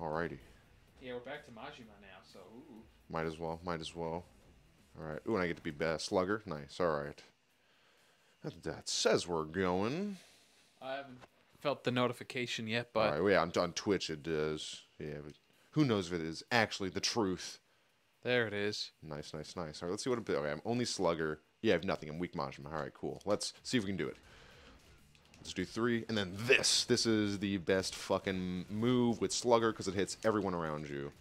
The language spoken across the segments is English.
Alrighty. Yeah, we're back to Majima now, so ooh. Might as well. Might as well. Alright. Ooh, and I get to be best slugger. Nice. Alright. That, that says we're going. I haven't felt the notification yet, but Alright, well, yeah, on, on Twitch it does. Yeah, but who knows if it is actually the truth. there it is. Nice, nice, nice. Alright, let's see what it Okay, I'm only slugger. Yeah, I have nothing. I'm weak Majima. Alright, cool. Let's see if we can do it. Let's do three, and then this. This is the best fucking move with Slugger because it hits everyone around you.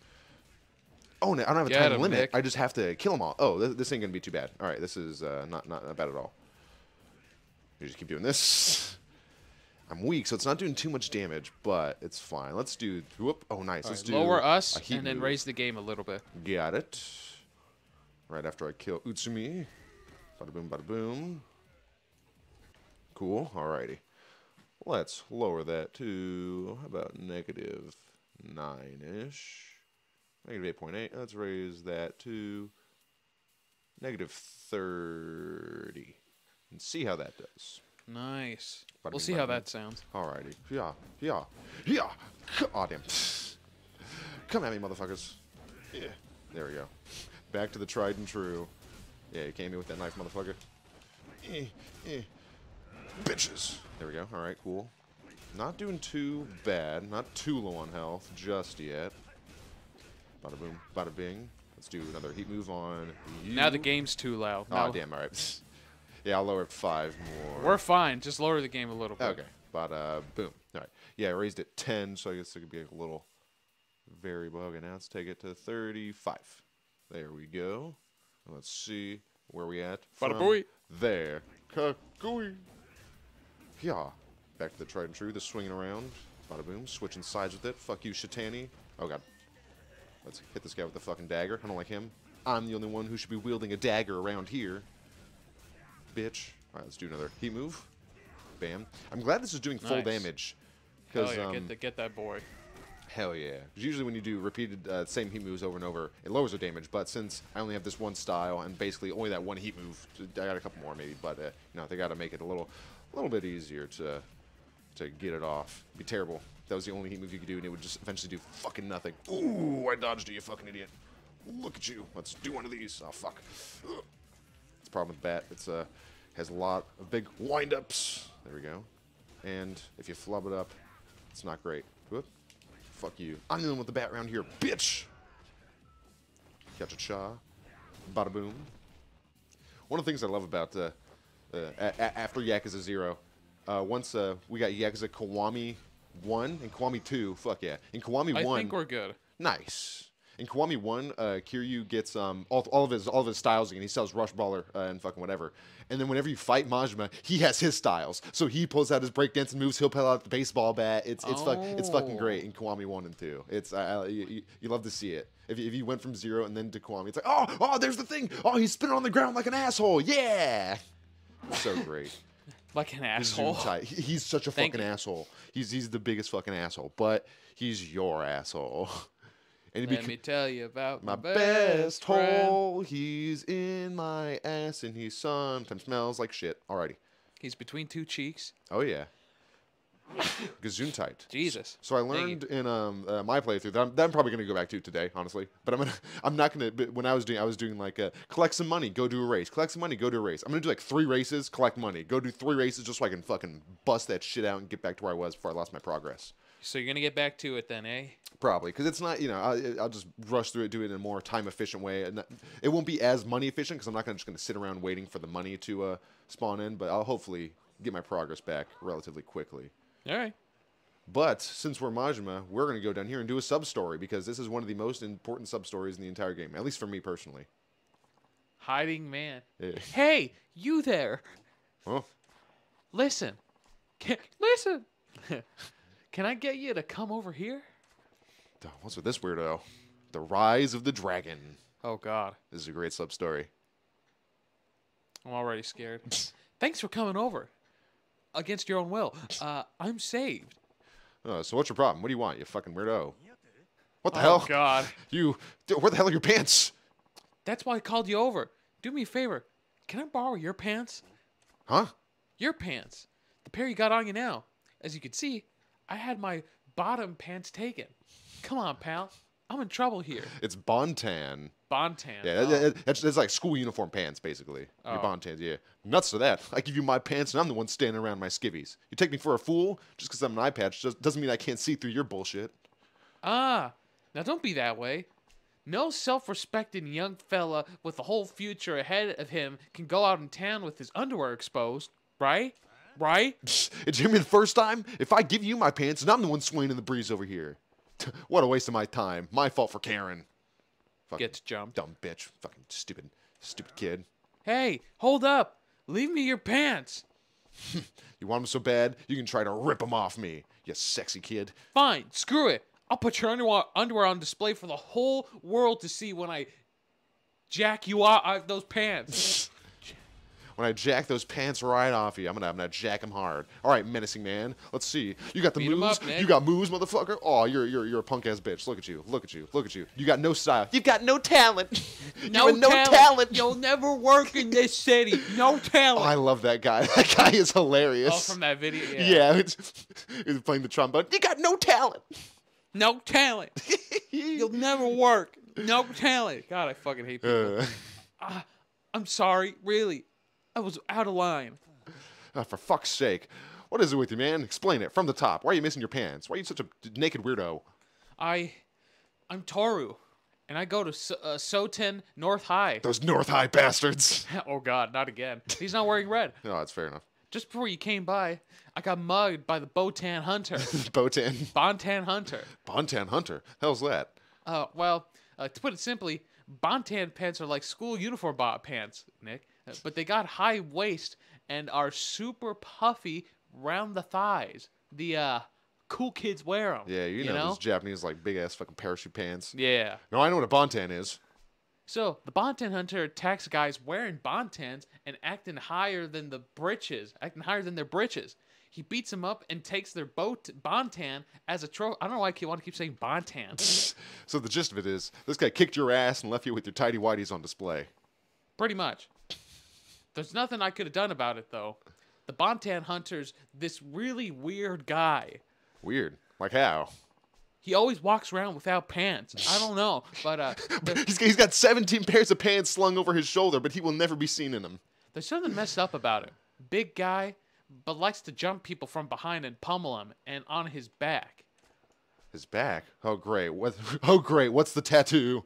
Oh, no, I don't have a Get time 'em, limit. Nick. I just have to kill them all. Oh, this, this ain't gonna be too bad. All right, this is uh, not, not not bad at all. You just keep doing this. I'm weak, so it's not doing too much damage, but it's fine. Let's do. Whoop. Oh, nice. All Let's right, do lower us and then move. raise the game a little bit. Got it. Right after I kill Utsumi. Bada boom, bada boom. Cool. Alrighty. Let's lower that to how about negative nine ish. Negative eight point eight. Let's raise that to negative thirty. And see how that does. Nice. Bada We'll see how that sounds. Alrighty. Yeah. Yeah. Yeah. Oh damn. Come at me, motherfuckers. Yeah. There we go. Back to the tried and true. Yeah, you came in with that knife, motherfucker. Eh, eh. Bitches. There we go. Alright, cool. Not doing too bad. Not too low on health just yet. Bada boom, bada bing. Let's do another heat move on you. Now the game's too loud. Oh, Now- damn. Alright. Yeah, I'll lower it five more. We're fine. Just lower the game a little bit. Okay. But uh, boom. All right. Yeah, I raised it 10, so I guess it could be a little variable. Okay, now let's take it to 35. There we go. Let's see where we at. Bada from booey. There. Kakooey. Yeah. Back to the tried and true. The swinging around. Bada boom. Switching sides with it. Fuck you, Shatani. Oh, God. Let's hit this guy with the fucking dagger. I don't like him. I'm the only one who should be wielding a dagger around here. Bitch. All right, let's do another heat move. Bam. I'm glad this is doing full Nice. damage. Hell Because yeah, um, get, the, get that boy. hell yeah. usually when you do repeated uh, same heat moves over and over, it lowers the damage. But since I only have this one style and basically only that one heat move, I got a couple more maybe. But uh, you know they got to make it a little, a little bit easier to, to get it off. It'd be terrible. That was the only heat move you could do, and it would just eventually do fucking nothing. Ooh, I dodged you, you fucking idiot. Look at you. Let's do one of these. Oh fuck. It's problem with bat. It's uh, has a lot of big wind-ups. There we go. And if you flub it up, it's not great. Whoop. Fuck you. I'm one with the bat around here, bitch. Catch a cha. Bada boom. One of the things I love about uh, uh, after Yakuza Zero, uh, once uh, we got Yakuza Kiwami One and Kiwami Two. Fuck yeah! In Kiwami I One, I think we're good. Nice. In Kiwami One, uh, Kiryu gets um all, all of his all of his styles again. He sells Rush Brawler uh, and fucking whatever. And then whenever you fight Majima, he has his styles. So he pulls out his breakdancing moves. He'll pull out the baseball bat. It's it's fuck, it's fucking Oh. great in Kiwami One and Two. It's uh, you, you, you love to see it. If you, if you went from zero and then to Kiwami, it's like oh oh there's the thing. Oh he's spinning on the ground like an asshole. Yeah. So great. Like an asshole. He- He's such a Thank fucking you. asshole. He's he's the biggest fucking asshole, but he's your asshole. And Let me tell you about my best friend. hole. He's in my ass, and he sometimes smells like shit. Alrighty. He's between two cheeks. Oh yeah. Gesundheit. Jesus. So I learned in um, uh, my playthrough that I'm, that I'm probably gonna go back to today, honestly. But I'm gonna I'm not gonna. When I was doing, I was doing like uh, collect some money, go do a race. Collect some money, go do a race. I'm gonna do like three races, collect money, go do three races, just so I can fucking bust that shit out and get back to where I was before I lost my progress. So you're gonna get back to it then, eh? Probably because it's not, you know, I, I'll just rush through it, do it in a more time efficient way, and it won't be as money efficient because I'm not gonna just gonna sit around waiting for the money to uh, spawn in. But I'll hopefully get my progress back relatively quickly. All right. But since we're Majima, we're gonna go down here and do a sub story because this is one of the most important sub stories in the entire game, at least for me personally. Hiding man. Yeah. Hey, you there? Oh, Listen. Can, listen. Can I get you to come over here? what's with this weirdo? The Rise of the Dragon. Oh God, This is a great sub story. I'm already scared. Thanks for coming over. Against your own will. Uh, I'm saved. Uh, so what's your problem? What do you want? You fucking weirdo. What the hell? oh hell? God. You? Dude, where the hell are your pants? That's why I called you over. Do me a favor. Can I borrow your pants? Huh? Your pants. The pair you got on you now. as you can see, I had my bottom pants taken. Come on, pal. I'm in trouble here. It's Bontan. Bontan. Yeah, Oh. that- that- that's, that's like school uniform pants, basically. Your Oh. Bontans, yeah. Nuts to that. I give you my pants, and I'm the one standing around my skivvies. You take me for a fool just because I'm an eye patch doesn't mean I can't see through your bullshit. Ah, now don't be that way. No self-respecting young fella with a whole future ahead of him can go out in town with his underwear exposed, right? Right? It's hear me the first time? If I give you my pants, and I'm the one swaying in the breeze over here. what a waste of my time. My fault for Karen. Fucking Gets jumped. dumb bitch. Fucking stupid, stupid kid. Hey, hold up. Leave me your pants. You want them so bad, you can try to rip them off me, you sexy kid. Fine, screw it. I'll put your underwear, underwear on display for the whole world to see when I jack you out uh, of those pants. When I jack those pants right off you, I'm gonna, I'm gonna jack them hard. All right, menacing man. Let's see. You got the Beat moves. up, you got moves, motherfucker. Oh, you're you're you're a punk ass bitch. Look at you. Look at you. Look at you. You got no style. You've got no talent. no, you no talent. talent. You'll never work in this city. No Oh, talent. I love that guy. That guy is hilarious. Oh, from that video. Yeah. yeah, he's playing the trombone. You got no talent. No talent. You'll never work. No talent. God, I fucking hate people. Uh, I'm sorry, really. I was out of line. uh, for fuck's sake, what is it with you, man? Explain it from the top. Why are you missing your pants? Why are you such a naked weirdo? I, I'm Toru, and I go to so- uh, Soten North High. Those North High bastards. oh God, not again. He's not wearing red. No, that's fair enough. Just before you came by, I got mugged by the Botan Hunter. Botan. Bontan Hunter. Bontan Hunter. Hell's that? Uh, well, uh, to put it simply, Bontan pants are like school uniform bot pants, Nick, but they got high waist and are super puffy round the thighs. The uh, cool kids wear them. Yeah, you, know, those Japanese like big ass fucking parachute pants. Yeah. No, I know what a Bontan is. So the Bontan Hunter attacks guys wearing Bontans and acting higher than the britches, acting higher than their britches. He beats them up and takes their boat Bontan as a trophy. I don't know why I want to keep saying Bontan. So the gist of it is, this guy kicked your ass and left you with your tidy whities on display. Pretty much. There's nothing I could have done about it though. The Bontan Hunter's this really weird guy. Weird. Like how? He always walks around without pants. I don't know, but uh, He's, he's got 17 pairs of pants slung over his shoulder, but he will never be seen in them. there's something messed up about him. Big guy, but likes to jump people from behind and pummel them, and on his back. His back. Oh great. What? Oh great. What's the tattoo?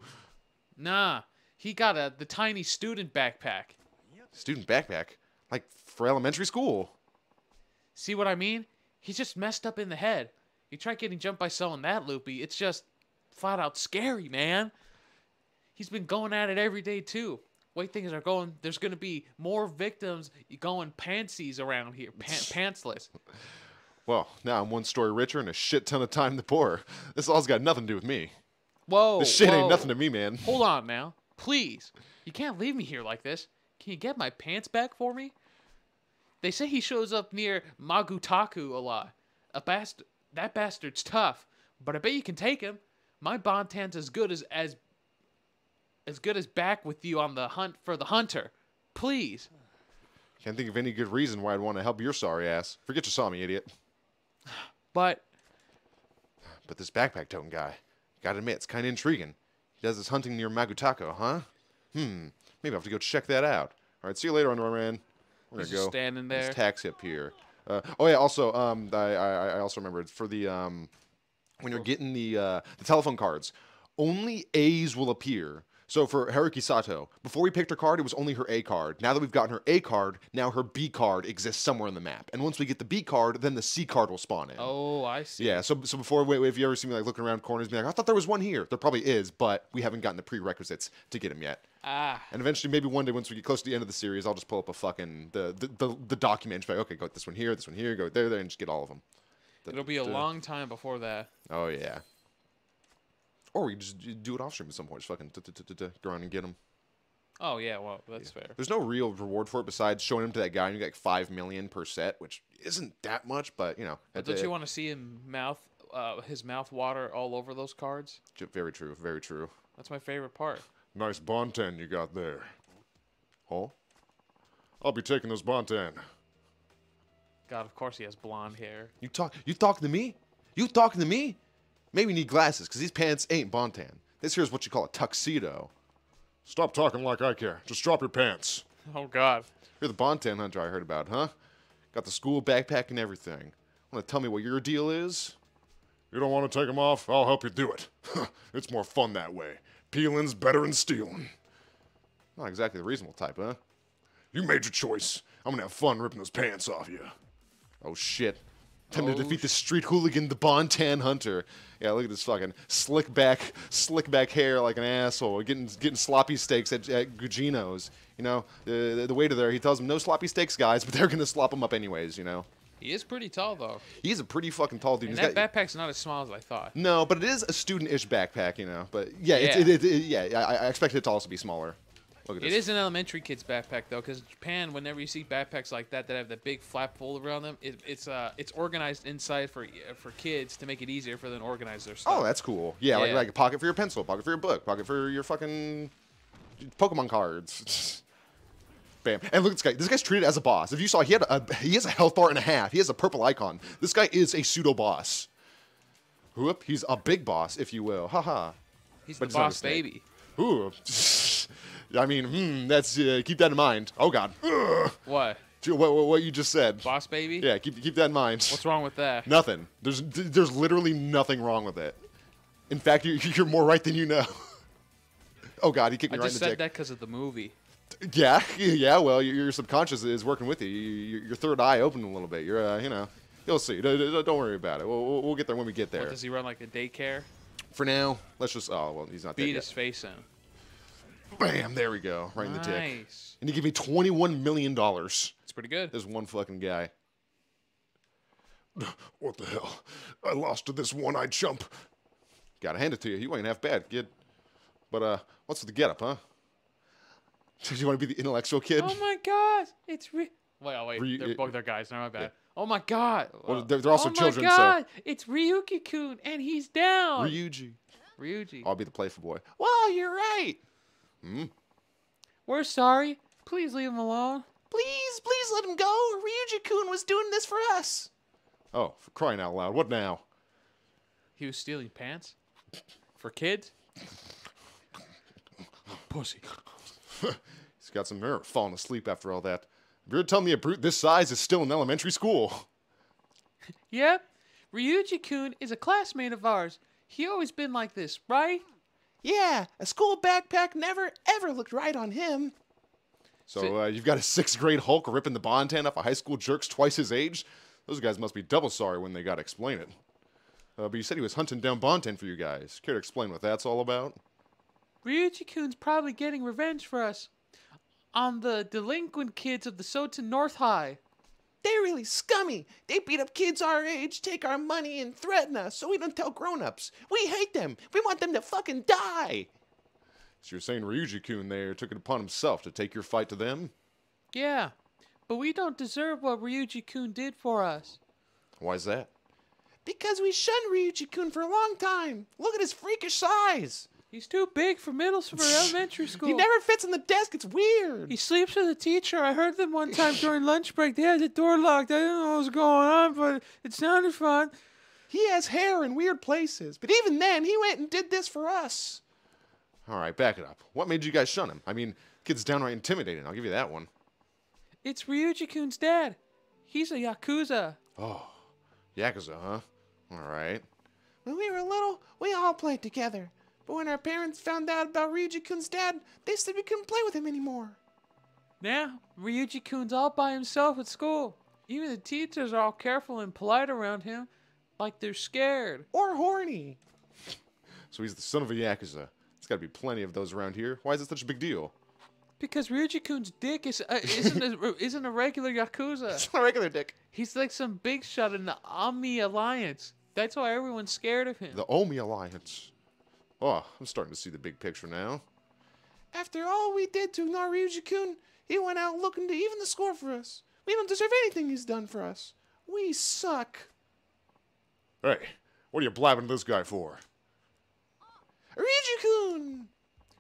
Nah, he got a the tiny student backpack. Student backpack. Like for elementary school. See what I mean? He's just messed up in the head. You try getting jumped by someone that loopy, it's just flat out scary, man. He's been going at it every day too. Way things are going, there's gonna be more victims going pantsies around here, pan- pantsless. Well, now I'm one story richer and a shit ton of time the poorer. This all's got nothing to do with me. Whoa, This shit whoa. ain't nothing to me, man. Hold on now, please. You can't leave me here like this. Can you get my pants back for me? They say he shows up near Magutako a lot. A bast- that bastard's tough, but I bet you can take him. My Bontan's as good as as as good as back with you on the hunt for the hunter. Please. Can't think of any good reason why I'd want to help your sorry ass. Forget you saw me, idiot. But But this backpack toting guy, gotta admit, it's kind of intriguing. He does his hunting near Magutako, huh? Hmm. Maybe I'll have to go check that out. All right, see you later, Underwear Man. We're He's gonna just go. standing there. taxi up here. Uh, oh yeah. Also, um, I, I I also remembered for the um, when you're getting the uh, the telephone cards, only A's will appear. So for Haruki Sato, before we picked her card, it was only her A card. Now that we've gotten her A card, now her B card exists somewhere in the map. And once we get the B card, then the C card will spawn in. oh, I see. Yeah, so so before, wait, if you ever see me like looking around corners, being like, I thought there was one here. There probably is, but we haven't gotten the prerequisites to get him yet. Ah, And eventually, maybe one day, once we get close to the end of the series, I'll just pull up a fucking the the, the, the document. like, okay, go this one here, this one here, go there, there, and just get all of them. it'll be a long time before that. Oh yeah. Or we just do it off stream at some point. Just fucking go around and get them. Oh yeah, well that's fair. There's no real reward for it besides showing him to that guy, and you get like five million per set, which isn't that much, but you know, But don't you want to see him mouth, uh, his mouth water all over those cards? very true, very true. That's my favorite part. Nice Bontan you got there. Oh? I'll be taking this Bontan. God, of course he has blonde hair. You talk. You talking to me? You talking to me? Maybe you need glasses because these pants ain't Bontan. This here's what you call a tuxedo. Stop talking like I care. Just drop your pants. Oh God. You're the Bontan hunter I heard about, huh? Got the school backpack and everything. Want to tell me what your deal is? You don't want to take them off? I'll help you do it. it's more fun that way. Peeling's better than stealing. Not exactly the reasonable type, huh? You made your choice. I'm gonna have fun ripping those pants off you. Oh shit. Time to Oh, defeat the street hooligan, the Bontan Hunter. Yeah, look at this fucking slick back, slick back hair like an asshole. Getting getting sloppy steaks at, at Gugino's. You know, the, the waiter there, he tells him no sloppy steaks, guys, but they're gonna slop them up anyways. You know, He is pretty tall though, he's a pretty fucking tall dude. and that got- backpack's not as small as I thought. no, but it is a student-ish backpack. You know, but yeah, It's, Yeah. it, it, it, yeah, I, I expect it to also be smaller. Look at It this. is an elementary kid's backpack though, because Japan, whenever you see backpacks like that that have the big flap fold around them, it, it's uh it's organized inside for for kids to make it easier for them to organize their stuff. Oh, that's cool. Yeah, Like, Yeah. like a pocket for your pencil, pocket for your book, pocket for your fucking Pokemon cards. Bam. And look at this guy. This guy's treated as a boss. If you saw, he had a he has a health bar and a half. He has a purple icon. This guy is a pseudo boss. Whoop, he's a big boss, if you will. Haha. He's but the a boss baby. Ooh. I mean, hmm, that's uh, keep that in mind. Oh God. Ugh. What? What, what, what you just said. Boss baby? Yeah, keep keep that in mind. What's wrong with that? Nothing. There's there's literally nothing wrong with it. In fact, you, you're more right than you know. oh God, he kicked I me right in the dick. I just said that because of the movie. Yeah, yeah. Well, your, your subconscious is working with you. you. Your, third eye opened a little bit. You're, uh, you know, you'll see. Don't, worry about it. We'll, we'll, get there when we get there. What, does he run like a daycare? For now, let's just. Oh well, he's not Beat his face in. Bam! There we go. Right in the dick. Nice. And he gave me twenty-one million dollars. It's pretty good. This one fucking guy. What the hell? I lost to this one-eyed chump. Gotta hand it to you. You ain't half bad, kid. But uh, what's with the getup, huh? Do you want to be the intellectual kid? Oh my god, it's re. Wait, oh wait, Ryu- they're both their guys. No, my bad. yeah. Oh my god. Well, they're- they're also oh children, my so- god, it's Ryuki-kun, and he's down. Ryuji. Ryuji. I'll be the playful boy. Well, you're right. Mm. We're sorry. Please leave him alone. Please, please let him go. Ryuji-kun was doing this for us. Oh, for crying out loud. What now? He was stealing pants for kids. Pussy. He's got some nerve falling asleep after all that. You're telling me a brute this size is still in elementary school. Yep. Ryuji-kun is a classmate of ours. He always been like this, right? Yeah, a school backpack never, ever looked right on him. So So- uh, you've got a sixth grade Hulk ripping the Bontan off of high school jerks twice his age? Those guys must be double sorry when they got to explain it. Uh, but you said he was hunting down Bontan for you guys. Care to explain what that's all about? Ryuji-kun's probably getting revenge for us on the delinquent kids of the Soten North High. They're really scummy. They beat up kids our age, take our money, and threaten us so we don't tell grown-ups. We hate them. We want them to fucking die. So you're saying Ryuji-kun there took it upon himself to take your fight to them? Yeah, but we don't deserve what Ryuji-kun did for us. Why's that? Because we shunned Ryuji-kun for a long time. Look at his freakish size. He's too big for middle for elementary school. He never fits in the desk. It's weird. He sleeps with a teacher. I heard them one time during lunch break. They had the door locked. I didn't know what was going on, but it sounded fun. He has hair in weird places. But even then, he went and did this for us. All right, back it up. What made you guys shun him? I mean, kid's downright intimidating. I'll give you that one. It's Ryuji-kun's dad. He's a yakuza. Oh, Yakuza, huh? All right. When we were little, we all played together. But when our parents found out about Ryuji-kun's dad, they said we couldn't play with him anymore. Now, Ryuji-kun's all by himself at school. Even the teachers are all careful and polite around him, like they're scared. Or horny. So he's the son of a Yakuza. There's got to be plenty of those around here. Why is it such a big deal? Because Ryuji-kun's dick is uh, isn't a, isn't a regular yakuza. It's not a regular dick. He's like some big shot in the Omi Alliance. That's why everyone's scared of him. The Omi Alliance. Oh, I'm starting to see the big picture now. After all we did to ignore Ryuji-kun, he went out looking to even the score for us. We don't deserve anything he's done for us. We suck. Hey, what are you blabbing this guy for? Ryuji-kun!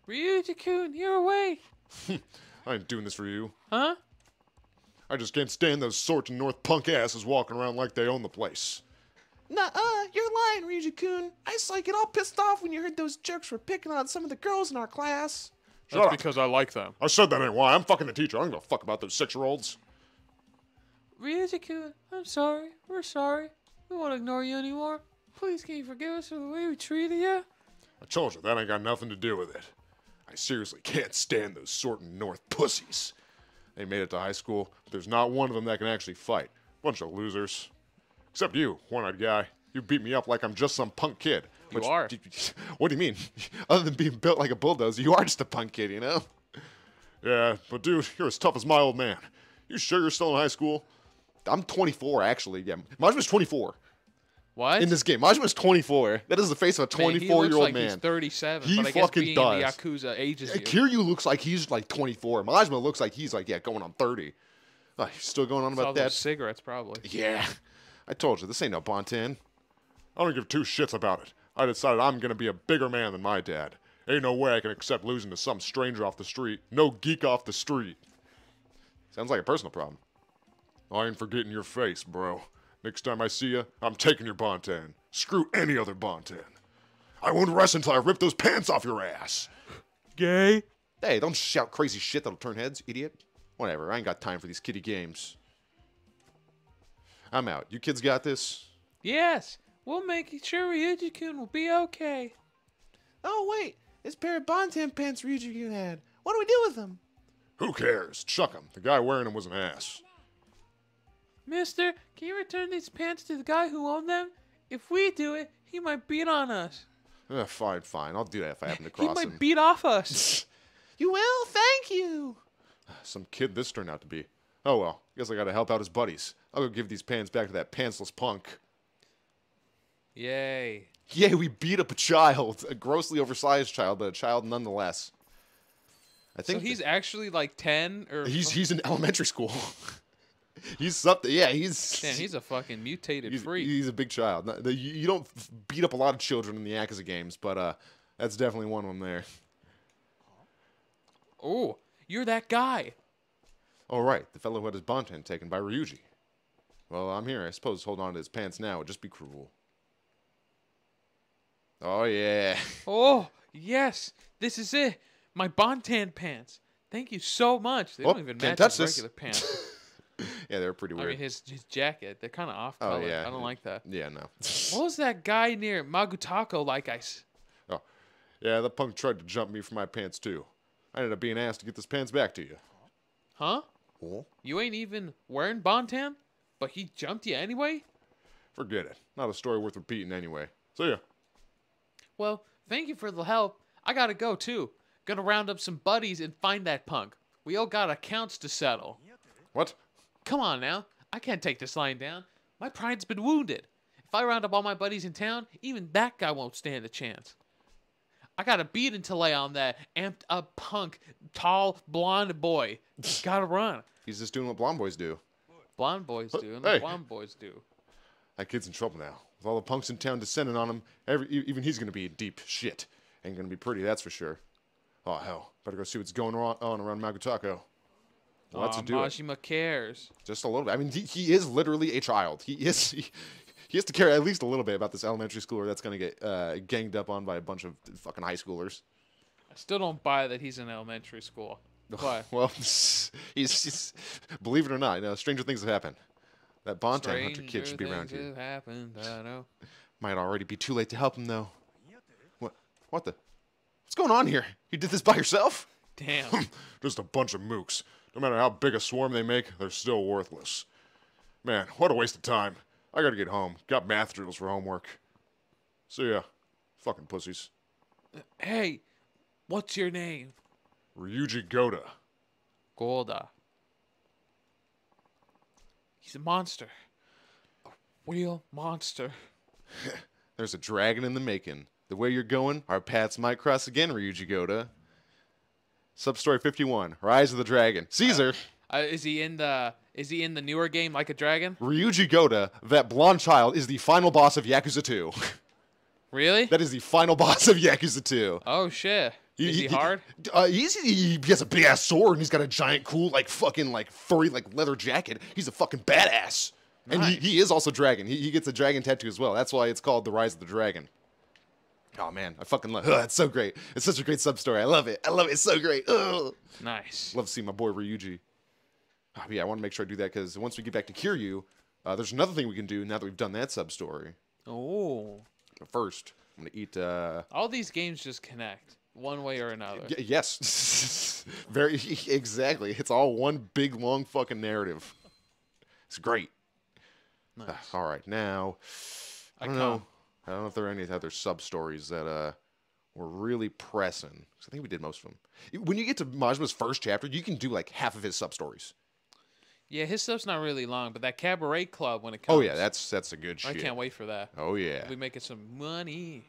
Ryuji-kun, you're away. I ain't doing this for you. Huh? I just can't stand those sorts of North punk asses walking around like they own the place. Nuh-uh, you're lying, Ryuji-kun. I saw you get all pissed off when you heard those jerks were picking on some of the girls in our class. Shut That's up. because I like them. I said that ain't why. I'm fucking the teacher. I don't give a fuck about those six-year-olds. Ryuji-kun, I'm sorry. We're sorry. We won't ignore you anymore. Please, can you forgive us for the way we treated you? I told you that ain't got nothing to do with it. I seriously can't stand those sort of North pussies. They made it to high school, but there's not one of them that can actually fight. Bunch of losers. Except you, one-eyed guy. You beat me up like I'm just some punk kid. You are. What do you mean? Other than being built like a bulldozer, you are just a punk kid, you know? Yeah, but dude, you're as tough as my old man. You sure you're still in high school? I'm 24, actually. Yeah, Majima's 24 What? in this game. Majima's 24. That is the face of a Man, 24 he year looks old like man. He's 37, He but I guess fucking being in the does. Yakuza ages Uh, you. Kiryu looks like he's like 24. Majima looks like he's like, yeah, going on 30. Oh, he's still going on It's about that? cigarettes, probably. Yeah. I told you, this ain't no Bontan. I don't give two shits about it. I decided I'm gonna be a bigger man than my dad. Ain't no way I can accept losing to some stranger off the street. No geek off the street. Sounds like a personal problem. I ain't forgetting your face, bro. Next time I see you, I'm taking your Bontan. Screw any other Bontan. I won't rest until I rip those pants off your ass. Gay? Hey, don't shout crazy shit that'll turn heads, idiot. Whatever, I ain't got time for these kiddie games. I'm out. You kids got this? Yes. We'll make sure Ryuji-kun will be okay. Oh, wait, this pair of Bontan pants Ryuji-kun had. What do we do with them? Who cares? Chuck them. The guy wearing them was an ass. Mister, can you return these pants to the guy who owned them? If we do it, he might beat on us. Eh, fine, fine. I'll do that if I happen to cross him. He might him. beat off us. You will? Thank you. Some kid this turned out to be. Oh well, guess I gotta help out his buddies. I'll go give these pants back to that pantsless punk. Yay. Yay, we beat up a child. A grossly oversized child, but a child nonetheless. I So think he's actually like 10 or he's he's in elementary school. he's something. Yeah, he's Damn, he's a fucking mutated he's, freak. he's a big child. You you don't beat up a lot of children in the Yakuza games, but uh, that's definitely one of them there. oh, you're that guy. All right, the fellow who had his Bontan taken by Ryuji. Well, I'm here. I suppose hold on to his pants now It'd just be cruel. Oh yeah. Oh, yes. This is it. My Bontan pants. Thank you so much. They Oh, don't even match touch his this. regular pants. yeah, they're pretty weird. I mean, his his jacket. They're kind of off color. Oh, color. yeah. I don't like that. yeah, no. What was that guy near Magutako like I? s- oh, yeah, the punk tried to jump me for my pants too. I ended up being asked to get this pants back to you. Huh? Oh, You ain't even wearing Bontan, but he jumped you anyway. Forget it. Not a story worth repeating anyway. See ya. Well, thank you for the help. I gotta go too. Gonna round up some buddies and find that punk. We all got accounts to settle. What? Come on now. I can't take this lying down. My pride's been wounded. If I round up all my buddies in town, even that guy won't stand a chance. I got a beating to lay on that amped up punk, tall, blonde boy. Gotta run. He's just doing what blonde boys do. Blonde boys do, and hey. the blonde boys do. That kid's in trouble now. With all the punks in town descending on him, every, even he's gonna be in deep shit. Ain't gonna be pretty, that's for sure. Oh hell, better go see what's going on, on around Magutako. Lots Aw, to do. it. Majima cares. Just a little bit. I mean, he, he is literally a child. He is. He, he has to care at least a little bit about this elementary schooler that's gonna get uh, ganged up on by a bunch of fucking high schoolers. I still don't buy that he's in elementary school. Why? Well, he's, he's believe it or not, you know, stranger things have happened. That Bontan Hunter kid should be around Stranger here. Happened, I know. Might already be too late to help him though. What? What the? What's going on here? You did this by yourself? Damn. Just a bunch of mooks. No matter how big a swarm they make, they're still worthless. Man, what a waste of time. I gotta get home. Got math drills for homework. See ya. Fucking pussies. hey, what's your name? Ryuji Goda. Golda. He's a monster. A real monster. There's a dragon in the making. The way you're going, our paths might cross again, Ryuji Goda. Substory 51, Rise of the Dragon. Caesar, Uh, is he in the is he in the newer game like a dragon? Ryuji Goda, that blonde child, is the final boss of Yakuza 2. Really? that is the final boss of Yakuza 2. oh shit. Is he hard? Uh, he's, he has a big ass sword and he's got a giant, cool, like fucking, like furry, like leather jacket. He's a fucking badass. And he, he is also dragon. He, he gets a dragon tattoo as well. That's why it's called the Rise of the Dragon. Oh man, I fucking love. It's so great. It's such a great sub story. I love it. I love it. It's so great. Ugh. Nice. Love to see my boy Ryuji. Oh, yeah, I want to make sure I do that because once we get back to Kiryu, uh, there's another thing we can do now that we've done that sub story. Oh. But first, I'm gonna eat. Uh, All these games just connect one way or another. y- yes, very exactly. It's all one big long fucking narrative. It's great. Nice. Uh, all right, now I I don't know. I don't know if there are any other sub stories that uh were really pressing. 'Cause I think we did most of them. When you get to Majima's first chapter, you can do like half of his sub stories. Yeah, his stuff's not really long, but that cabaret club when it comes. Oh yeah, that's that's a good I shit. can't wait for that. Oh yeah. We'll be making some money.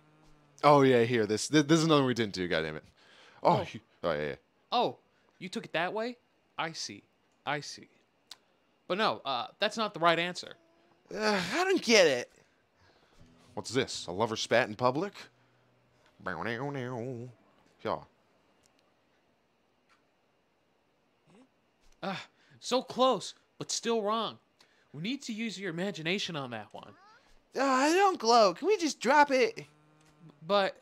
Oh yeah, here this this, this is another one we didn't do. God damn it. Oh, Oh. you- oh yeah, yeah. Oh, you took it that way? I see. I see. But no, uh, that's not the right answer. Uh, I don't get it. What's this? A lover spat in public? Bow, now, now. Yeah. So close, but still wrong. We need to use your imagination on that one. Uh, I don't glow. Can we just drop it? But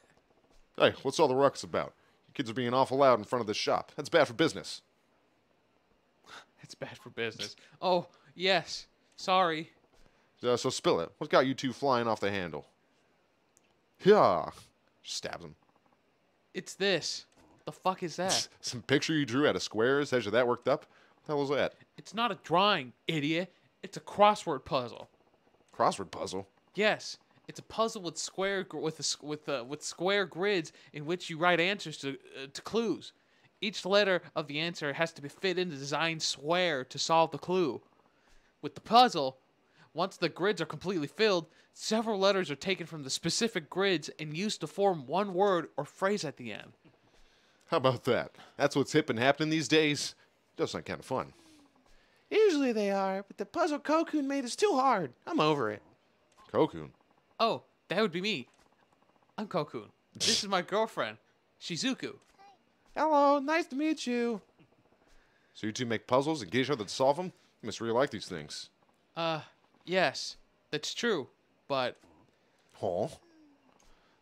Hey, what's all the ruckus about? You kids are being awful loud in front of this shop. That's bad for business. it's bad for business. Oh, yes. Sorry. Uh, so spill it. What's got you two flying off the handle? Yeah. Stabs him. It's this. The fuck is that? Some picture you drew out of squares has you that worked up? What the hell was that? It's not a drawing, idiot. It's a crossword puzzle. Crossword puzzle. Yes, it's a puzzle with square with a, s- with uh, with square grids in which you write answers to uh, to clues. Each letter of the answer has to be fit in the designed square to solve the clue. With the puzzle, once the grids are completely filled, several letters are taken from the specific grids and used to form one word or phrase at the end. How about that? That's what's hip and happening these days. Does sound kind of fun. Usually they are, but the puzzle Kokun made is too hard. I'm over it. Kokun. Oh, that would be me. I'm Kokun. This is my girlfriend, Shizuku. Hello, nice to meet you. So you two make puzzles and get each other to solve them? You must really like these things. Uh, yes, that's true, but Huh?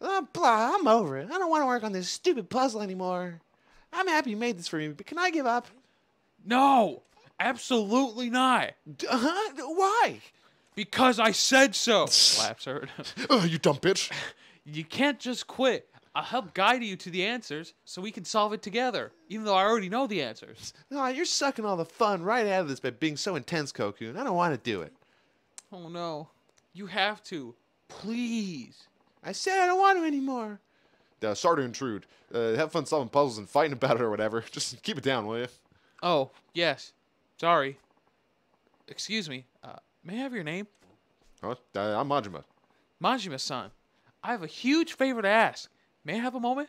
Uh, blah, I'm over it. I don't want to work on this stupid puzzle anymore. I'm happy you made this for me, but can I give up? no, absolutely not. D- huh? Why? Because I said so. Slaps her. Oh, you dumb bitch. you can't just quit. I'll help guide you to the answers so we can solve it together, even though I already know the answers. No, you're sucking all the fun right out of this by being so intense, Kokun. I don't want to do it. Oh no, you have to, please. I said I don't want to anymore. Uh, sorry to intrude. Uh, have fun solving puzzles and fighting about it or whatever. Just keep it down, will you? Oh yes, sorry. Excuse me. Uh, may I have your name? Huh? Uh, I'm Majima. Majima-san. I have a huge favor to ask. May I have a moment?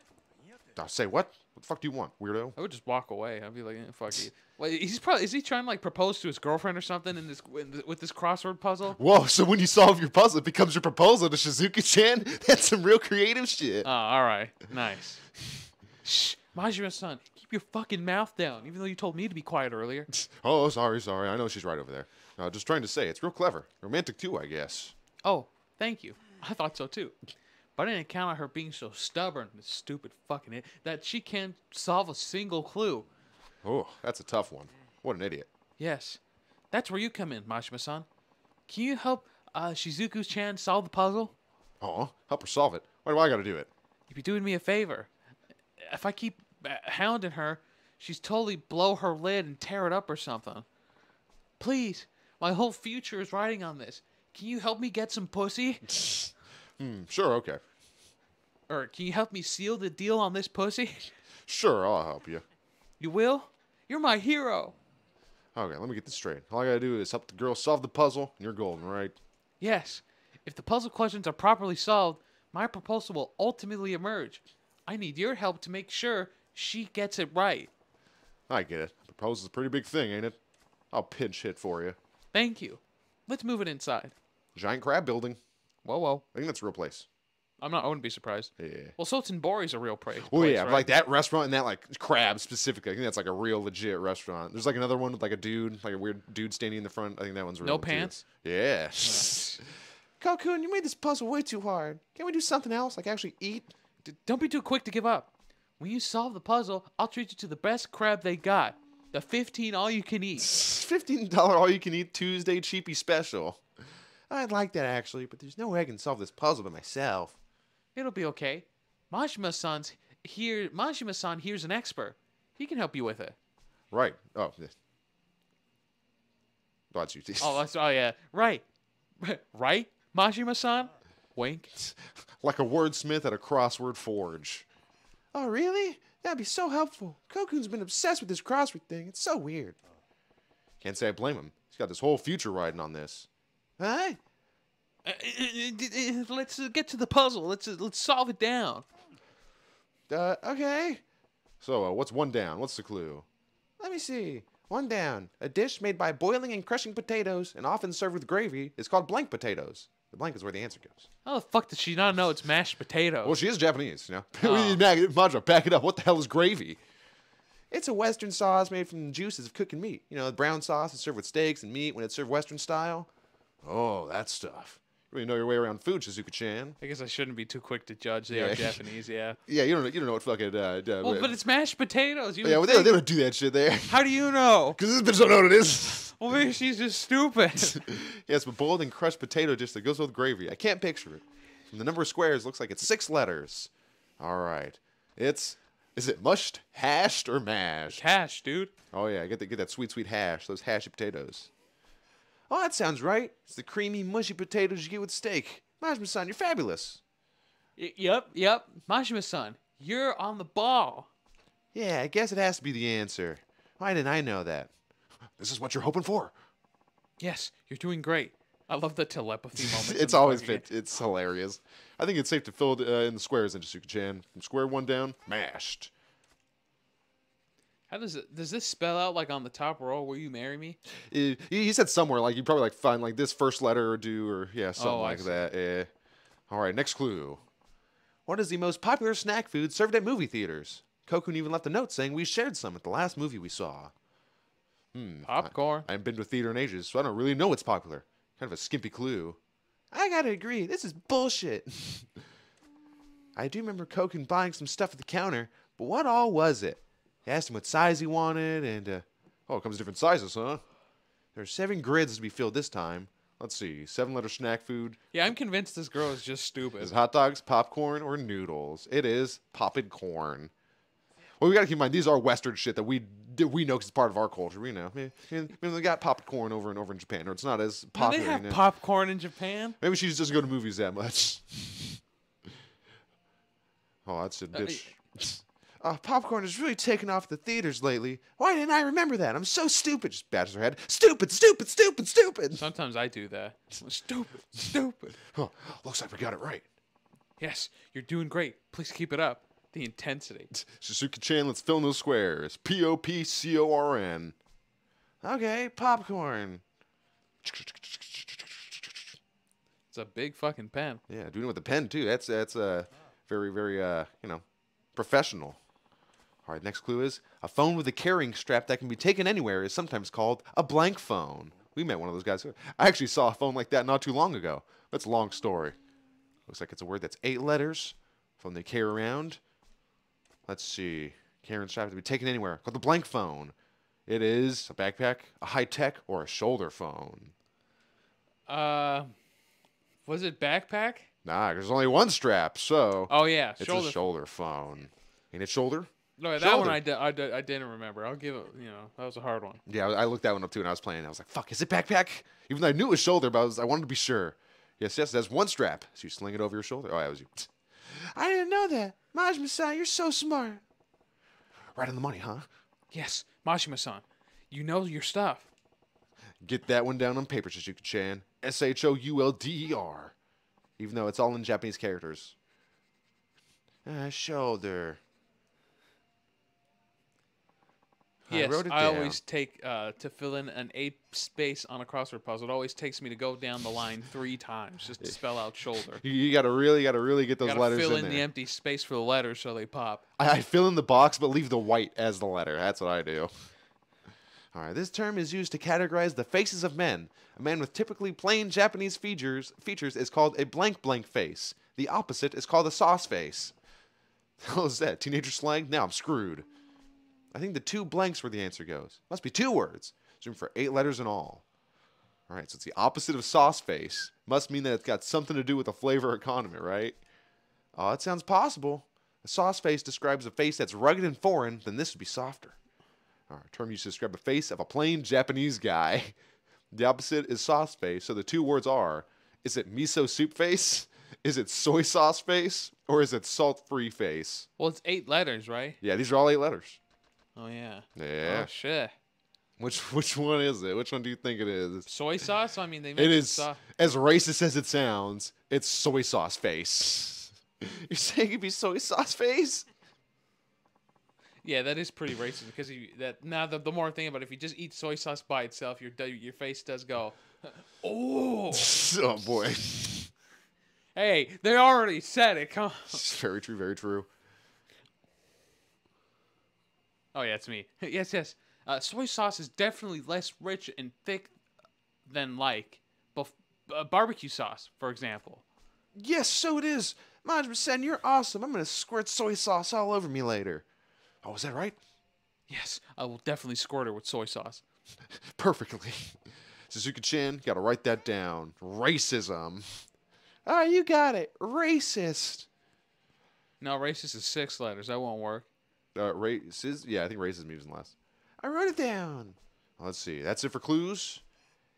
Uh, say what? What the fuck do you want, weirdo? I would just walk away. I'd be like, eh, "Fuck you." Wait, he's probably is he trying to like propose to his girlfriend or something in this with this crossword puzzle? Whoa, so when you solve your puzzle, it becomes your proposal to Shizuka-chan. That's some real creative shit. Oh, all right, nice. Shh, Majima-san, keep your fucking mouth down. Even though you told me to be quiet earlier. Oh, sorry, sorry. I know she's right over there. Uh, just trying to say, it's real clever. Romantic too, I guess. Oh, thank you. I thought so too. But I didn't count on her being so stubborn, stupid fucking it, that she can't solve a single clue. Oh, that's a tough one. What an idiot. Yes, that's where you come in, Majima-san. Can you help uh, Shizuku-chan solve the puzzle? Oh, help her solve it. Why do I gotta do it? You'd be doing me a favor. If I keep hounding her, she's totally blow her lid and tear it up or something. Please, my whole future is riding on this. Can you help me get some pussy? Hmm, sure, okay. Or can you help me seal the deal on this pussy? Sure, I'll help you. You will? You're my hero. Okay, let me get this straight. All I gotta do is help the girl solve the puzzle, and you're golden, right? Yes. If the puzzle questions are properly solved, my proposal will ultimately emerge. I need your help to make sure she gets it right. I get it. Proposal's a pretty big thing, ain't it? I'll pinch hit for you. Thank you. Let's move it inside. Giant crab building. Whoa, whoa. I think that's a real place. I'm not. I wouldn't be surprised. Yeah. Well, Sotenbori's a real place. Well, oh, place, yeah, right? like that restaurant and that like crab specifically. I think that's like a real legit restaurant. There's like another one with like a dude, like a weird dude standing in the front. I think that one's real. No too. pants? Yeah. Kokun, you made this puzzle way too hard. Can't we do something else, like actually eat? D- don't be too quick to give up. When you solve the puzzle, I'll treat you to the best crab they got. The 15 all you can eat. Fifteen dollar all you can eat Tuesday cheapy special. I'd like that actually, but there's no way I can solve this puzzle by myself. It'll be okay. Majima-san's here. Majima-san here's an expert. He can help you with it. Right. Oh. Oh, that's you. Oh, that's oh yeah, right, right, Majima-san. Wink. like a wordsmith at a crossword forge. Oh, really? That'd be so helpful. Kokun's been obsessed with this crossword thing. It's so weird. Can't say I blame him. He's got this whole future riding on this. Huh? Uh, uh, uh, uh, Let's uh, get to the puzzle. Let's uh, let's solve it down. Uh, okay. So, uh, what's one down? What's the clue? Let me see. One down. A dish made by boiling and crushing potatoes and often served with gravy is called blank potatoes. The blank is where the answer goes. How the fuck does she not know it's mashed potatoes? Well, she is Japanese, you know. Oh. Majima, back it up. What the hell is gravy? It's a Western sauce made from the juices of cooking meat. You know, the brown sauce is served with steaks and meat when it's served Western style. Oh, that stuff. You really know your way around food, Shizuka-chan. I guess I shouldn't be too quick to judge. They are Japanese, yeah. Yeah, you don't know. You don't know what fucking. Uh, uh, Well, but it's mashed potatoes. You yeah, well, they, they don't do that shit there. How do you know? Because this bitch don't know what it is. Well, maybe she's just stupid. yes, but boiled and crushed potato dish that goes with gravy. I can't picture it. From the number of squares, looks like it's six letters. All right, it's. Is it mushed, hashed, or mashed? Cash, dude. Oh yeah, get the, get that sweet, sweet hash. Those hashy potatoes. Oh, that sounds right. It's the creamy, mushy potatoes you get with steak. Majima-san, you're fabulous. Y- yep, yep. Majima-san, you're on the ball. Yeah, I guess it has to be the answer. Why didn't I know that? This is what you're hoping for. Yes, you're doing great. I love the telepathy moments. in it's always fit. It's hilarious. I think it's safe to fill it uh, in the squares, in Shizuka-chan. From square one down, mashed. How does it? Does this spell out like on the top row? Will you marry me? He said somewhere like you probably like find like this first letter or do or yeah something Oh, like that. Yeah. All right, next clue. What is the most popular snack food served at movie theaters? Kokun even left a note saying we shared some at the last movie we saw. Hmm, Popcorn. I haven't been to a theater in ages, so I don't really know what's popular. Kind of a skimpy clue. I gotta agree, this is bullshit. I do remember Kokun buying some stuff at the counter, but what all was it? He asked him what size he wanted, and uh, Oh, it comes in different sizes, huh? there are seven grids to be filled this time. Let's see. Seven letter snack food. Yeah, I'm convinced this girl is just stupid. Is hot dogs, popcorn, or noodles? It is popped corn. Well, we gotta keep in mind these are Western shit that we that we know because it's part of our culture. We know. I mean, they got popcorn over and over in Japan, or it's not as Do popular. they have you know? popcorn in Japan? Maybe she just doesn't go to movies that much. oh, that's a bitch. Uh, popcorn has really taken off the theaters lately. Why didn't I remember that? I'm so stupid. Just bashes her head. Stupid, stupid, stupid, stupid. Sometimes I do that. Stupid, stupid. Huh, looks like we got it right. Yes, you're doing great. Please keep it up. The intensity. Suzuki Chan, let's fill in those squares. P O P C O R N. Okay, popcorn. It's a big fucking pen. Yeah, doing it with a pen too. That's that's uh very very uh you know professional. All right, next clue is a phone with a carrying strap that can be taken anywhere is sometimes called a blank phone. We met one of those guys. I actually saw a phone like that not too long ago. That's a long story. Looks like it's a word that's eight letters. Phone they carry around. Let's see. Carrying strap to be taken anywhere called the blank phone. It is a backpack, a high tech, or a shoulder phone. Uh, was it backpack? Nah, there's only one strap, so Oh yeah, it's a shoulder phone. Ain't it shoulder? No, that shoulder. one I, di- I, di- I didn't remember. I'll give it. You know, that was a hard one. Yeah, I I looked that one up too, and I was playing. I was like, "Fuck, is it backpack?" Even though I knew it was shoulder, but I, was, I wanted to be sure. Yes, yes, that's one strap. So you sling it over your shoulder. Oh, that was you. I didn't know that. Majima-san, you're so smart. Right on the money, huh? Yes, Majima-san, you know your stuff. Get that one down on paper, Shizuka-chan. S H O U L D E R. Even though it's all in Japanese characters. Uh, shoulder. Yes, I down. always take uh, to fill in an eight space on a crossword puzzle. It always takes me to go down the line three times just to spell out shoulder. You, you gotta really, gotta really get those Gotta letters fill in, in the empty space for the letters so they pop. I, I fill in the box, but leave the white as the letter. That's what I do. All right, this term is used to categorize the faces of men. A man with typically plain Japanese features features is called a blank blank face. The opposite is called a sauce face. How is that? Teenager slang? Now I'm screwed. I think the two blanks where the answer goes. Must be two words. There's room for eight letters in all. All right, so it's the opposite of sauce face. Must mean that it's got something to do with the flavor or condiment, right? Oh, it sounds possible. A sauce face describes a face that's rugged and foreign, then this would be softer. All right, term used to describe a face of a plain Japanese guy. The opposite is sauce face. So the two words are: is it miso soup face? Is it soy sauce face? Or is it salt free face? Well, it's eight letters, right? Yeah, these are all eight letters. Oh yeah. Yeah. Oh shit. Which which one is it? Which one do you think it is? Soy sauce? I mean, they It mentioned is as racist as it sounds. It's soy sauce face. You're saying it'd be soy sauce face? Yeah, that is pretty racist because you, that now the, the more I think about it, if you just eat soy sauce by itself, your your face does go. Oh, oh boy. hey, they already said it. Come. On. very true. Very true. Oh yeah, it's me. yes, yes. Uh, soy sauce is definitely less rich and thick than like bef- uh, barbecue sauce, for example. Yes, so it is. Majima-san, you're awesome. I'm gonna squirt soy sauce all over me later. Oh, is that right? Yes, I will definitely squirt her with soy sauce. Perfectly. Shizuka-chan, gotta write that down. Racism. Ah, you got it. Racist. No, racist is six letters. That won't work. Uh, races. Yeah, I think racism even less. I wrote it down. Let's see. That's it for clues.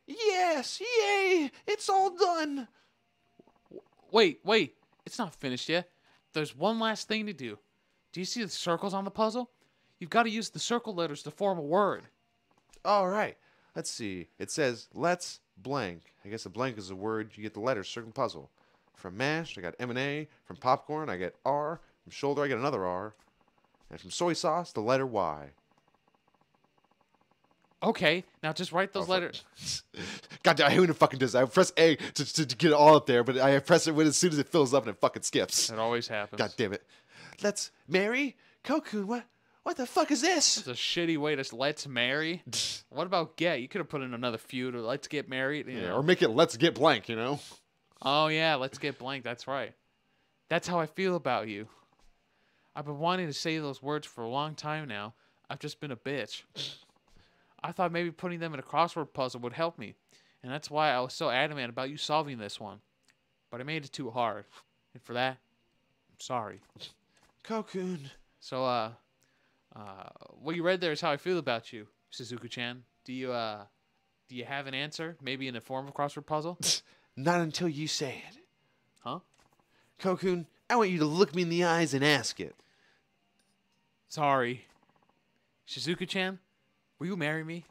Yes, yay! It's all done. Wait, wait. It's not finished yet. There's one last thing to do. Do you see the circles on the puzzle? You've got to use the circle letters to form a word. All right. Let's see. It says let's blank. I guess a blank is a word. You get the letters. Circle puzzle. From mashed, I got M and A. From popcorn, I get R. From shoulder, I get another R. And from soy sauce, the letter Y. Okay, now just write those Oh, letters. God damn, I hate when it fucking does that. I press A to, to, to get it all up there, but I press it when as soon as it fills up and it fucking skips. It always happens. God damn it. Let's marry Kokun. What? What the fuck is this? It's a shitty way to let's marry. What about get? You could have put in another feud or let's get married. Yeah, know. or make it let's get blank, you know? Oh yeah, let's get blank. That's right. That's how I feel about you. I've been wanting to say those words for a long time now. I've just been a bitch. I thought maybe putting them in a crossword puzzle would help me, and that's why I was so adamant about you solving this one. But I made it too hard, and for that, I'm sorry. Kokun. So, uh, uh, what you read there is how I feel about you, Shizuka-chan. Do you, uh, do you have an answer? Maybe in the form of a crossword puzzle? Not until you say it. Huh? Kokun, I want you to look me in the eyes and ask it. Sorry. Shizuka-chan, will you marry me?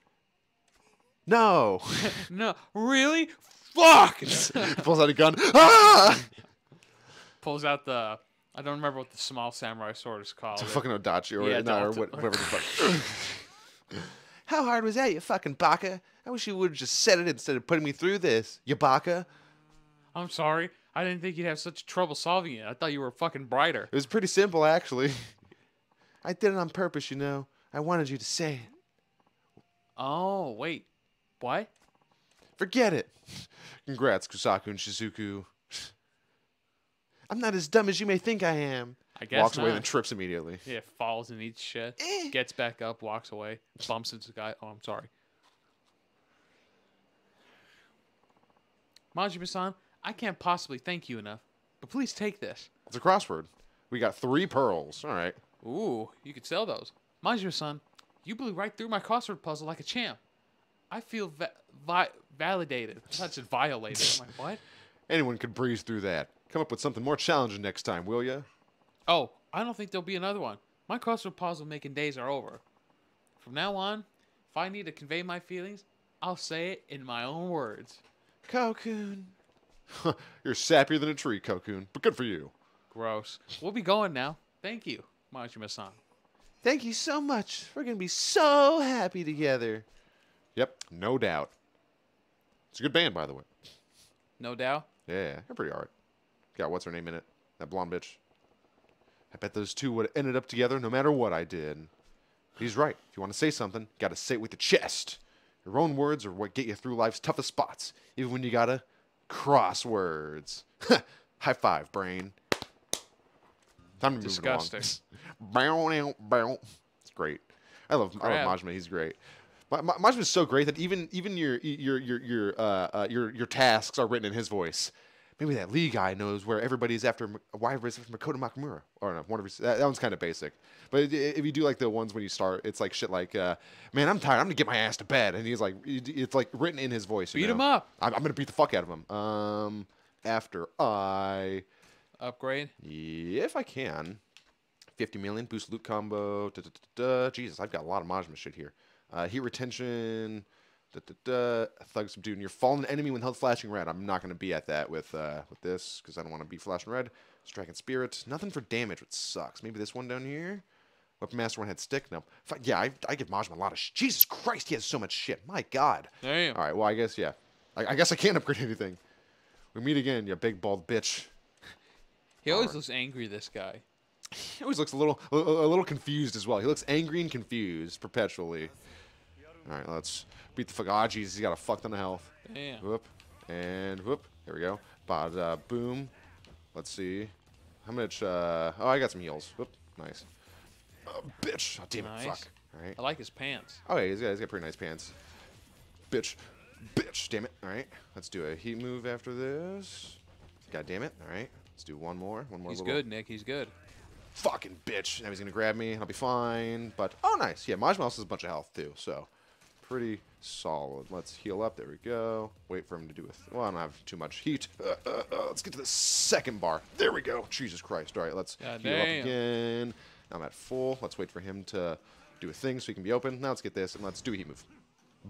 No. no, really? Fuck! Pulls out a gun. Ah! Pulls out the. I don't remember what the small samurai sword is called. It's a fucking Odachi or, Yeah, no, or whatever the fuck. How hard was that, you fucking baka? I wish you would have just said it instead of putting me through this, you baka. I'm sorry. I didn't think you'd have such trouble solving it. I thought you were fucking brighter. It was pretty simple, actually. I did it on purpose, you know. I wanted you to say it. Oh, wait. What? Forget it. Congrats, Kusaku and Shizuka. I'm not as dumb as you may think I am. I guess Walks away, not. then trips immediately. Yeah, falls and eats shit. Eh. Gets back up, walks away, bumps into the guy. Oh, I'm sorry. Majima-san, I can't possibly thank you enough, but please take this. It's a crossword. We got three pearls. All right. Ooh, you could sell those. Majima-san, you blew right through my crossword puzzle like a champ. I feel va- vi- validated. I thought it said violated. I'm like, what? Anyone could breeze through that. Come up with something more challenging next time, will ya? Oh, I don't think there'll be another one. My crossword puzzle making days are over. From now on, if I need to convey my feelings, I'll say it in my own words. Kokun. You're sappier than a tree, Kokun, but good for you. Gross. We'll be going now. Thank you, Majima-san. Thank you so much. We're gonna be so happy together. Yep, no doubt. It's a good band, by the way. No doubt. Yeah, they're pretty alright. Got what's her name in it? That blonde bitch. I bet those two would have ended up together no matter what I did. He's right. If you want to say something, got to say it with the chest. Your own words are what get you through life's toughest spots, even when you gotta cross words. High five, brain. Time to move Disgusting. it along. It's great. I love I love Majima. He's great. Ma- is so great that even even your your your your uh, uh, your your tasks are written in his voice. Maybe that Lee guy knows where everybody's after why everybody's after Makoto Makimura. Or no, one of his, that, that one's kind of basic. But if you do like the ones when you start, it's like shit like, uh, man, I'm tired. I'm gonna get my ass to bed. And he's like, it's like written in his voice. Beat know? him up. I'm, I'm gonna beat the fuck out of him. Um, after I, Upgrade. if I can, 50 million boost loot combo. Da, da, da. Jesus, I've got a lot of Majima shit here. Uh, heat retention. Thug subdued. And you're fallen enemy when health flashing red. I'm not going to be at that with uh, with this because I don't want to be flashing red. Striking spirit. Nothing for damage, which sucks. Maybe this one down here. Weapon master one head stick. No. Fuck, yeah, I, I give Majima a lot of. Jesus Christ, he has so much shit. My God. Damn. All right. Well, I guess yeah. I, I guess I can't upgrade anything. We meet again, you big bald bitch. He always looks angry. This guy. He always looks a little a, a little confused as well. He looks angry and confused perpetually. All right, let's beat the fuck. Ah, he's got a fuck ton of health. Damn. Whoop and whoop. Here we go. Bada boom. Let's see. How much? Uh, oh, I got some heals. Whoop. Nice. Oh, bitch. Oh, damn it. Fuck. All right. I like his pants. Oh, yeah, he's got, he's got pretty nice pants. Bitch. Bitch. Damn it. All right. Let's do a heat move after this. God damn it. All right. Let's do one more. One more He's little good, Nick. He's good. fucking bitch. Now he's gonna grab me, and I'll be fine. But oh, nice. Yeah, Majima also has a bunch of health too, so pretty solid. Let's heal up. There we go. Wait for him to do a. Th- well, I don't have too much heat. Uh, uh, uh, let's get to the second bar. There we go. Jesus Christ. All right, let's God heal up again. Now I'm at full. Let's wait for him to do a thing so he can be open. Now let's get this and let's do a heat move.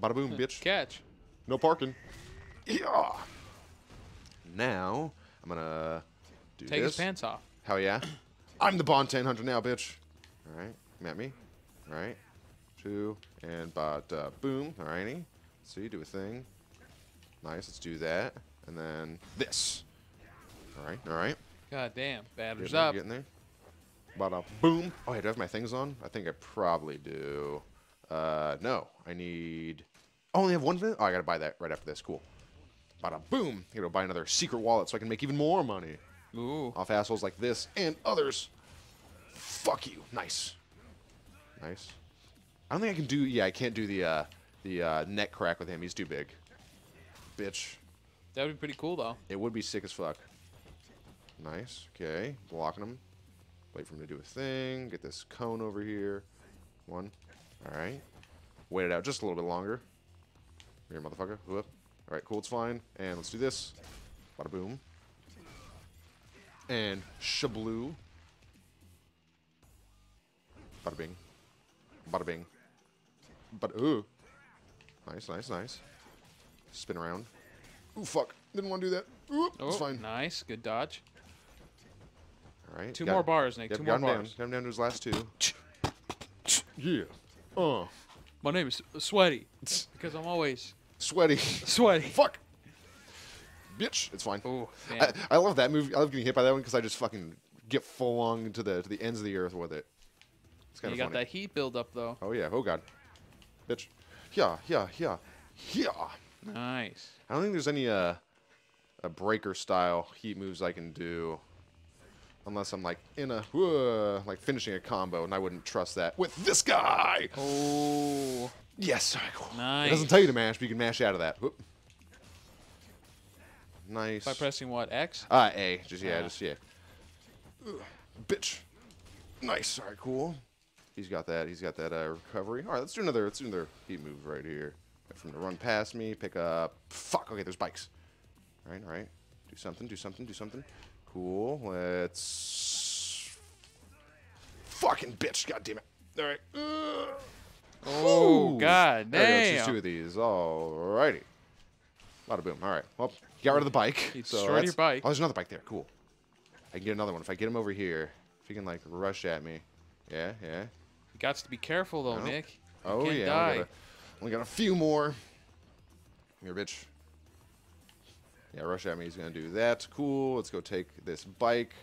Bada boom, bitch. Catch. No parking. Yeah. Now I'm gonna do Take this. his pants off. Hell yeah. I'm the Bontan Hunter now, bitch. Alright, come at me. Alright. Two, and but uh, boom. Alrighty. See, do a thing. Nice, let's do that. And then this. Alright, alright. God damn. Batter's Getting there, up. getting there. Bada boom. Oh, yeah, do I have my things on? I think I probably do. Uh, no. I need. Oh, I only have one minute? Oh, I gotta buy that right after this. Cool. Bada boom. I gotta buy another secret wallet so I can make even more money Ooh. off assholes like this and others. Fuck you. Nice. Nice. I don't think I can do. Yeah, I can't do the uh, the uh, neck crack with him. He's too big. Bitch. That would be pretty cool, though. It would be sick as fuck. Nice. Okay. Blocking him. Wait for him to do a thing. Get this cone over here. One. All right. Wait it out just a little bit longer. Here, motherfucker. Whoop. All right, cool. It's fine. And let's do this. Bada boom. And shabloo. Bada bing. Bada bing. But ooh. Nice, nice, nice. Spin around. Ooh, fuck. Didn't want to do that. Ooh, Oh, it's fine. nice. Good dodge. All right. Two got- more bars, Nick. Yep, Two more him down. bars. Got him down to his last two. yeah. Uh. My name is Sweaty because I'm always Sweaty. sweaty. Fuck. Bitch. It's fine. Ooh, I. I love that movie. I love getting hit by that one because I just fucking get full on to the to the ends of the earth with it. It's kind You of got funny. that heat buildup, though. Oh yeah. Oh god. Bitch. Yeah. Yeah. Yeah. Yeah. Nice. I don't think there's any uh, a breaker style heat moves I can do, unless I'm like in a uh, like finishing a combo, and I wouldn't trust that with this guy. Oh. Yes, cool. It doesn't tell you to mash, but you can mash out of that. Whoop. Nice. By pressing what? X? Uh, A. Just yeah, Ah. just yeah. Ugh, bitch. Nice. All right, cool. He's got that. He's got that uh, recovery. All right, let's do another. Let's do another heat move right here. For him to run past me. Pick up. Fuck. Okay, there's bikes. All right, all right. Do something. Do something. Do something. Cool. Let's. Fucking bitch. God damn it. All right. Ugh. Oh, Ooh. God There we go. Let's just two damn. of these. lot of boom. All right. Well, got rid of the bike. You so destroyed your bike. Oh, there's another bike there. Cool. I can get another one if I get him over here. If he can like rush at me. Yeah, yeah. You got to be careful though. Nick. You Oh yeah, die. Only, got a, only got a few more. Here, bitch. Yeah, rush at me. He's gonna do that. Cool. Let's go take this bike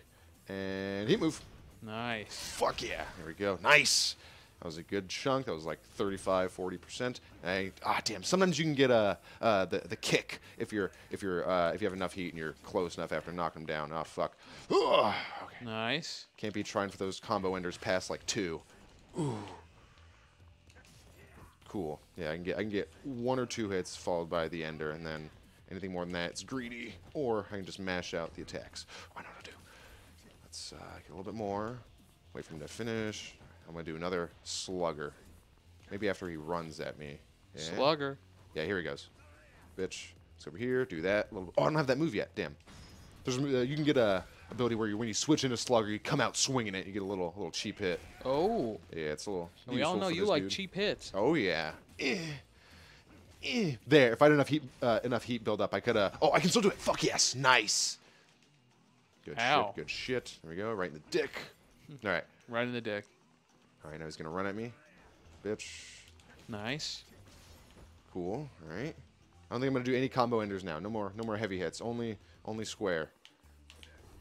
and heat move. Nice. Fuck yeah. There we go. Nice. That was a good chunk. That was like 35, 40%. I, ah, damn. Sometimes you can get a uh, the the kick if you're if you're uh, if you have enough heat and you're close enough after knocking him down. Oh fuck. Ugh. Okay. Nice. Can't be trying for those combo enders past like two. Ooh. Cool. Yeah, I can get I can get one or two hits followed by the ender, and then anything more than that, it's greedy. Or I can just mash out the attacks. I know what to do. Let's uh, get a little bit more. Wait for him to finish. I'm gonna do another slugger. Maybe after he runs at me. Yeah. Slugger. Yeah, here he goes. Bitch. It's over here. Do that. Oh, I don't have that move yet. Damn. There's uh, you can get a ability where you, when you switch into slugger, you come out swinging it. You get a little little cheap hit. Oh. Yeah, it's a little. We all know you like dude. cheap hits. Oh yeah. Eh. Eh. There. If I had enough heat, uh, enough heat build up, I could. Uh, oh, I can still do it. Fuck yes. Nice. Good Ow. shit. Good shit. There we go. Right in the dick. All right. Right in the dick. All right. Now he's gonna run at me. Bitch. Nice. Cool. All right. I don't think I'm gonna do any combo enders now. No more. No more heavy hits. Only. Only square.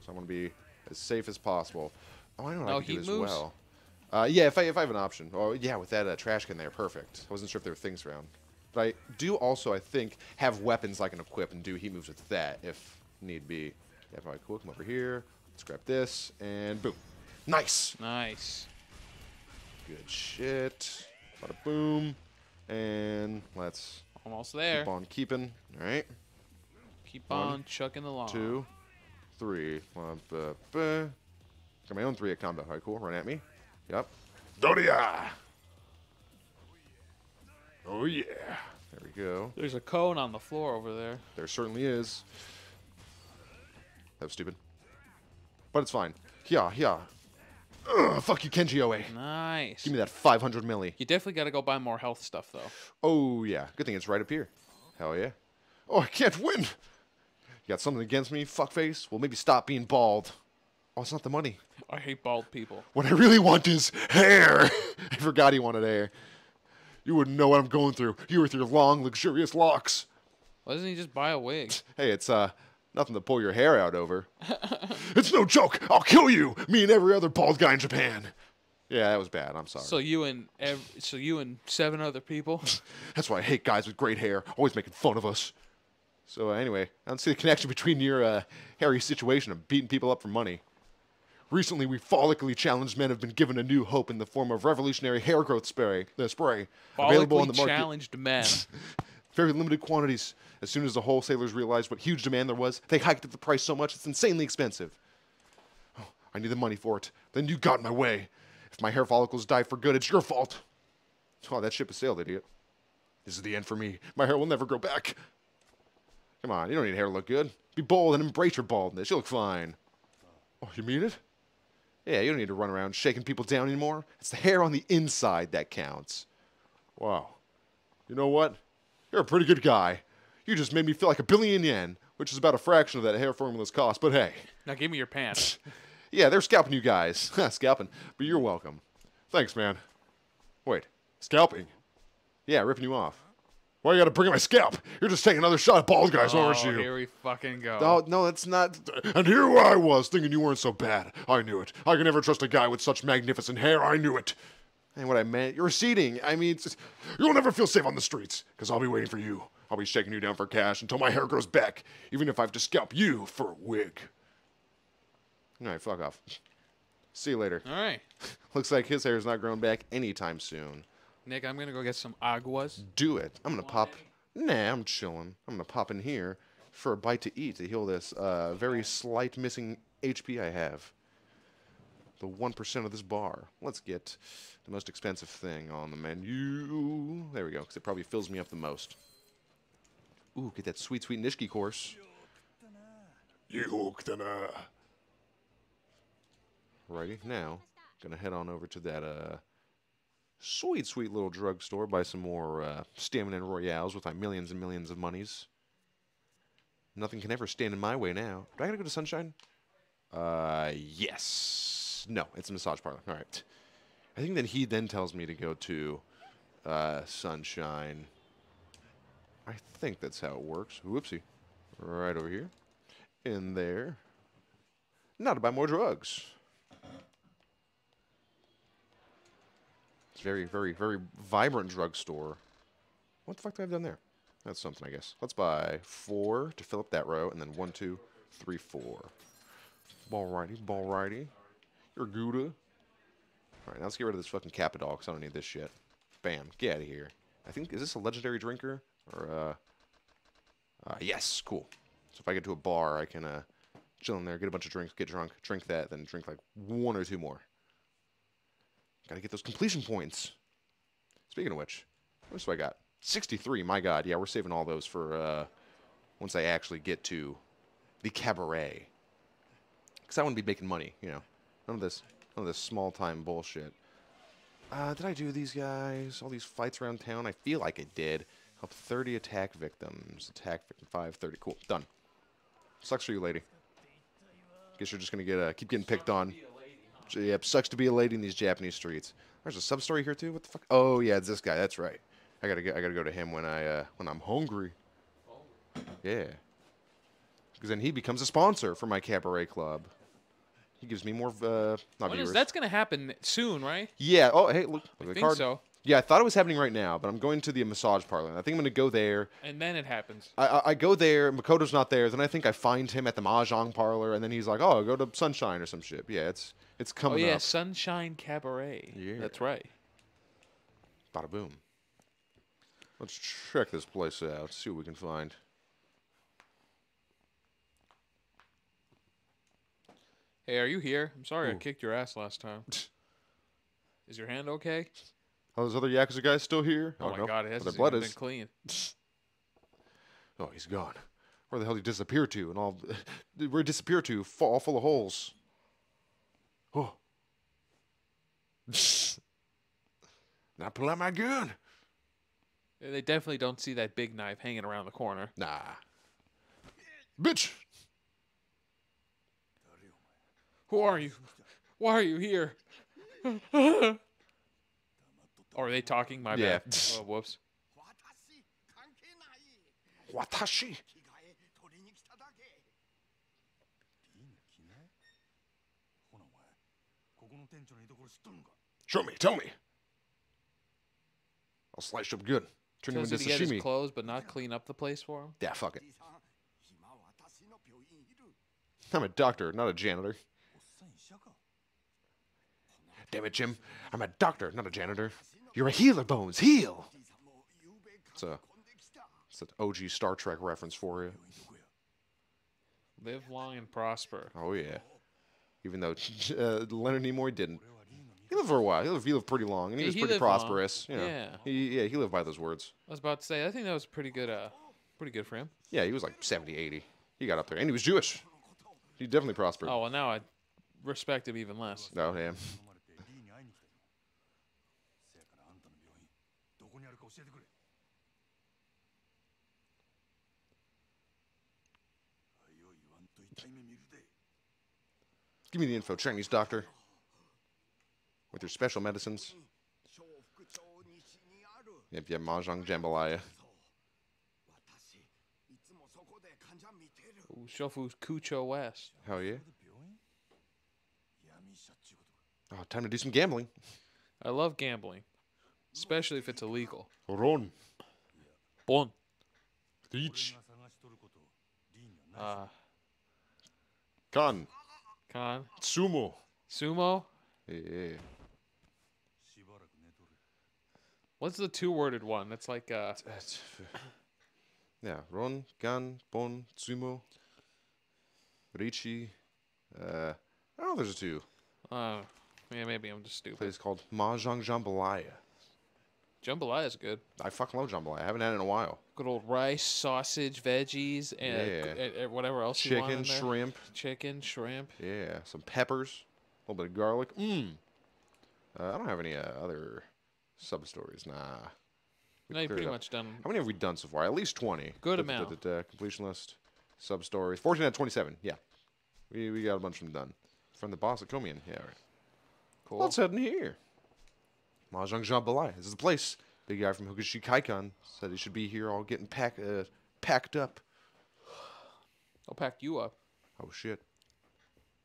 So I'm going to be as safe as possible. Oh, I know what No I can do as moves? well. Uh, yeah, if I if I have an option. Oh, yeah, with that uh, trash can there, perfect. I wasn't sure if there were things around. But I do also, I think, have weapons I can equip and do heat moves with that if need be. Yeah, right, cool. Come over here. Let's grab this and boom. Nice. Nice. Good shit. Bada boom. And let's Almost there. keep on keeping. All right. Keep One, on chucking the long. two, three. One, ba, ba. Got my own three at combo. All right, cool. Run at me. Yep. Dodia! Oh yeah. There we go. There's a cone on the floor over there. There certainly is. That was stupid. But it's fine. Yeah, yeah. Ugh, fuck you, Kenji Oe. Nice. Give me that 500 milli. You definitely got to go buy more health stuff though. Oh, yeah. Good thing it's right up here. Hell yeah. Oh, I can't win. You got something against me, fuckface? Well, maybe stop being bald. Oh, it's not the money. I hate bald people. What I really want is hair. I forgot he wanted hair. You wouldn't know what I'm going through. You with your long, luxurious locks. Why doesn't he just buy a wig? Hey, it's uh nothing to pull your hair out over. it's no joke. I'll kill you. Me and every other bald guy in Japan. Yeah, that was bad. I'm sorry. So you and ev- so you and seven other people. That's why I hate guys with great hair, always making fun of us. So uh, anyway, I don't see the connection between your uh, hairy situation and beating people up for money. Recently, we follically challenged men have been given a new hope in the form of revolutionary hair growth spray. The spray available on the Follically market. challenged men. very limited quantities. As soon as the wholesalers realized what huge demand there was, they hiked up the price so much it's insanely expensive. Oh, I need the money for it. Then you got in my way. If my hair follicles die for good, it's your fault. Oh, that ship has sailed, idiot. This is the end for me. My hair will never grow back. Come on, you don't need hair to look good. Be bold and embrace your baldness. You look fine. Oh, you mean it? Yeah, you don't need to run around shaking people down anymore. It's the hair on the inside that counts. Wow. You know what? You're a pretty good guy. You just made me feel like a billion yen, which is about a fraction of that hair formula's cost. But hey, now give me your pants. yeah, they're scalping you guys. scalping. But you're welcome. Thanks, man. Wait, Scalping. yeah, ripping you off. Why you gotta bring in my scalp? You're just taking another shot at bald guys, oh, aren't you? here we fucking go. Oh, no, that's not. And here I was, thinking you weren't so bad. I knew it. I can never trust a guy with such magnificent hair. I knew it. And what I meant, you're receding. I mean, it's, You'll never feel safe on the streets, because I'll be waiting for you. I'll be shaking you down for cash until my hair grows back, even if I have to scalp you for a wig. all right, fuck off. See you later. All right, Looks like his hair is not growing back anytime soon. Nick, I'm gonna go get some aguas. Do it. I'm gonna pop. Nah, I'm chilling. I'm gonna pop in here for a bite to eat to heal this uh, very slight missing HP I have. The one percent of this bar. Let's get the most expensive thing on the menu. There we go, because it probably fills me up the most. Ooh, get that sweet, sweet Nishiki course. Righty, now gonna head on over to that uh, sweet, sweet little drugstore, buy some more uh, stamina and royales with my millions and millions of monies. Nothing can ever stand in my way now. Do I gotta go to Sunshine? Uh, yes. No, it's a massage parlor. All right. I think that he then tells me to go to uh, Sunshine. I think that's how it works. Whoopsie. Right over here. In there. Now to buy more drugs. It's very, very, very vibrant drugstore. What the fuck do I have done there? That's something, I guess. Let's buy four to fill up that row, and then one, two, three, four. Ball righty, ball righty. You're Gouda. All right, now let's get rid of this fucking Capadol, because I don't need this shit. Bam, get out of here. I think, is this a legendary drinker? Or, uh, uh, yes, cool. So if I get to a bar, I can, uh, chill in there, get a bunch of drinks, get drunk, drink that, then drink like one or two more. Gotta get those completion points. Speaking of which, what do I got? 63, my god. Yeah, we're saving all those for uh, once I actually get to the cabaret. Because I wouldn't be making money, you know. None of this, none of this small time bullshit. Uh, did I do these guys? All these fights around town? I feel like I did. Help 30 attack victims. Attack victim 5, 30. Cool, done. Sucks for you, lady. Guess you're just gonna get uh, keep getting picked on. Yep, sucks to be a lady in these Japanese streets. There's a sub story here too. What the fuck? Oh yeah, it's this guy. That's right. I gotta go, I gotta go to him when I uh, when I'm hungry. Yeah. Because then he becomes a sponsor for my cabaret club. He gives me more uh, not When viewers. is, that's gonna happen soon, right? Yeah. Oh, hey, look. I think card. so. Yeah, I thought it was happening right now, but I'm going to the massage parlor. and I think I'm going to go there. And then it happens. I, I, I go there. Makoto's not there. Then I think I find him at the mahjong parlor, and then he's like, "Oh, go to Sunshine or some shit." Yeah, it's it's coming. Oh coming yeah, up. Sunshine Cabaret. Yeah. That's right. Bada boom. Let's check this place out. See what we can find. Hey, are you here? I'm sorry I kicked your ass last time. Is your hand okay? Are those other yakuza guys still here? Oh, my no. god, it hasn't blood been is. clean. Oh, he's gone. Where the hell did he disappear to? And all, where did he disappear to? Fu- All full of holes. Oh. now pull out my gun. They definitely don't see that big knife hanging around the corner. Nah. Bitch. Who are you? Why are you here? oh, are they talking? My yeah. bad. Oh, whoops. Watashi. Show me, tell me. I'll slice you up good. Turn him you into sashimi. Get his clothes, but not clean up the place for him. Yeah, fuck it. I'm a doctor, not a janitor. Damn it, Jim. I'm a doctor, not a janitor. You're a healer, Bones. Heal! It's, a, it's an OG Star Trek reference for you. Live long and prosper. Oh, yeah. Even though uh, Leonard Nimoy didn't. He lived for a while. He lived, he lived pretty long, and he yeah, was he pretty prosperous. You know. Yeah. He, yeah, he lived by those words. I was about to say, I think that was pretty good uh, pretty good for him. Yeah, he was like 70, 80. He got up there, and he was Jewish. He definitely prospered. Oh, well, now I respect him even less. Oh, damn. Give me the info, Chinese doctor. With your special medicines. Yep, yeah, Mahjong Jambalaya. Shofukucho West. Hell yeah. Oh, time to do some gambling. I love gambling, especially if it's illegal. Ron. Bon. Leech. Uh, ah. Con. Con. Sumo. Sumo? Yeah. What's the two worded one? That's like uh Yeah, Ron, Gan, Bon, Sumo, Ricci. Uh, I don't know. There's a two. Uh, yeah, maybe I'm just stupid. Place called Mahjong Jambalaya. Jambalaya is good. I fucking love jambalaya. I haven't had it in a while. Good old rice, sausage, veggies, and, Yeah. and- and whatever else you want Chicken, shrimp. Chicken, shrimp. Yeah, some peppers, a little bit of garlic. Mmm. Uh, I don't have any uh, other sub stories. Nah. We No, you pretty much done. How many have we done so far? At least 20. Good Da- amount. da- da- da, completion list, sub stories. 14 out of 27. Yeah. We, we got a bunch of them done. From the boss of Komian. Yeah, right. Cool. Let's head in here. Mahjong Jambalaya. This is the place. Big guy from Hokushi Kaikon said he should be here all getting pack, uh, packed up. I'll pack you up. Oh, shit.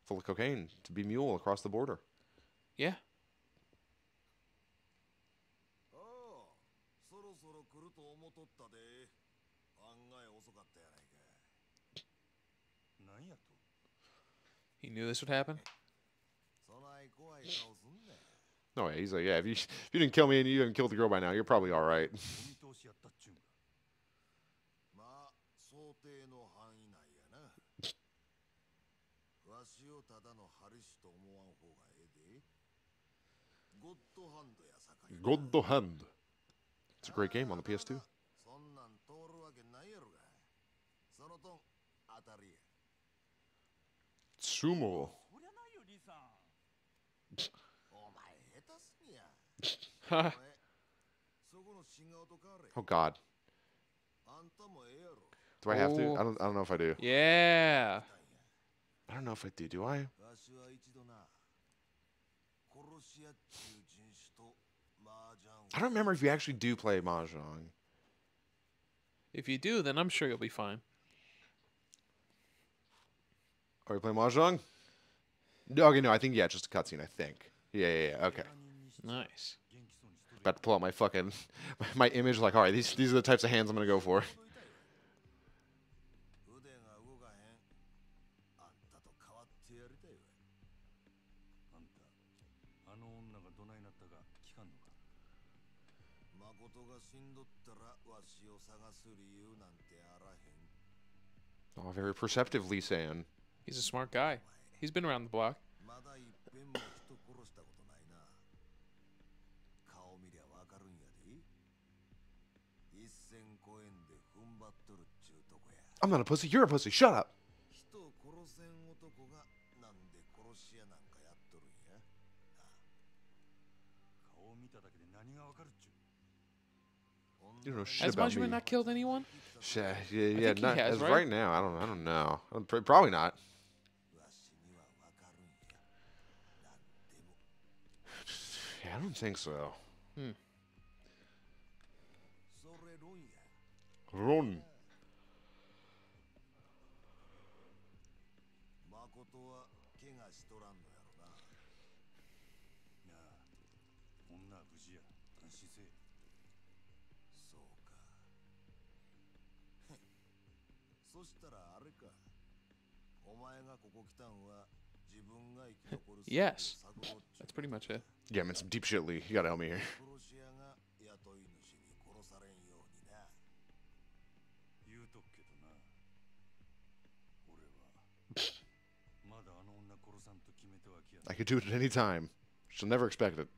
Full of cocaine to be mule across the border. Yeah. He knew this would happen? No way. He's like, yeah, if you if you didn't kill me and you haven't killed the girl by now, you're probably all right. God Hand. It's a great game on the PS2. Sumo. oh God. Do I have to? I don't. I don't know if I do. Yeah. I don't know if I do. Do I? I don't remember if you actually do play mahjong. If you do, then I'm sure you'll be fine. Are we playing mahjong? No, okay, no, I think yeah, just a cutscene. I think. Yeah, yeah, yeah. Okay. Nice about to pull out my fucking my image. Like, all right, these these are the types of hands I'm gonna go for. Oh, very perceptive, Lee San. He's a smart guy. He's been around the block. I'm not a pussy. You're a pussy. Shut up. You don't know shit Has Benjamin not killed anyone? Yeah, yeah, yeah not, has, as right? right? now, I don't, I don't know. Uh, probably not. yeah, I don't think so. Hmm. Run. しとらんのやろななあ女は無事や安心せえそうかへっそしたらあれかお前がここ来たんは自分が生き残る Yes. 策を探ろうっちゅう That's pretty much it. Yeah, I'm in some deep shit, Lee. You gotta help me here. I could do it at any time. She'll never expect it.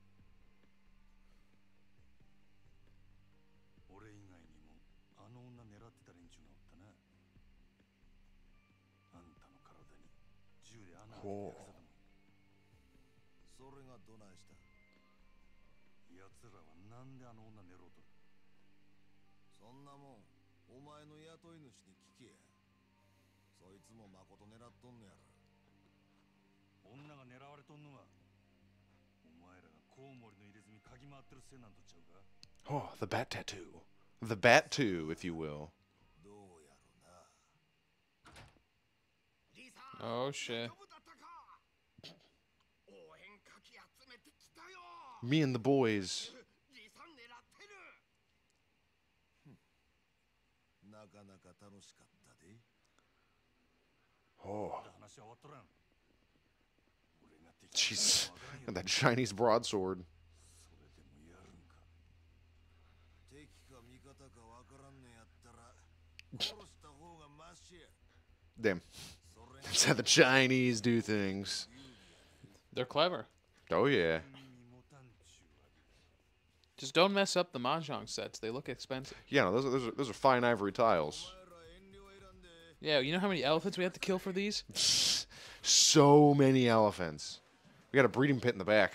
Whoa. それがどないした奴らはなんであの女狙うとそんなもんお前の雇い主に聞けやそいつも誠狙っとんのやろとんのはお前らがコウモリの入れ墨嗅ぎ回ってるせいなんとちゃうか Oh, the bat tattoo. The bat too, if you will. どうやろなリサ Oh shit. 大丈夫だったか応援かき集めてきたよ Me and the boys. リサ狙ってるなかなか楽しかったで Oh, まだ話は終わっとらん俺が敵 Jeez, and that Chinese broadsword. Damn. That's how the Chinese do things. They're clever. Oh, yeah. Just don't mess up the mahjong sets. They look expensive. Yeah, no, those are, those are, those are fine ivory tiles. Yeah, you know how many elephants we have to kill for these? so many elephants. We got a breeding pit in the back.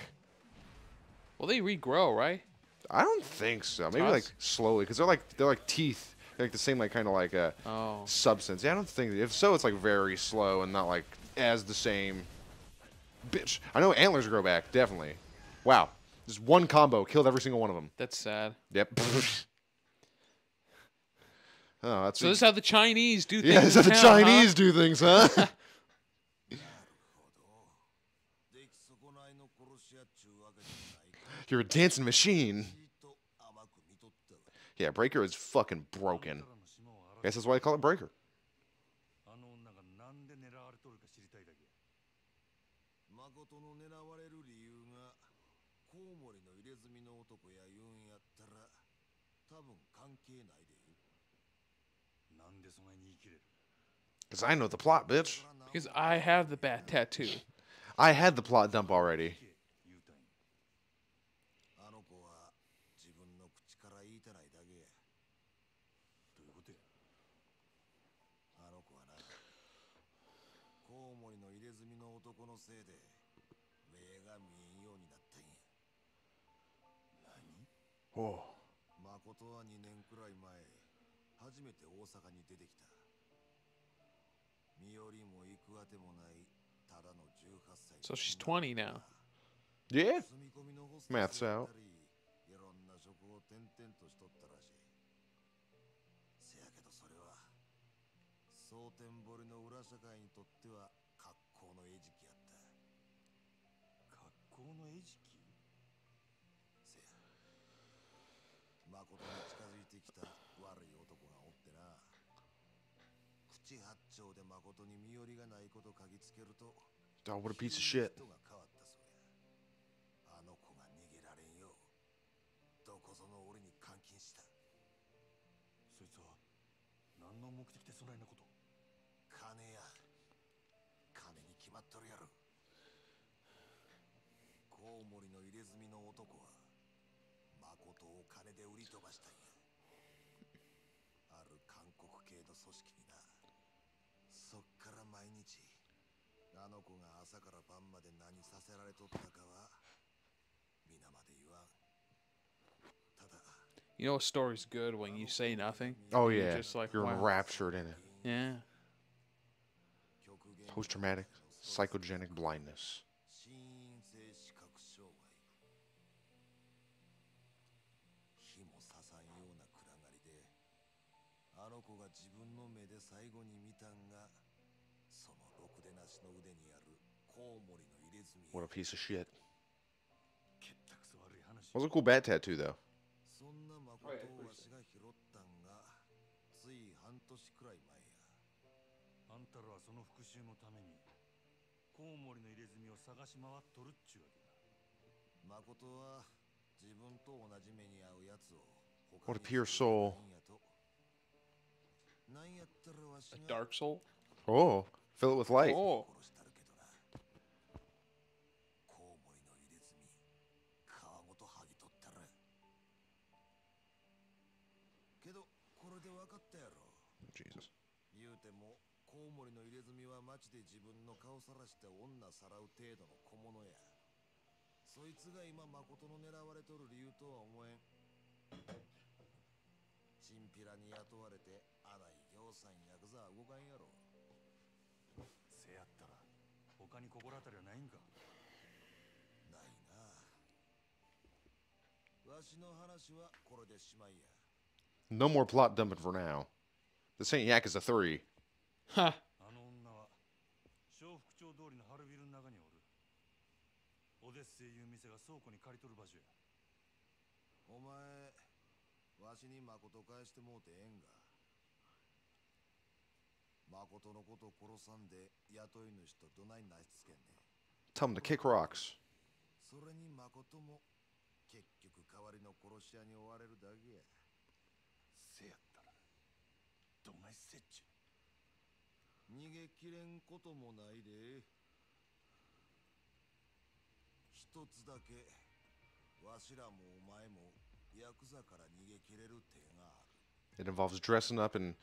Well, they regrow, right? I don't think so. Maybe like slowly, because they're like they're like teeth. They're like the same like kind of like a Oh. substance. Yeah, I don't think. If so, it's like very slow and not like as the same. Bitch, I know antlers grow back definitely. Wow, Just one combo killed every single one of them. That's sad. Yep. oh, that's So this is how the Chinese do things. yeah. That's how in the town, huh? Chinese do things, huh? You're a dancing machine. Yeah, Breaker is fucking broken. I guess that's why they call it Breaker. Because I know the plot, bitch. Because I have the bat tattoo. I had the plot dump already. Oh. 誠は2年くらい前初めて大阪に出てきた身寄りも行くあてもないただの18歳 So she's 20 now. Yeah. Math's out. いろんな職を転々としとったらしいせやけどそれは蒼天堀の裏社会にとっては近づいてきた悪い男がおってな。口八丁で誠に身寄りがないこと嗅ぎつけると Oh, what a piece of shit. 人が変わったそうや。あの子が逃げられんよう。どこぞの俺に監禁した。そいつは何の目的でそないなこと金や。金に決まっとるやろ。コウモリの入れ墨の男は金で売り飛ばしたんやある韓国系の組織になそっから毎日あの子が朝から晩まで何させられとったかは皆まで言わんただ You know a story's good when you say nothing? Oh You're yeah. just like, You're wow. enraptured in it. Yeah. 極限 Post-traumatic psychogenic blindness. What a piece of shit. That was a cool bat tattoo, though. What a pure soul. A dark soul? Oh, fill it with light. Oh. 墨は町で自分の顔さらして女さらう程度の小物やそいつが今誠の狙われとる理由とは思えんチンピラに雇われてあない行さんヤクザは動かんやろせやったら他に心当たりはないんか？ないなわしの話はこれでしまいや No more plot dumping for now. This ain't Yakuza 3. Ha. あの女は小福町通りの春ビルの中におるオデッセイいう店が倉庫に借りとる場所や。お前わしに誠返してもうてええんが。誠のこと殺さんで雇い主とどないなしつけんねん。Tell him to kick rocks. それに誠も結局代わりの殺し屋に追われるだけや。せやったらどないせっちゅ逃げきれんこともないで一つだけわしらもお前もヤクザから逃げきれる手がある It involves dressing up in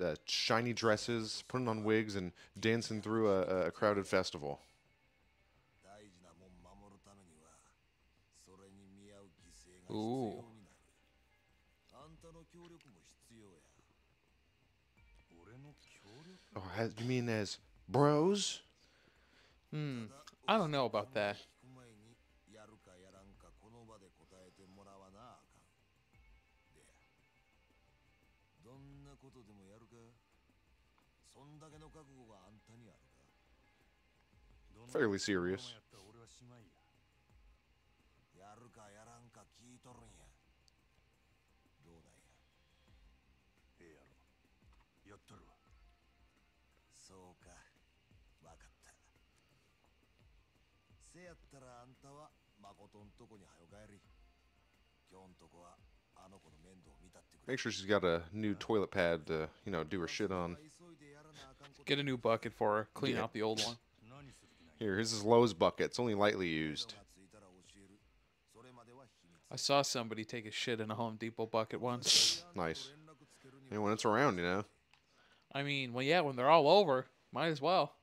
uh, shiny dresses, putting on wigs, and dancing through a, a crowded festival. 大事なもん守るためにはそれに見合う犠牲が必要になるあんたの協力も必要や俺の協力 Oh, has, you mean as bros? Hmm. I don't know about that. fairly serious. Make sure she's got a new toilet pad to, you know, do her shit on. Get a new bucket for her. Clean yeah. out the old one. Here, here's his Lowe's bucket. It's only lightly used. I saw somebody take a shit in a Home Depot bucket once. nice. And when it's around, you know. I mean, well, yeah, when they're all over, might as well.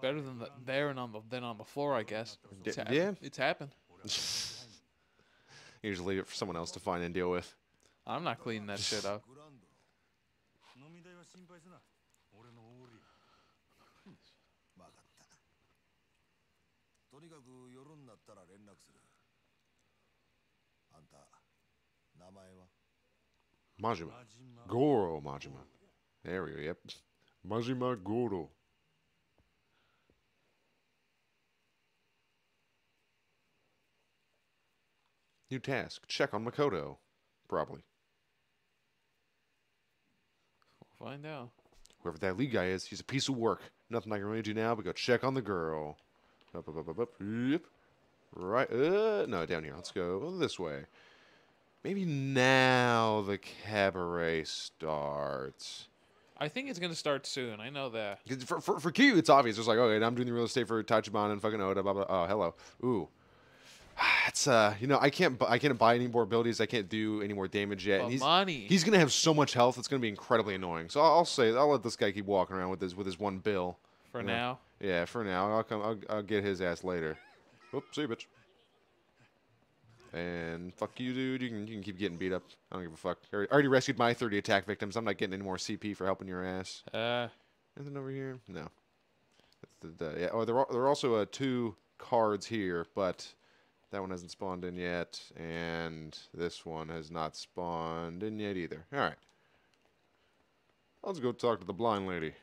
Better than the, there and on the than on the floor, I guess. It's yeah, happened. it's happened. Usually, leave it for someone else to find and deal with. I'm not cleaning that shit up. Majima. Goro Majima. There we go, yep. Majima Goro. New task. Check on Makoto. Probably. We'll find out. Whoever that lead guy is, he's a piece of work. Nothing I can really do now but go check on the girl. Up, up, up, up, up. Yep. Right. Uh, no, down here. Let's go this way. Maybe now the cabaret starts. I think it's gonna start soon. I know that. For, for, for Q, it's obvious. It's like, okay, I'm doing the real estate for Tachibana and fucking Oda, blah, blah. Oh, hello. Ooh. It's, uh, you know, I can't, bu- I can't buy any more abilities. I can't do any more damage yet. But and he's, money. he's gonna have so much health. It's gonna be incredibly annoying. So I'll, I'll say, I'll let this guy keep walking around with his, with his one bill. For Yeah. now. Yeah, for now. I'll come. I'll, I'll get his ass later. Whoop, see you, bitch. And fuck you, dude. You can you can keep getting beat up. I don't give a fuck. I already- rescued my 30 attack victims. I'm not getting any more CP for helping your ass. Uh, Anything over here? No. That's the, the, yeah. Oh, there are there are also uh, two cards here, but that one hasn't spawned in yet, and this one has not spawned in yet either. All right. Let's go talk to the blind lady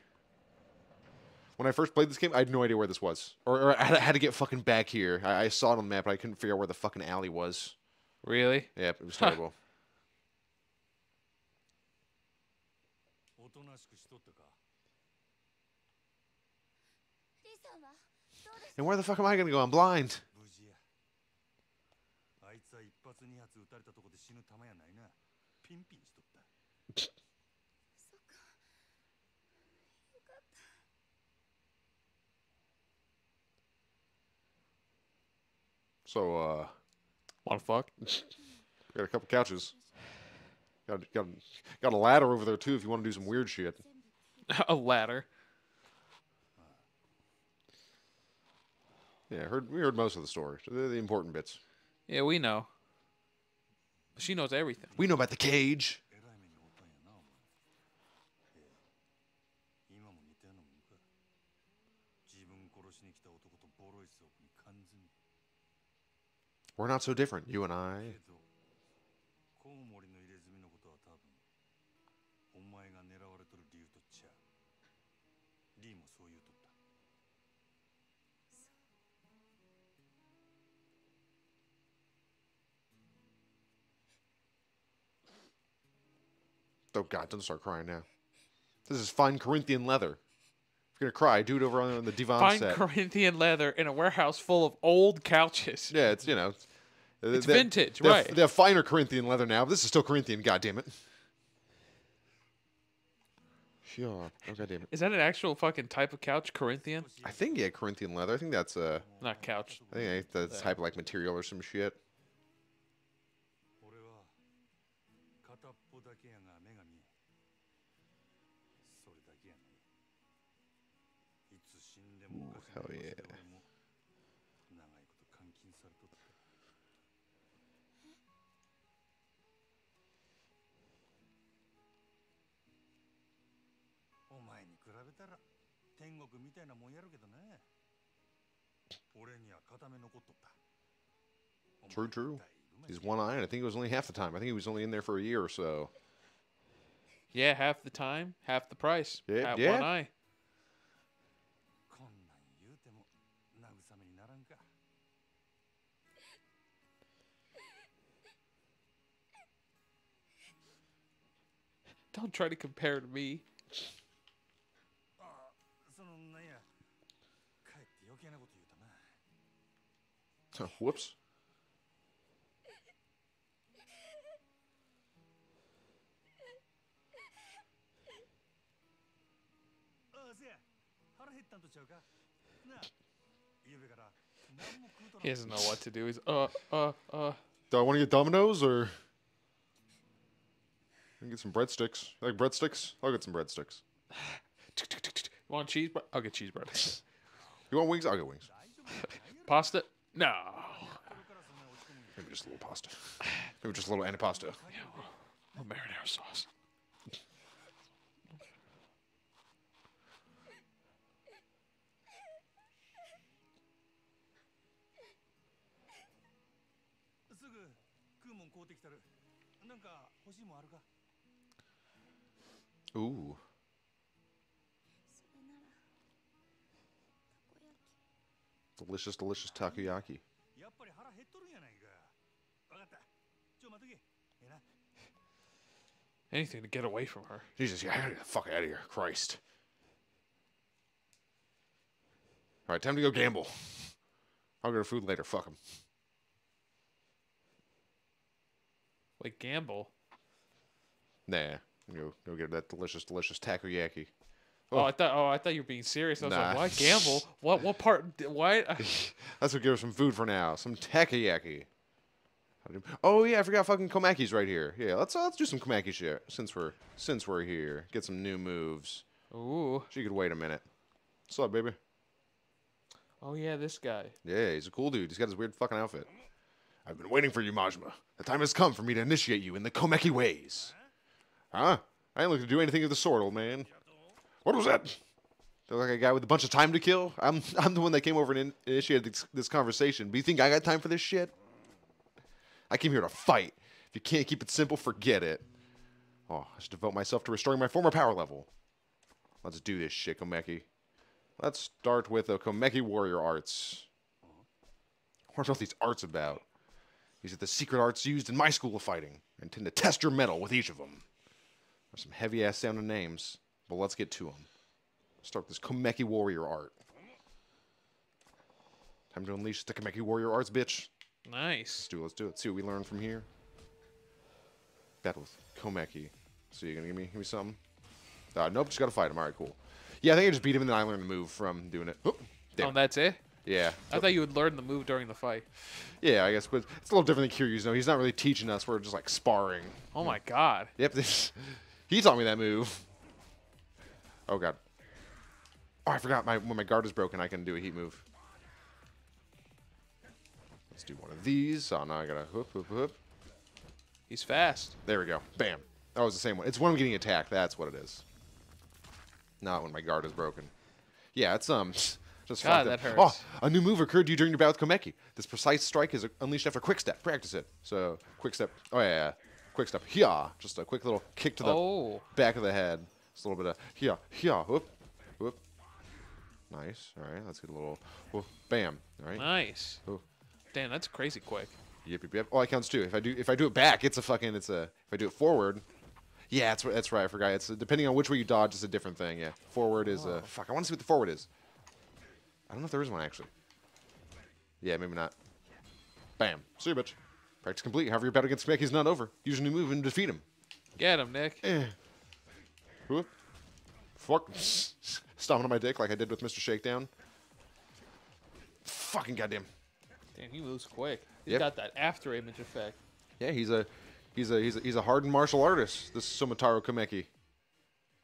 when I first played this game, I had no idea where this was, or, or I, had, to get fucking back here. I, I, saw it on the map, but I couldn't figure out where the fucking alley was. Really? Yeah, it was terrible. And where the fuck am I gonna go? I'm blind. So, uh, Wanna fuck? got a couple couches. Got got got a ladder over there too if you want to do some weird shit. a ladder. Yeah, heard we heard most of the story, the, the important bits. Yeah, we know. But she knows everything. We know about the cage. We're not so different, you and I. Oh God! Don't start crying now. This is fine Corinthian leather. If you're gonna cry, do it over on the divan fine set. Fine Corinthian leather in a warehouse full of old couches. Yeah, it's you know, it's it's they're, vintage, they're, right? They have finer Corinthian leather now. But this is still Corinthian. God damn it. Sure. Oh, God damn it. Is that an actual fucking type of couch, Corinthian? I think yeah, Corinthian leather. I think that's a not couch. I think that's type of like material or some shit. Hell yeah. 天国みたいなもんやるけどな俺には片目残っとった True, true. だいぶ前 He's one eye, and I think it was only half the time. I think he was only in there for a year or so. Yeah, half the time, half the price. Yeah, At yeah. one eye. こんなん言うても慰めにならんか Don't try to compare to me. ん He doesn't know what to do. He's uh uh uh. Do I want to get Domino's or? I can get some breadsticks. You like breadsticks? I'll get some breadsticks. You Want cheese? I'll get cheese bread. You want wings? I'll get wings. Pasta? No. Maybe just a little pasta. Maybe just a little antipasto. Yeah, well, marinara sauce. Ooh. delicious, delicious takoyaki. Anything to get away from her. Jesus, yeah, get the fuck out of here. Christ. All right, time to go gamble. I'll get her food later. Fuck him. Like gamble? Nah. Go, go get that delicious, delicious takoyaki. Oh, I thought. Oh, I thought you were being serious. I was Nah. like, why gamble? What? What part? Why? That's what give her some food for now. Some takoyaki. How Oh yeah, I forgot fucking Komaki's right here. Yeah, let's uh, let's do some Komaki shit since we're since we're here. Get some new moves. Ooh. She could wait a minute. What's up, baby? Oh yeah, this guy. Yeah, he's a cool dude. He's got his weird fucking outfit. I've been waiting for you, Majima. The time has come for me to initiate you in the Komeki ways. Huh? I ain't looking to do anything of the sort, old man. What was that? Look like a guy with a bunch of time to kill? I'm I'm the one that came over and in- initiated this, this conversation. But you think I got time for this shit? I came here to fight. If you can't keep it simple, forget it. Oh, I should devote myself to restoring my former power level. Let's do this shit, Komeki. Let's start with the Komeki Warrior Arts. What are all these arts about? These are the secret arts used in my school of fighting. I intend to test your mettle with each of them. There's some heavy ass sounding names, but let's get to them. Start this Komeki Warrior art. Time to unleash the Komeki Warrior arts, bitch. Nice. Let's do it. Let's do it. See what we learn from here. Battle with Komeki. So you're gonna give me give me something? Uh, nope, just gotta fight him. All right, cool. Yeah, I think I just beat him and then I learned the move from doing it. Oh. Oh, that's it. yeah. I thought you would learn the move during the fight. Yeah, I guess, but it's a little different than Kiryu's. No, he's not really teaching us. We're just like sparring. Oh my god. Yep, this, he taught me that move. Oh god. Oh, I forgot my when my guard is broken, I can do a heat move. Let's do one of these. Oh no, I gotta whoop whoop whoop. He's fast. There we go. Bam. That was the same one. It's when I'm getting attacked. That's what it is. Not when my guard is broken. Yeah, it's um. Just God, that hurts. Oh, a new move occurred to you during your battle with Komeki. This precise strike is unleashed after quick step. Practice it. So quick step. Oh yeah, yeah. quick step. Yeah, Just a quick little kick to the Oh. back of the head. Just a little bit of hia, hia. Whoop, whoop. Nice. All right. Let's get a little. Whoop, bam. All right. Nice. Oh. Damn, that's crazy quick. Yep, yep, yep. Oh, that counts too. If I do, if I do it back, it's a fucking, it's a. If I do it forward, yeah, that's right. That's right. I forgot. It's depending on which way you dodge, it's a different thing. Yeah, forward is a. Fuck, I want to see what the forward is. I don't know if there is one actually. Yeah, maybe not. Bam. See you, bitch. Practice complete. However, your battle against Smeky's not over. Use a new move and defeat him. Get him, Nick. Eh. Whoop. Fuck. Stomping on my dick like I did with Mr. Shakedown. Fucking goddamn. Damn, he moves quick. He's Yep. got that after image effect. Yeah, he's a he's a he's a, he's a hardened martial artist. This Sumataro Komeki.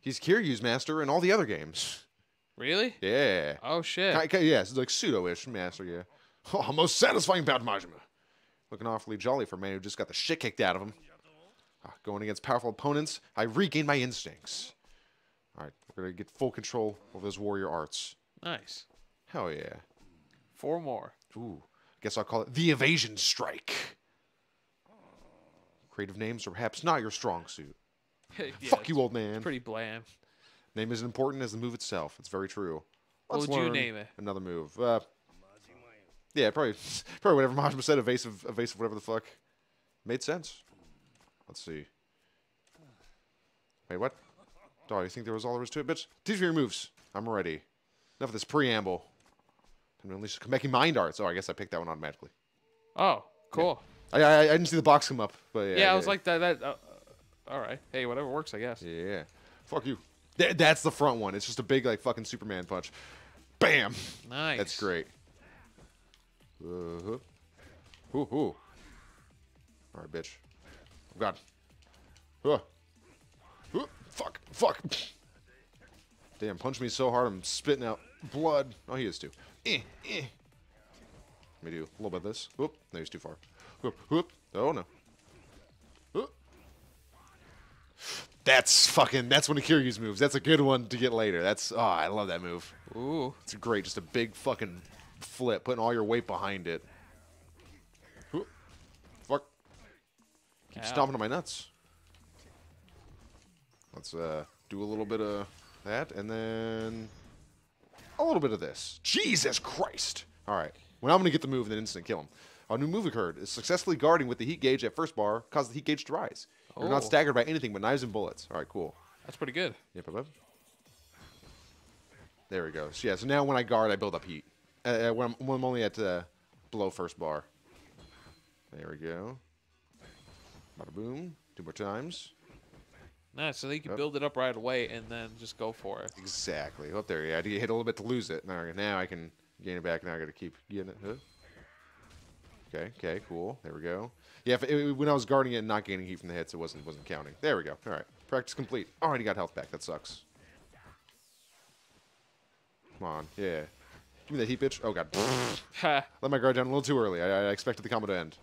He's Kiryu's master in all the other games. Really? Yeah. Oh shit. Yeah, it's like pseudo-ish master. Yeah. Oh, most satisfying bout, Majima. Looking awfully jolly for a man who just got the shit kicked out of him. Ah, going against powerful opponents, I regain my instincts. All right, we're gonna get full control of those warrior arts. Nice. Hell yeah. Four more. Ooh, guess I'll call it the evasion strike. Creative names are perhaps not your strong suit. Yeah, Fuck you, old man. Pretty bland. Name is important as the move itself. It's very true. What would you name it? Another move. Uh, yeah, probably probably whatever Majima said. Evasive, evasive, whatever the fuck. Made sense. Let's see. Wait, what? Oh, you think there was all there was to it, bitch? Teach me your moves. I'm ready. Enough of this preamble. Time to unleash Komeki Mind Arts. Oh, I guess I picked that one automatically. Oh, cool. I, I, I didn't see the box come up, but yeah. Yeah, I was like that. That. Uh, uh, all right. Hey, whatever works, I guess. Yeah. Fuck you. Th- that's the front one. It's just a big, like, fucking Superman punch. Bam! Nice. That's great. Uh-huh. Ooh, ooh. All right, bitch. Oh, God. Uh. Uh, fuck. Fuck. Damn, punch me so hard I'm spitting out blood. Oh, he is too. Eh, eh. Let me do a little bit of this. Whoop. No, he's too far. Whoop, whoop. Oh, no. Whoop. That's fucking, that's one of Kiryu's moves. That's a good one to get later. That's, oh, I love that move. Ooh. It's great. Just a big fucking flip, putting all your weight behind it. Whoop. Fuck. Keep Ow. stomping on my nuts. Let's uh, do a little bit of that, and then a little bit of this. Jesus Christ! All right. Well, I'm going to get the move and then instant kill him. A new move occurred. Is successfully guarding with the heat gauge at first bar caused the heat gauge to rise. You're not Oh. staggered by anything but knives and bullets. All right, cool. That's pretty good. Yep, yep, yep. There we go. So, yeah, so now when I guard, I build up heat. Uh, uh, when, I'm, when I'm only at uh, below first bar. There we go. Bada boom. Two more times. Nice. So they can build it up right away and then just go for it. Exactly. Up there. Yeah, I had hit a little bit to lose it. Now, now I can gain it back. Now I got to keep getting it. Huh? Okay. Okay. Cool. There we go. Yeah. If it, when I was guarding it and not gaining heat from the hits, it wasn't wasn't counting. There we go. All right. Practice complete. Oh, Already got health back. That sucks. Come on. Yeah. Give me that heat, bitch. Oh god. Let my guard down a little too early. I, I expected the combo to end.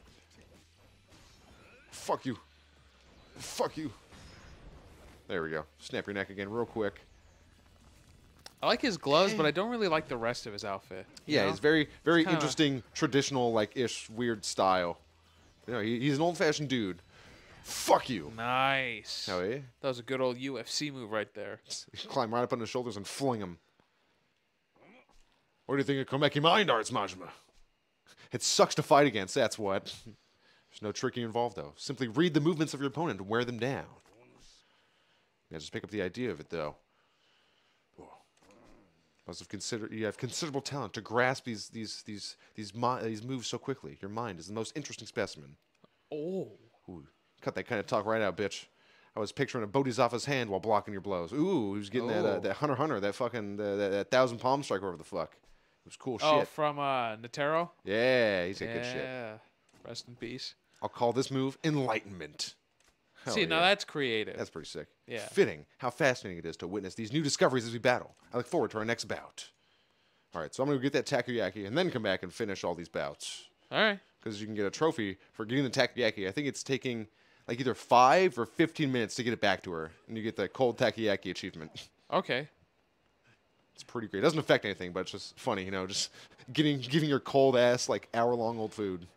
Fuck you. Fuck you. There we go. Snap your neck again real quick. I like his gloves, but I eh. don't really like the rest of his outfit. Yeah, know? it's very, very kinda- interesting, traditional, like ish, weird style. You know, he, he's an old-fashioned dude. Fuck you. Nice. Oh eh? yeah. That was a good old UFC move right there. Climb right up on his shoulders and fling him. What do you think of Komeki Mind Arts, Majima? It sucks to fight against. That's what. There's no tricking involved, though. Simply read the movements of your opponent and wear them down. Yeah, just pick up the idea of it, though. Must have consider you have considerable talent to grasp these these these these these moves so quickly. Your mind is the most interesting specimen. Oh. Ooh, cut that kind of talk right out, bitch. I was picturing a Bodhisattva's hand while blocking your blows. Ooh, he was getting that uh, Oh. that Hunter Hunter, that fucking uh, that, that thousand palm strike, whatever the fuck. It was cool Oh, shit. Oh, from uh, Netero? Yeah, he's got good shit. Yeah. Rest in peace. I'll call this move enlightenment. Hell See, now that's creative. That's pretty sick. Yeah. Fitting how fascinating it is to witness these new discoveries as we battle. I look forward to our next bout. All right, so I'm going to get that takoyaki and then come back and finish all these bouts. All right. Because you can get a trophy for getting the takoyaki. I think it's taking like either five or 15 minutes to get it back to her. And you get the cold takoyaki achievement. Okay. It's pretty great. It doesn't affect anything, but it's just funny, you know, just getting giving your cold ass like hour long old food.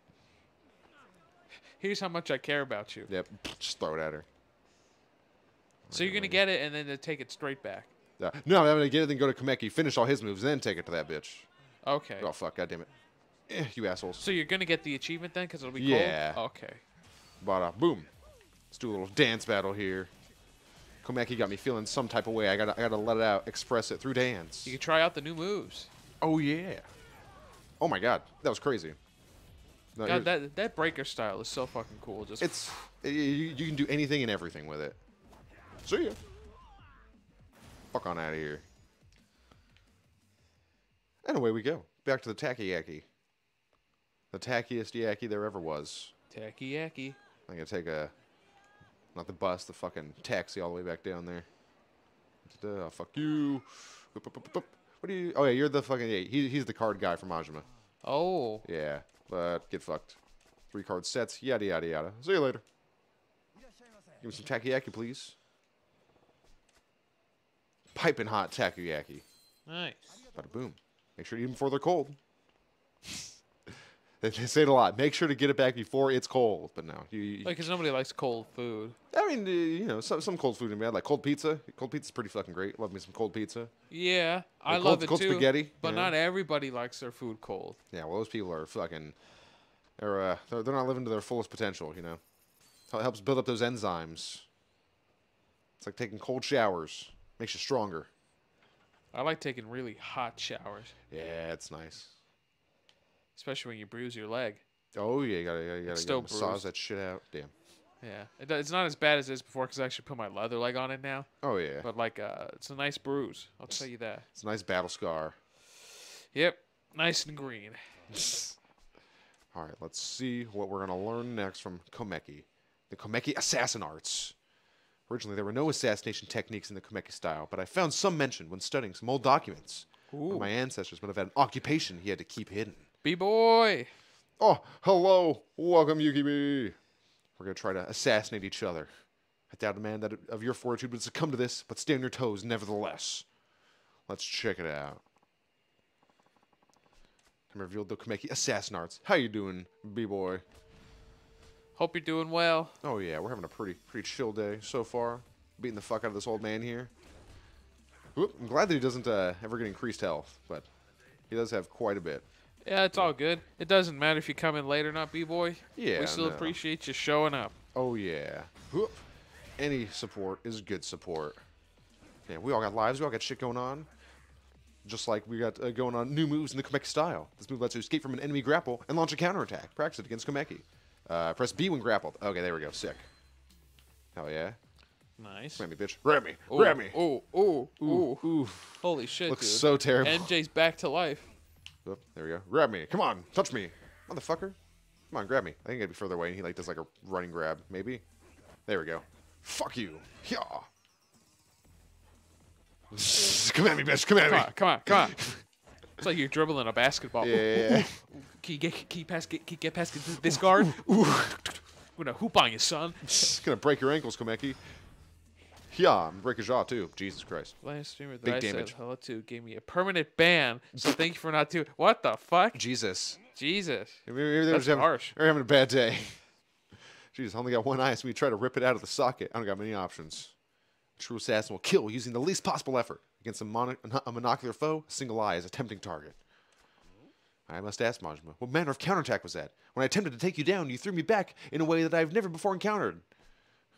Here's how much I care about you. Yep, just throw it at her. So you're gonna get it and then take it straight back. Yeah. No, I'm gonna get it, then go to Komeki, finish all his moves, then take it to that bitch. Okay. Oh fuck, god damn it. Eh, you assholes. So you're gonna get the achievement then, because it'll be Yeah. cold. Okay. Bada boom. Let's do a little dance battle here. Komeki got me feeling some type of way. I gotta I gotta let it out, express it through dance. You can try out the new moves. Oh yeah. Oh my god, that was crazy. No, God, that that breaker style is so fucking cool. Just it's you, you can do anything and everything with it. See ya. Fuck on out of here. And away we go. Back to the takoyaki. The tackiest yaki there ever was. tacky yacky. I'm gonna take a, not the bus, the fucking taxi all the way back down there. Da-da, oh, fuck you. What do you? Oh yeah, you're the fucking. Yeah, he, he's the card guy from Majima. Oh. Yeah, but get fucked. Three card sets, yada yada yada. See you later. Give me some takoyaki, please. Piping hot takoyaki. Nice. Bada boom. Make sure to eat them before they're cold. They, say it a lot. Make sure to get it back before it's cold. But no, you, you- Like, cause nobody likes cold food. I mean, uh, you know, some some cold food in bad, like cold pizza. Cold pizza's pretty fucking great. Love me some cold pizza. Yeah, I cold- love it cold too. spaghetti, but you know? not everybody likes their food cold. Yeah, well, those people are fucking. They're uh, they're, they're not living to their fullest potential. You know, it helps build up those enzymes. It's like taking cold showers. Makes you stronger. I like taking really hot showers, Yeah, it's nice. Especially when you bruise your leg. Oh yeah, you gotta, you gotta, you gotta, still massage bruised. that shit out. Damn. Yeah, it, it's not as bad as it is before because I actually put my leather leg on it now. Oh yeah, But like, uh, it's a nice bruise. I'll tell you that. it's a nice battle scar. Yep, nice and green. All right, let's see what we're gonna learn next from Komeki, the Komeki assassin arts. Originally, there were no assassination techniques in the Komeki style, but I found some mention when studying some old documents. One of my ancestors would have had an occupation he had to keep hidden. B boy. Oh, hello, welcome, Yukibi. We're gonna try to assassinate each other. I doubt a man that of your fortitude would succumb to this, but stay on your toes nevertheless. Let's check it out. I'm revealed the Komeki assassin arts. How you doing, b-boy? Hope you're doing well. Oh yeah, we're having a pretty pretty chill day so far. Beating the fuck out of this old man here. Whoop, I'm glad that he doesn't uh, ever get increased health, but he does have quite a bit. Yeah, it's all good. It doesn't matter if you come in late or not, B boy. Yeah, We still no. appreciate you showing up. Oh yeah. Whoop. Any support is good support. Yeah, we all got lives. We all got shit going on. Just like we got uh, going on new moves in the Komeki style. This move lets you escape from an enemy grapple and launch a counterattack. Practice it against Komeki. Uh, press B when grappled. Okay, there we go. Sick. Hell yeah. Nice. Grab me, bitch. Grab me. Ooh, Grab me. Ooh, ooh, ooh. Ooh. Holy shit, Looks dude. so terrible. MJ's back to life. Oop, there we go. Grab me. Come on. Touch me. Motherfucker. Come on, grab me. I think I'd be further away and he like does like a running grab, maybe. There we go. Fuck you. Yeah. Come at me, bitch. Come at Come me. on, come on, come on. It's like you're dribbling a basketball. Ooh, Yeah. Can you get, can you pass, get, can you get past this- this guard? Ooh. I'm gonna hoop on you, son. It's gonna break your ankles, Komeki. Yeah, and break your jaw too. Jesus Christ. Last streamer that Big I damage. said hello to gave me a permanent ban, so thank you for not doing. What the fuck? Jesus. Jesus. Maybe, That's having, harsh. they're having a bad day. Jesus, I only got one eye, so we try to rip it out of the socket. I don't got many options. A true assassin will kill using the least possible effort. Against a, a monocular foe, a single eye is a tempting target. I must ask, Majima, what manner of counterattack was that? When I attempted to take you down, you threw me back in a way that I've never before encountered.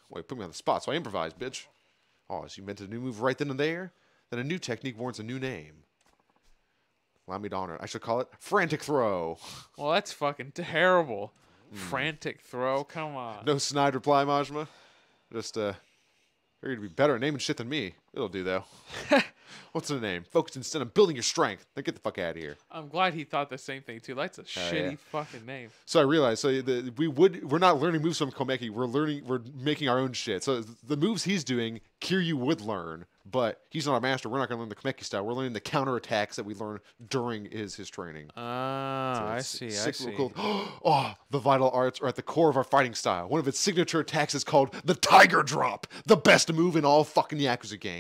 Well, you put me on the spot, so I improvised, bitch. Oh, so you meant a new move right then and there? Then a new technique warrants a new name. Allow me to honor it. I should call it Frantic Throw. Well, that's fucking terrible. Frantic throw. Come on. No snide reply, Majima. Just, uh, figured you'd be better at naming shit than me. It'll do, though. What's the name? Focus instead on building your strength. Then get the fuck out of here. I'm glad he thought the same thing too. That's a shitty yeah. fucking name. So I realized, so the, we would, we're not learning moves from Komeki. We're learning, we're making our own shit. So the moves he's doing, Kiryu would learn, but he's not a master. We're not going to learn the Komeki style. We're learning the counter attacks that we learn during his his training. Ah, I It's see. I see. cool- Oh, the vital arts are at the core of our fighting style. One of its signature attacks is called the Tiger Drop, the best move in all fucking Yakuza games.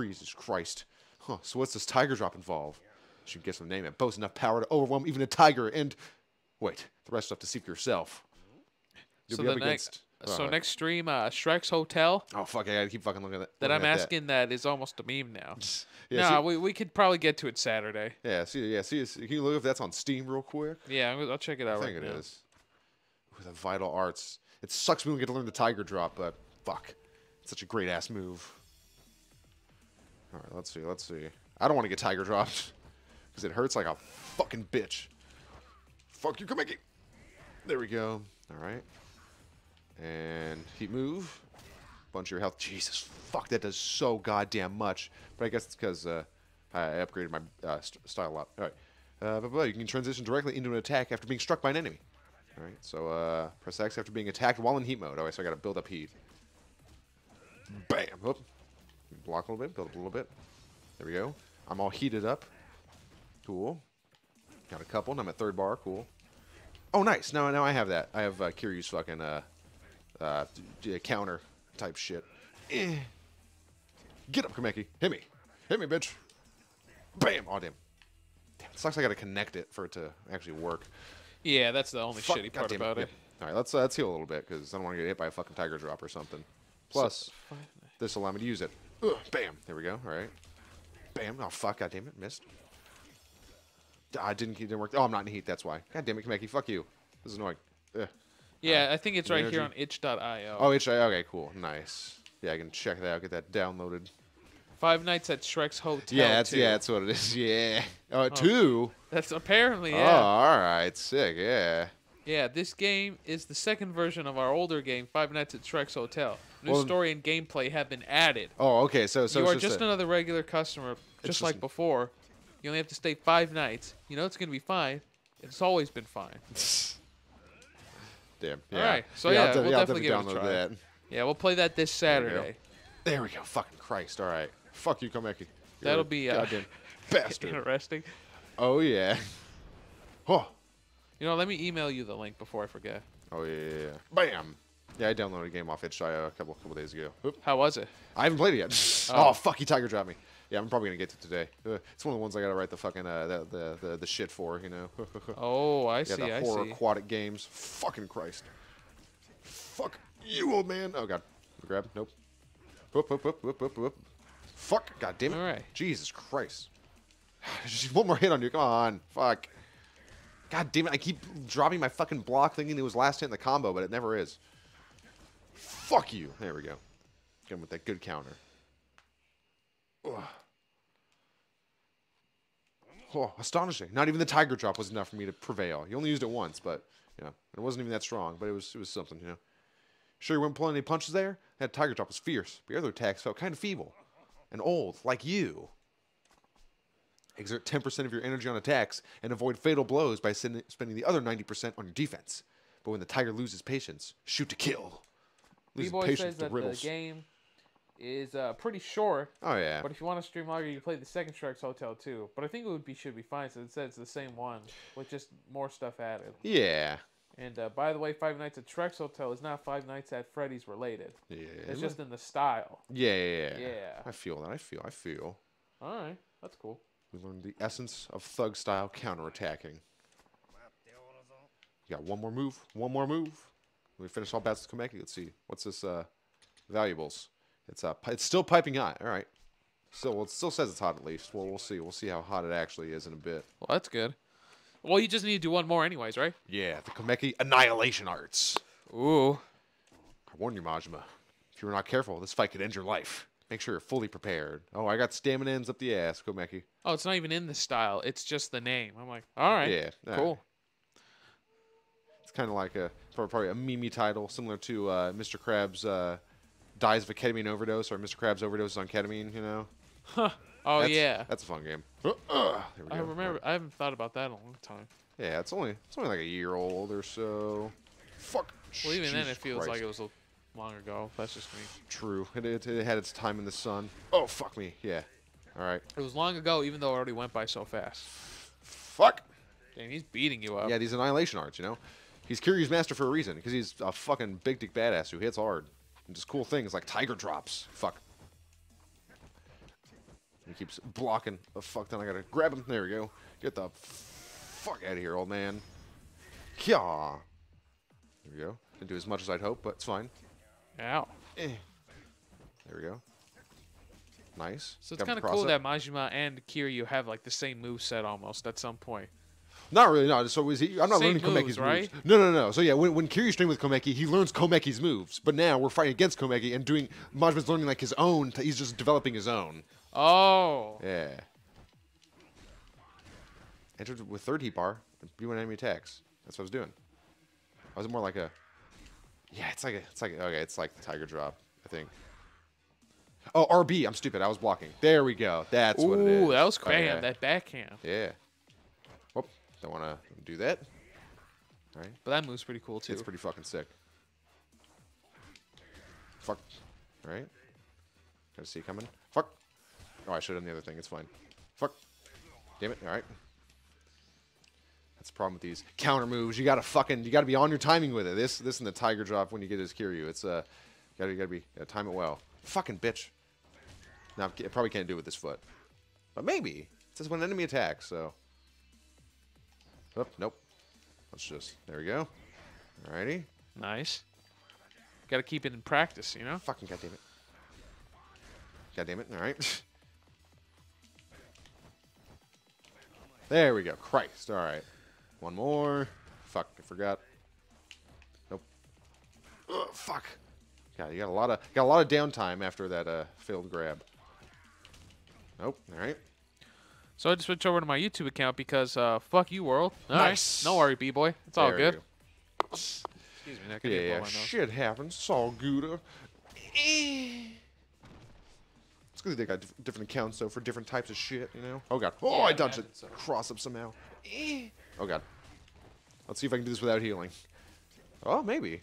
Jesus Christ. Huh, so what's this Tiger Drop involve? Should guess the name. It boasts enough power to overwhelm even a tiger and... Wait, the rest have to see for yourself. You'll So be the up next, against... so uh, next stream, uh, Shrek's Hotel. Oh, fuck, I gotta keep fucking looking at That That I'm asking that is almost a meme now. Yeah, nah, see- we, we could probably get to it Saturday. Yeah, see, yeah, see, can you look if that's on Steam real quick? Yeah, I'll check it out I think right it now. is. Ooh, the vital arts. It sucks we don't get to learn the tiger drop, but fuck, it's such a great ass move. All right, let's see, let's see. I don't want to get tiger dropped because it hurts like a fucking bitch. Fuck you, Komeki. There we go. All right, and heat move. Bunch of your health. Jesus, fuck, that does so goddamn much. But I guess it's because uh, I upgraded my uh, st- style a lot. All right. Uh, but, but you can transition directly into an attack after being struck by an enemy. All right. So uh, press X after being attacked while in heat mode. All right. So I got to build up heat. Bam. Oop. Block a little bit. Build up a little bit. There we go. I'm all heated up. Cool. Got a couple. Now I'm at third bar. Cool. Oh, nice. Now, now I have that. I have uh, Kiryu's fucking uh, uh, counter type shit. Eh. Get up, Komeki. Hit me. Hit me, bitch. Bam. Oh, damn. Damn, it sucks I gotta connect it for it to actually work. Yeah, that's the only Fuck, shitty part about Yep. it. All right, let's uh, let's heal a little bit because I don't want to get hit by a fucking tiger drop or something. Plus, this will allow me to use it. Ugh, bam. There we go. All right. Bam. Oh fuck. God damn it. Missed. I didn't. Didn't work. Oh, I'm not in heat. That's why. God damn it, Komeki. Fuck you. This is annoying. Ugh. Yeah, uh, I think it's right here on itch.io. Oh, itch.io. okay. Cool. Nice. Yeah, I can check that out. Get that downloaded. Five Nights at Shrek's Hotel. Yeah, that's 2. yeah, that's what it is. Yeah. Oh, oh, two. That's apparently Oh, all right. Sick. Yeah. Yeah, this game is the second version of our older game, Five Nights at Shrek's Hotel. New Well- story and gameplay have been added. Oh, okay. So, so you are just a- another regular customer, just just like before. You only have to stay five nights. You know it's gonna be fine. It's always been fine. Damn. Yeah. Alright, so I'll yeah, de- we'll I'll definitely give it a try. that. Yeah, we'll play that this There we go. Saturday. There we go. Fucking Christ. All right. Fuck you, Komeki. You're That'll be, uh, goddamn bastard. Interesting. Oh yeah. Oh. You know, let me email you the link before I forget. Oh yeah, yeah, yeah. Bam. Yeah, I downloaded a game off itch.io a couple couple days ago. Oop. How was it? I haven't played it yet. Oh. Oh, fuck, you tiger dropped me. Yeah, I'm probably gonna get to today. Uh, it's one of the ones I gotta write the fucking uh, the, the the the shit for, you know. Oh, I yeah, see. the I horror see. aquatic games. Fucking Christ. Fuck you, old man. Oh god. Grab. Nope. Whoop whoop whoop whoop whoop whoop. Fuck. God damn it. All right. Jesus Christ. Just one more hit on you. Come on. Fuck. God damn it. I keep dropping my fucking block thinking it was last hit in the combo, but it never is. Fuck you. There we go. Him with that good counter. Ugh. Oh, astonishing. Not even the tiger drop was enough for me to prevail. You only used it once, but you know, it wasn't even that strong, but it was it was something, you know. Sure you weren't pulling any punches there? That tiger drop was fierce, but your other attacks felt kind of feeble. And old, like you. Exert 10% of your energy on attacks and avoid fatal blows by spending the other 90% on your defense. But when the tiger loses patience, shoot to kill. Loses B-Boy patience says that the game is uh, pretty short, Oh yeah. but if you want to stream longer, you play the second Shrek's Hotel too. But I think it would be should be fine since it says it's the same one with just more stuff added. Yeah. And uh, by the way, Five Nights at Shrek's Hotel is not Five Nights at Freddy's related. Yeah. It's just in the style. yeah, yeah, yeah. Yeah. I feel that. I feel. I feel. All right, that's cool. We learned the essence of thug style counterattacking. You got one more move. One more move. We finish all bats with Komeki. Let's see. What's this? Uh, valuables. It's uh, it's still piping hot. All right. Still, well, it still says it's hot at least. Well, we'll see. We'll see how hot it actually is in a bit. Well, that's good. Well, you just need to do one more, anyways, right? Yeah, the Komeki Annihilation Arts. Ooh. I warn you, Majima. If you're not careful, this fight could end your life. Make sure you're fully prepared. Oh, I got stamina ends up the ass, Go, Komeki. Oh, it's not even in the style. It's just the name. I'm like, all right. Yeah, yeah. Cool. It's kind of like a probably a Mimi title, similar to uh, Mr. Krabs uh, dies of a ketamine overdose, or Mr. Krabs overdoses on ketamine. You know. Huh. Oh That's- yeah. That's a fun game. Uh, I remember. I haven't thought about that in a long time. Yeah, it's only it's only like a year old or so. Fuck. Well, even then, it feels Christ. like it was a long ago. That's just me. True. It, it, it had its time in the sun. Oh fuck me. Yeah. All right. It was long ago, even though it already went by so fast. Fuck. Damn, he's beating you up. Yeah, these annihilation arts, you know. He's Kiryu's master for a reason, because he's a fucking big dick badass who hits hard. And just cool things like tiger drops. Fuck. He keeps blocking. Oh, fuck, then I gotta grab him. There we go. Get the fuck out of here, old man. Kya. There we go. Didn't do as much as I'd hope, but it's fine. Ow. Eh. There we go. Nice. So it's kind of cool it. that Majima and Kiryu have like the same move set almost at some point. Not really, no. So is he? I'm not Same learning Komeki's moves, right? moves. No, no, no. So yeah, when, when Kiryu's training with Komeki, he learns Komeki's moves. But now we're fighting against Komeki and doing Majima's learning like his own. He's just developing his own. Oh. Yeah. Entered with third heat bar. Do an enemy attacks. That's what I was doing. I was more like a. Yeah, it's like a. It's like okay. It's like the tiger drop. I think. Oh, RB. I'm stupid. I was blocking. There we go. That's what it is. Ooh, that was Oh, bam. yeah. That backhand. Yeah. Whoop. Don't want to do that. All right. But that move's pretty cool too. It's pretty fucking sick. Fuck. All right. Gotta see it coming. Fuck. Oh, I should have done the other thing. It's fine. Fuck. Damn it. All right. That's the problem with these counter moves. You gotta fucking, you gotta be on your timing with it. This, this and the tiger drop when you get his Kiryu. It's uh, you gotta, you gotta be, gotta time it well. Fucking bitch. Now I probably can't do it with this foot, but maybe it says when an enemy attacks. So. Oh, nope. Let's just there we go. Alrighty. Nice. Got to keep it in practice, you know. Fucking goddamn it. Goddamn it. All right. there we go. Christ. All right. One more. Fuck. I forgot. Nope. Ugh, fuck. God, you got a lot of got a lot of downtime after that uh, failed grab. Nope. All right. So I just switched over to my YouTube account because uh, fuck you, world. All right. Nice. No worry, b-boy. It's all There we good. Excuse me. That Yeah, could yeah. Shit happens. It's all good. It's because they got dif- different accounts though for different types of shit, you know. Oh god. Oh, Yeah, I dodged it. so. Cross up somehow. Eh. Oh god. Let's see if I can do this without healing. Oh, maybe.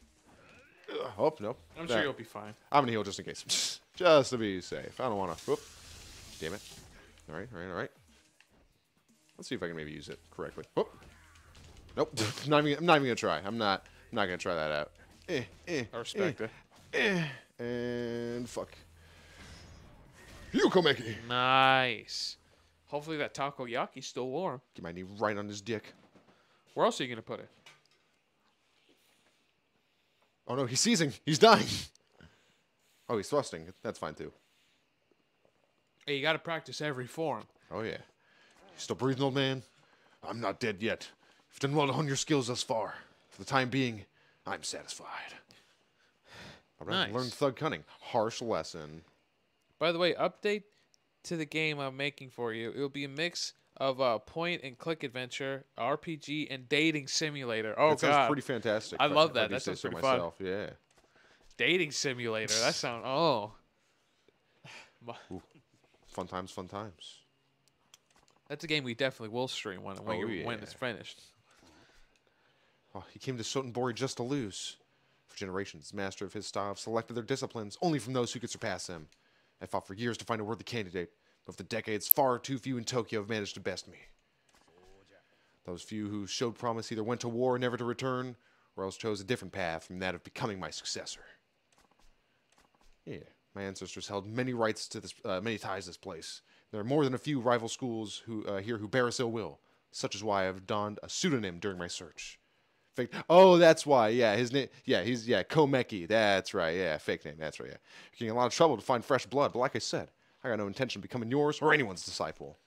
Ugh, Oh no. I'm Nah. sure you'll be fine. I'm gonna heal just in case, just to be safe. I don't want to. Whoop. Damn it. All right, all right, all right. Let's see if I can maybe use it correctly. Whoop. Nope. not even. I'm not even gonna try. I'm not. I'm not gonna try that out. Eh, eh, I respect eh, it. eh. And fuck. You, Yukomeki. Nice. Hopefully that takoyaki's still warm. Get my knee right on his dick. Where else are you gonna put it? Oh no, he's seizing. He's dying. Oh, he's thrusting. That's fine too. Hey, you gotta practice every form. Oh yeah. You still breathing, old man? I'm not dead yet. You've done well to hone your skills thus far. For the time being, I'm satisfied. All right, Nice. learn thug cunning. Harsh lesson. By the way, update to the game I'm making for you. It will be a mix of a point and click adventure, RPG, and dating simulator. Oh that sounds god, pretty fantastic. I love that. That sounds so pretty fun. myself. Yeah. dating simulator. That sound oh. Fun times, fun times. That's a game we definitely will stream when when, Oh, you when it's finished. Oh, he came to Sotenbori just to lose. For generations, master of his style have selected their disciplines only from those who could surpass him. I fought for years to find a worthy candidate, but the decades, far too few in Tokyo have managed to best me. Those few who showed promise either went to war never to return, or else chose a different path from that of becoming my successor. Yeah, my ancestors held many rights to this, uh, many ties to this place. There are more than a few rival schools who uh, here who bear us ill will. Such is why I have donned a pseudonym during my search. Fake. Oh, that's why. Yeah, his name. Yeah, he's yeah Komeki. That's right. Yeah, fake name. That's right. Yeah, you're getting a lot of trouble to find fresh blood. But like I said, I got no intention of becoming yours or anyone's disciple.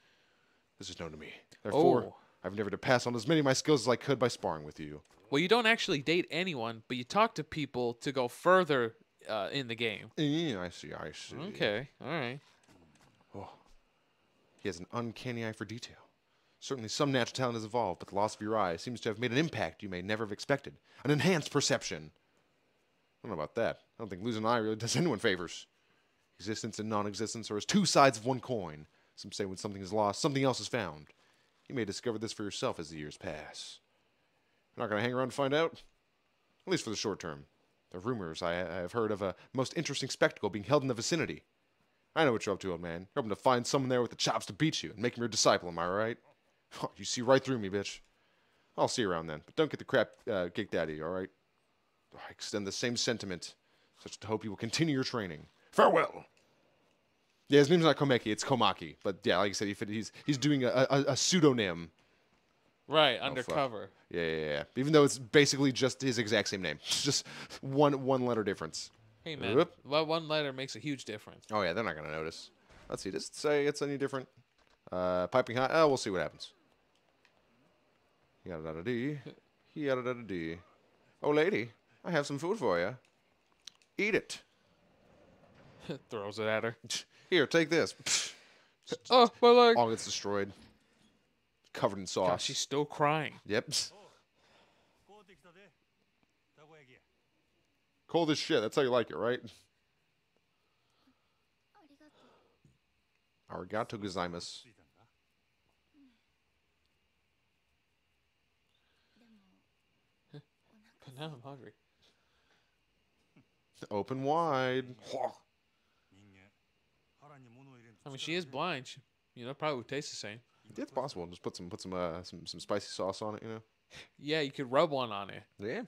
This is known to me. Therefore, Oh. I've endeavored to pass on as many of my skills as I could by sparring with you. Well, you don't actually date anyone, but you talk to people to go further uh, in the game. Yeah, I see. I see. Okay, all right. He has an uncanny eye for detail. Certainly, some natural talent has evolved, but the loss of your eye seems to have made an impact you may never have expected. An enhanced perception. I don't know about that. I don't think losing an eye really does anyone favors. Existence and non existence are as two sides of one coin. Some say when something is lost, something else is found. You may discover this for yourself as the years pass. You're not going to hang around to find out? At least for the short term. There are rumors I, I have heard of a most interesting spectacle being held in the vicinity. I know what you're up to, old man. You're hoping to find someone there with the chops to beat you and make him your disciple, am I right? you see right through me, bitch. I'll see you around then, but don't get the crap uh, kicked out of you, all right? I extend the same sentiment, such to hope you will continue your training. Farewell. Yeah, his name's not Komeki, it's Komaki. But yeah, like I said, he's he's doing a, a, a pseudonym. Right, Oh, fuck. undercover. Yeah, yeah, yeah. Even though it's basically just his exact same name, It's just one one letter difference. Hey man, Whoop. well, one letter makes a huge difference. Oh yeah, they're not gonna notice. Let's see. Does it say it's any different? Uh, piping hot. Oh, we'll see what happens. Yada da da dee. Yada da dee. Oh, lady, I have some food for you. Eat it. Throws it at her. Here, take this. oh, my leg. All gets destroyed. Covered in sauce. God, she's still crying. Yep. Cold as shit. That's how you like it, right? Arigato gozaimasu. but now I'm hungry. Open wide. I mean, she is blind. She, you know, probably would taste the same. Yeah, it's possible. Just put some put some uh, some some spicy sauce on it. You know. Yeah, you could rub one on it. Yeah.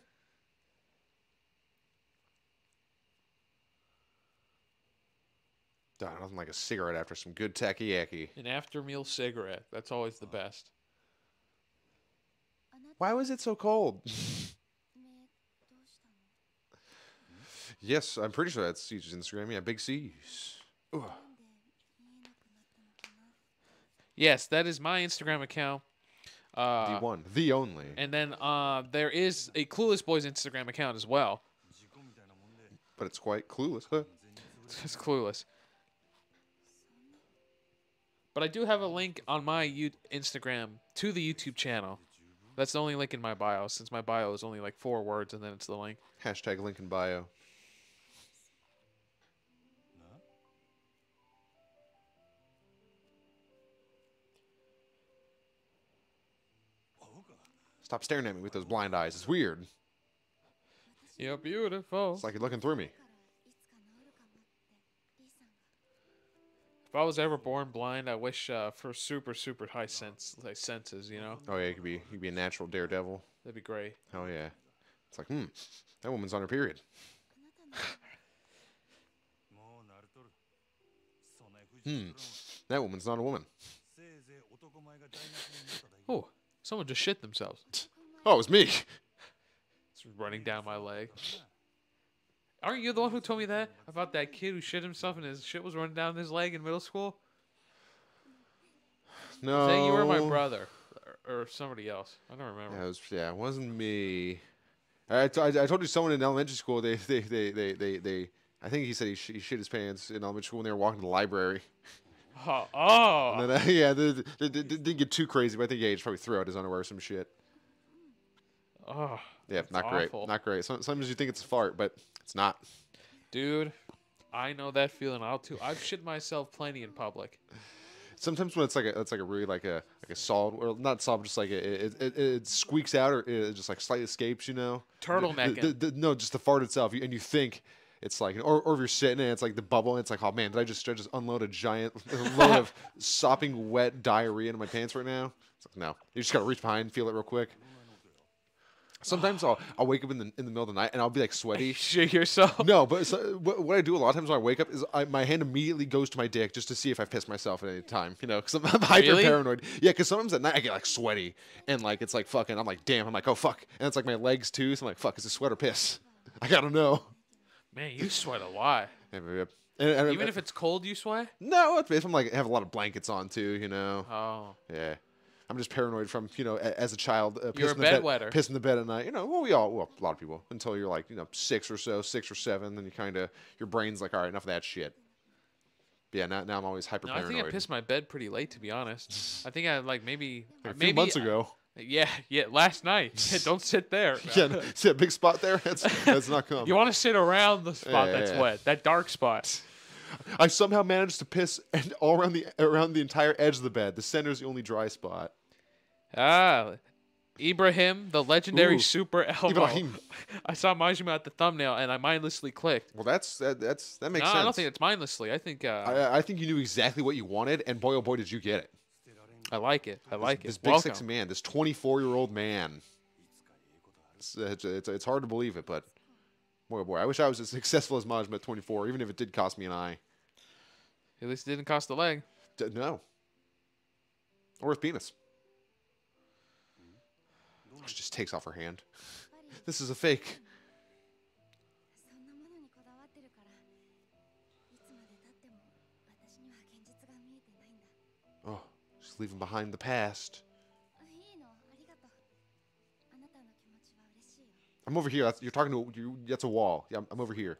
Nothing like a cigarette after some good takoyaki. An after meal cigarette. That's always the best. Why was it so cold? yes, I'm pretty sure that's Caesar's Instagram. Yeah, Big C's. Yes, that is my Instagram account. Uh, the one, the only. And then uh, there is a Clueless Boys Instagram account as well. But it's quite clueless, huh? It's clueless. But I do have a link on my U Instagram to the YouTube channel. That's the only link in my bio, since my bio is only like four words, and then it's the link. Hashtag link in bio. Stop staring at me with those blind eyes. It's weird. You're beautiful. It's like you're looking through me. If I was ever born blind, I wish uh, for super, super high sense, like senses, you know. Oh yeah, you could be, you could be a natural daredevil. That'd be great. Oh yeah, it's like, hmm, that woman's on her period. hmm, that woman's not a woman. oh someone just shit themselves. Oh, it was me. It's running down my leg. Aren't you the one who told me that about that kid who shit himself and his shit was running down his leg in middle school? No. That you were my brother or, or somebody else? I don't remember. Yeah, it was, yeah, it wasn't me. I, t- I, I told you someone in elementary school. They they they they they, they I think he said he, sh- he shit his pants in elementary school when they were walking to the library. Oh, oh. And then, uh, yeah, they, they, they, they didn't get too crazy, but I think yeah, he just probably threw out his underwear or some shit. oh. Yeah, not awful. great. Not great. Sometimes you think it's a fart, but it's not. Dude, I know that feeling. I'll too. I've shit myself plenty in public. Sometimes when it's like a it's like a really like a like a solid or not solid, just like a, it, it it squeaks out or it just like slightly escapes, you know. Turtlenecking. The- the- the- no, just the fart itself, and you think it's like, or, or if you're sitting and it's like the bubble, and it's like, oh man, did I just, did I just unload a giant load of sopping wet diarrhea into my pants right now? It's like, no, you just gotta reach behind, and feel it real quick. Sometimes I'll I'll wake up in the in the middle of the night and I'll be like sweaty. Shit yourself. No, but so, what, what I do a lot of times when I wake up is I, my hand immediately goes to my dick just to see if I piss myself at any time. You know, because I'm, I'm hyper Really? paranoid. Yeah, because sometimes at night I get like sweaty and like it's like fucking. I'm like, damn. I'm like, oh fuck, and it's like my legs too. So I'm like, fuck, is it sweat or piss? I gotta know. Man, you sweat a lot. And, and- and- Even if it's cold, you sweat. no, if I'm like have a lot of blankets on too, you know. Oh, Yeah. I'm just paranoid from you know a- as a child. Uh, You're a pissing the bed, bedwetter. pissing the bed at night. You know, well we all well a lot of people until you're like you know six or so, six or seven, then you kind of your brain's like all right, enough of that shit. But yeah, now, now I'm always hyper no, I paranoid. think I pissed my bed pretty late, to be honest. I think I like maybe a few maybe months ago. Yeah, yeah, last night. Don't sit there. Yeah, no, see that big spot there? That's that's not coming. You want to sit around the spot Yeah, that's yeah. wet, that dark spot. I somehow managed to piss and all around the around the entire edge of the bed. The center is the only dry spot. Ah, Ibrahim, the legendary Ooh, super elbow. Ibrahim. I saw Majima at the thumbnail and I mindlessly clicked. Well, that's that, that's that makes no, sense. I don't think it's mindlessly. I think uh, I, I think you knew exactly what you wanted, and boy oh boy did you get it. I like it. I like this, it. This Welcome. big six man, this 24 year old man. It's, it's, it's, hard to believe it, but boy, oh boy, I wish I was as successful as Majima at 24, even if it did cost me an eye. At least it didn't cost a leg. D- no. Or a penis. She just takes off her hand. This is a fake. leaving behind the past. I'm over here. That's, you're talking to you. That's a wall. Yeah, I'm, I'm over here.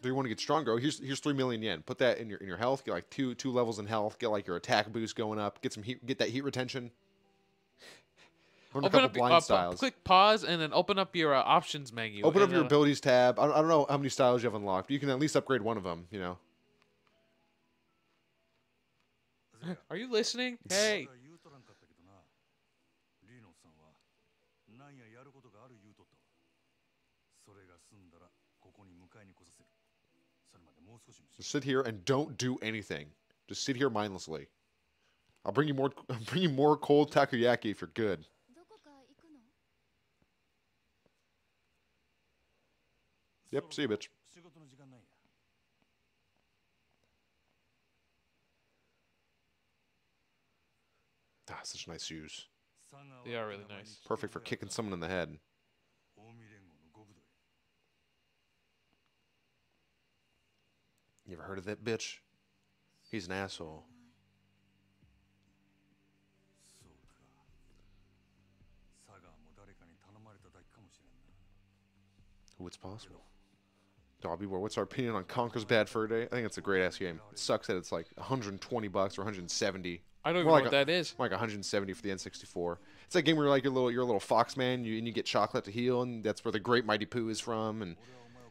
Do you want to get stronger? Oh, here's here's three million yen. Put that in your in your health. Get like two two levels in health. Get like your attack boost going up. Get some heat. Get that heat retention. Learn open a couple up, blind uh, styles. Click pause and then open up your uh, options menu. Open up your abilities tab. I don't, I don't know how many styles you have unlocked. You can at least upgrade one of them. You know. Are you listening? Hey. Just sit here and don't do anything. Just sit here mindlessly. I'll bring you more. I'll bring you more cold takoyaki if you're good. Yep, see you, bitch. Ah, such nice shoes. They are really nice. Perfect for kicking someone in the head. You ever heard of that bitch? He's an asshole. Who it's possible. Dobby Boy, what's our opinion on Conker's Bad Fur Day? I think it's a great ass game. It sucks that it's like 120 bucks or 170. I don't even More know like what a- that is. Like 170 for the N64. It's that game where you're like you're a little you're a little fox man, you and you get chocolate to heal, and that's where the Great Mighty Poo is from, and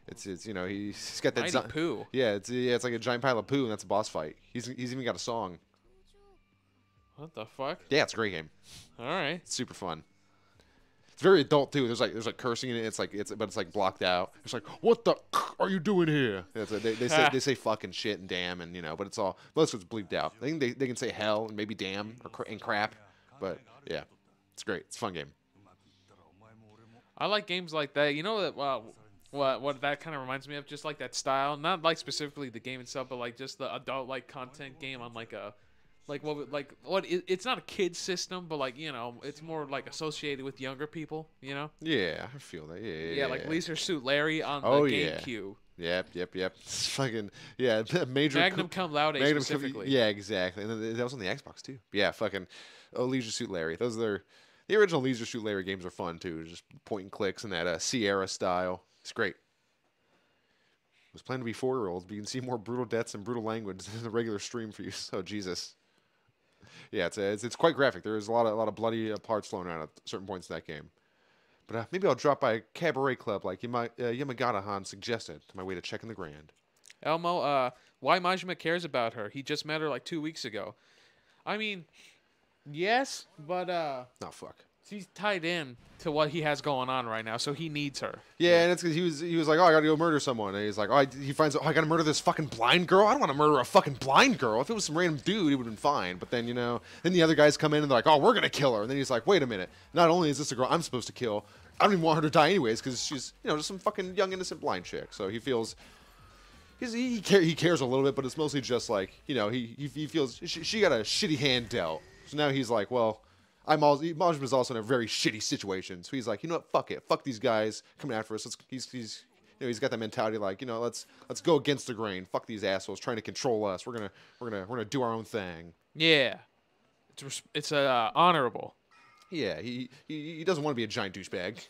it's it's you know he's, got that Mighty Poo. Yeah, it's yeah, it's like a giant pile of poo, and that's a boss fight. He's he's even got a song. What the fuck? Yeah, it's a great game. All right. It's super fun. It's very adult too. There's like there's like cursing in it. It's like it's but it's like blocked out. It's like what the are you doing here? It's like, they, they say they say fucking shit and damn and you know, but it's all most of it's bleeped out. I think they, they can say hell and maybe damn or and crap, but yeah, it's great. It's a fun game. I like games like that. You know that well. what what that kind of reminds me of just like that style, not like specifically the game itself, but like just the adult like content game on like a like what would- like what it, it's not a kid system, but like you know it's more like associated with younger people. You know? Yeah, I feel that. Yeah, yeah, Yeah, like Leisure Suit Larry on Oh, the yeah. Yep, yep, yep. It's fucking yeah, major. Magnum Cum Laude Magnum Cum- specifically. yeah, exactly. And then that was on the Xbox too. Yeah, fucking. Oh, Leisure Suit Larry. Those are their, the original Leisure Suit Larry games are fun too. Just point and clicks and that uh, Sierra style. It's great. It was planned to be four year olds, but you can see more brutal deaths and brutal language than the regular stream for you. So Jesus. Yeah, it's, it's it's quite graphic. There's a lot of a lot of bloody uh, parts flowing around at certain points in that game. But uh, maybe I'll drop by a cabaret club like Yama, uh, Yamagata-han suggested to my way to check in the grand. Elmo, uh, why Majima cares about her? He just met her like two weeks ago. I mean, yes, but uh, Oh fuck. She's tied in to what he has going on right now, so he needs her. Yeah, and it's because he was he was like, oh, I gotta go murder someone, and he's like, oh, I, he finds, oh, I gotta murder this fucking blind girl. I don't want to murder a fucking blind girl. If it was some random dude, it would have been fine. But then you know, then the other guys come in and they're like, oh, we're gonna kill her. And then he's like, wait a minute, not only is this a girl I'm supposed to kill, I don't even want her to die anyways because she's you know just some fucking young innocent blind chick. So he feels. He, care, he cares a little bit, but it's mostly just like you know he he, he feels she, she got a shitty hand dealt. So now he's like, well, I'm also also in a very shitty situation. So he's like, you know what, fuck it, fuck these guys coming after us. Let's, he's he's you know he's got that mentality like you know let's let's go against the grain. Fuck these assholes trying to control us. We're gonna we're gonna we're gonna do our own thing. Yeah, it's it's uh, honorable. Yeah, he he, he doesn't want to be a giant douchebag,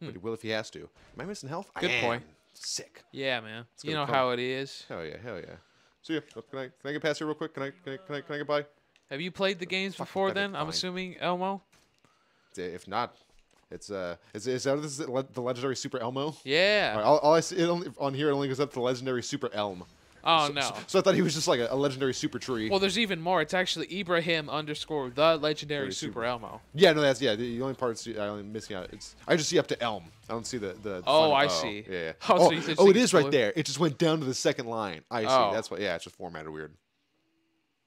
but he will if he has to. Am I missing health? I Good point. Sick. Yeah, man. You know come. how it is. Hell yeah, hell yeah. See ya. Oh, Can I can I get past here real quick? Can I can I can I, can I get by? Have you played the games Fucking before then? I'm assuming Elmo. If not, it's uh, is is that this is the legendary Super Elmo? Yeah. All, all, I see it only, on here it only goes up to the legendary Super Elm. oh So- no. So, so I thought he was just like a, a legendary Super Tree. well, there's even more. It's actually Ibrahim underscore the legendary Super super. Elmo. yeah, no, that's yeah. The, the only part I only missing out. It's I just see up to Elm. I don't see the the. Oh, final- I see. Yeah. Oh, Oh, so oh, it's is right blue? there. It just went down to the second line. I see. Oh. That's what. Yeah, it's just formatted weird.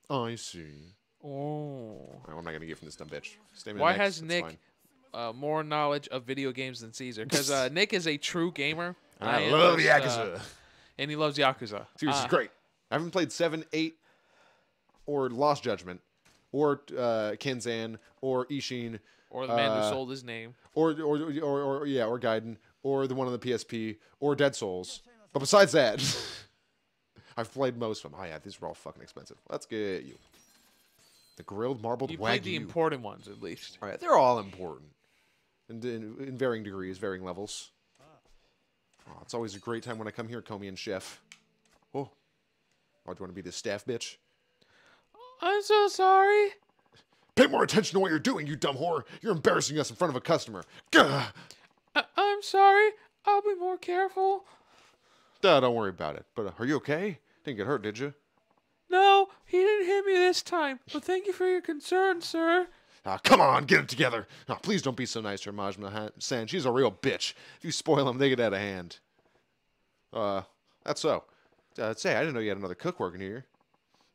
I see. Oh. All right, what am I gonna get from this dumb bitch? Why next, has Nick uh, more knowledge of video games than Caesar? Because uh, Nick is a true gamer. I am love just, uh, Yakuza. and he loves Yakuza. Dude, this Uh, is great. I haven't played seven, eight, or Lost Judgment, or uh, Kenzan, or Ishin, Or the man uh, who sold his name. or or, or or yeah, or Gaiden, or the one on the PSP, or Dead Souls. But besides that, I've played most of them. Oh yeah, these are all fucking expensive. Let's get you the grilled marbled You played wagyu. the important ones at least. all right, they're all important, and in, in varying degrees, varying levels. Oh, it's always a great time when I come here, Comey and Chef. Oh, oh, do you want to be the staff bitch? I'm so sorry. Pay more attention to what you're doing, you dumb whore. You're embarrassing us in front of a customer. Gah! I- I'm sorry. I'll be more careful. Duh, don't worry about it. But uh, are you okay? Didn't get hurt, did you? No, he didn't hit me this time. But thank you for your concern, sir. Ah, come on, get it together. Ah, please don't be so nice to her, Majima San. She's a real bitch. If you spoil them, they get out of hand. Uh, that's so. Uh, say, I didn't know you had another cook working here.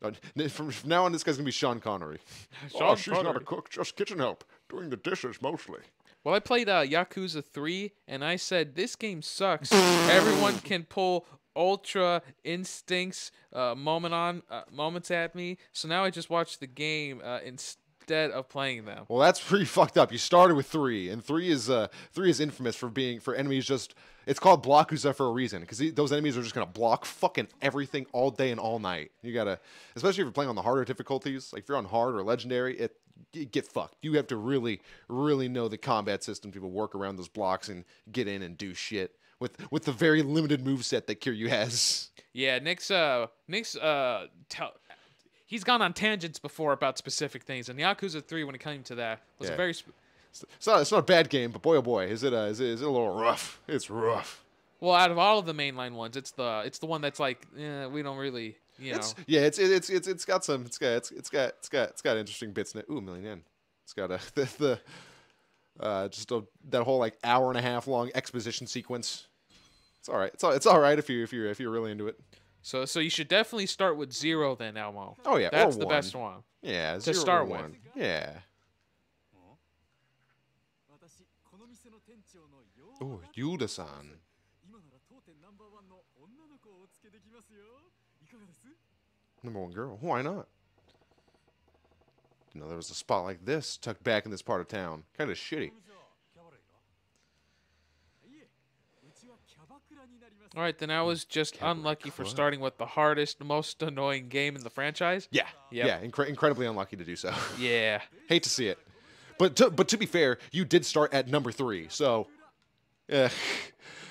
Uh, from, from now on, this guy's gonna be Sean Connery. Sean oh, she's not a cook, just kitchen help, doing the dishes mostly. Well, I played uh, Yakuza 3, and I said this game sucks. Everyone can pull ultra instincts uh, moment on uh, moments at me. So now I just watch the game uh, instead of playing them. Well, that's pretty fucked up. You started with three, and three is uh, three is infamous for being for enemies just. It's called Blockuza for a reason, because those enemies are just gonna block fucking everything all day and all night. You gotta, especially if you're playing on the harder difficulties. Like if you're on hard or legendary, it get fucked. You have to really, really know the combat system to work around those blocks and get in and do shit with with the very limited move set that Kiryu has. Yeah, Nick's uh Nick's uh tell he's gone on tangents before about specific things, and the Yakuza Three, when it came to that, was a very It's not, it's not a bad game, but boy oh boy, is it a, is it, is it a little rough? It's rough. well out of all of the mainline ones. It's the it's the one that's like eh, we don't really you know. It's yeah, it's it's it's it's got some it's got it's, it's got it's got it's got interesting bits in it. Ooh, million yen. It's got a the, the uh just a, that whole like hour and a half long exposition sequence. It's all right. It's all, it's all right if you if you if you're really into it. So so you should definitely start with zero then, Elmo. Oh yeah, that's the one. best one. Yeah, to start with. Yeah. Oh, Yuda-san. Number one girl. Why not? You know, there was a spot like this tucked back in this part of town. Kind of shitty. All right, then I was just unlucky for starting with the hardest, most annoying game in the franchise. Yeah. Yep. Yeah. Incre- incredibly unlucky to do so. Yeah. Hate to see it. But to, but to be fair, you did start at number three, so yeah.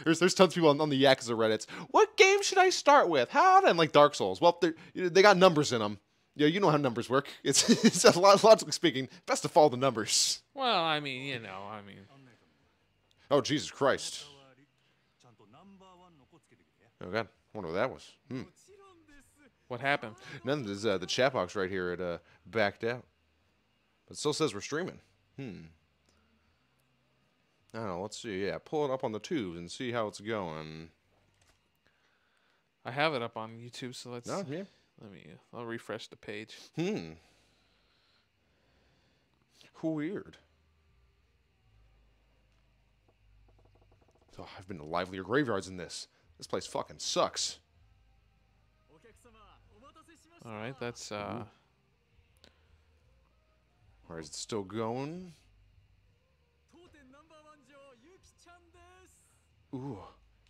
There's there's tons of people on, on the Yakuza Reddits. What game should I start with? How? And like Dark Souls. Well, they got numbers in them. Yeah, you know how numbers work. It's, it's a lot, logically speaking, best to follow the numbers. Well, I mean, you know, I mean, Oh Jesus Christ! Oh God, I wonder what that was. Hmm. What happened? None of this. Uh, the chat box right here it uh, backed out, but still says we're streaming. Hmm. Now. Let's see. Yeah, pull it up on the tubes and see how it's going. I have it up on YouTube, so let's. No, yeah. Let me. Uh, I'll refresh the page. Hmm. Weird. So I've been to livelier graveyards than this. This place fucking sucks. All right, that's uh. Where is it still going? Ooh,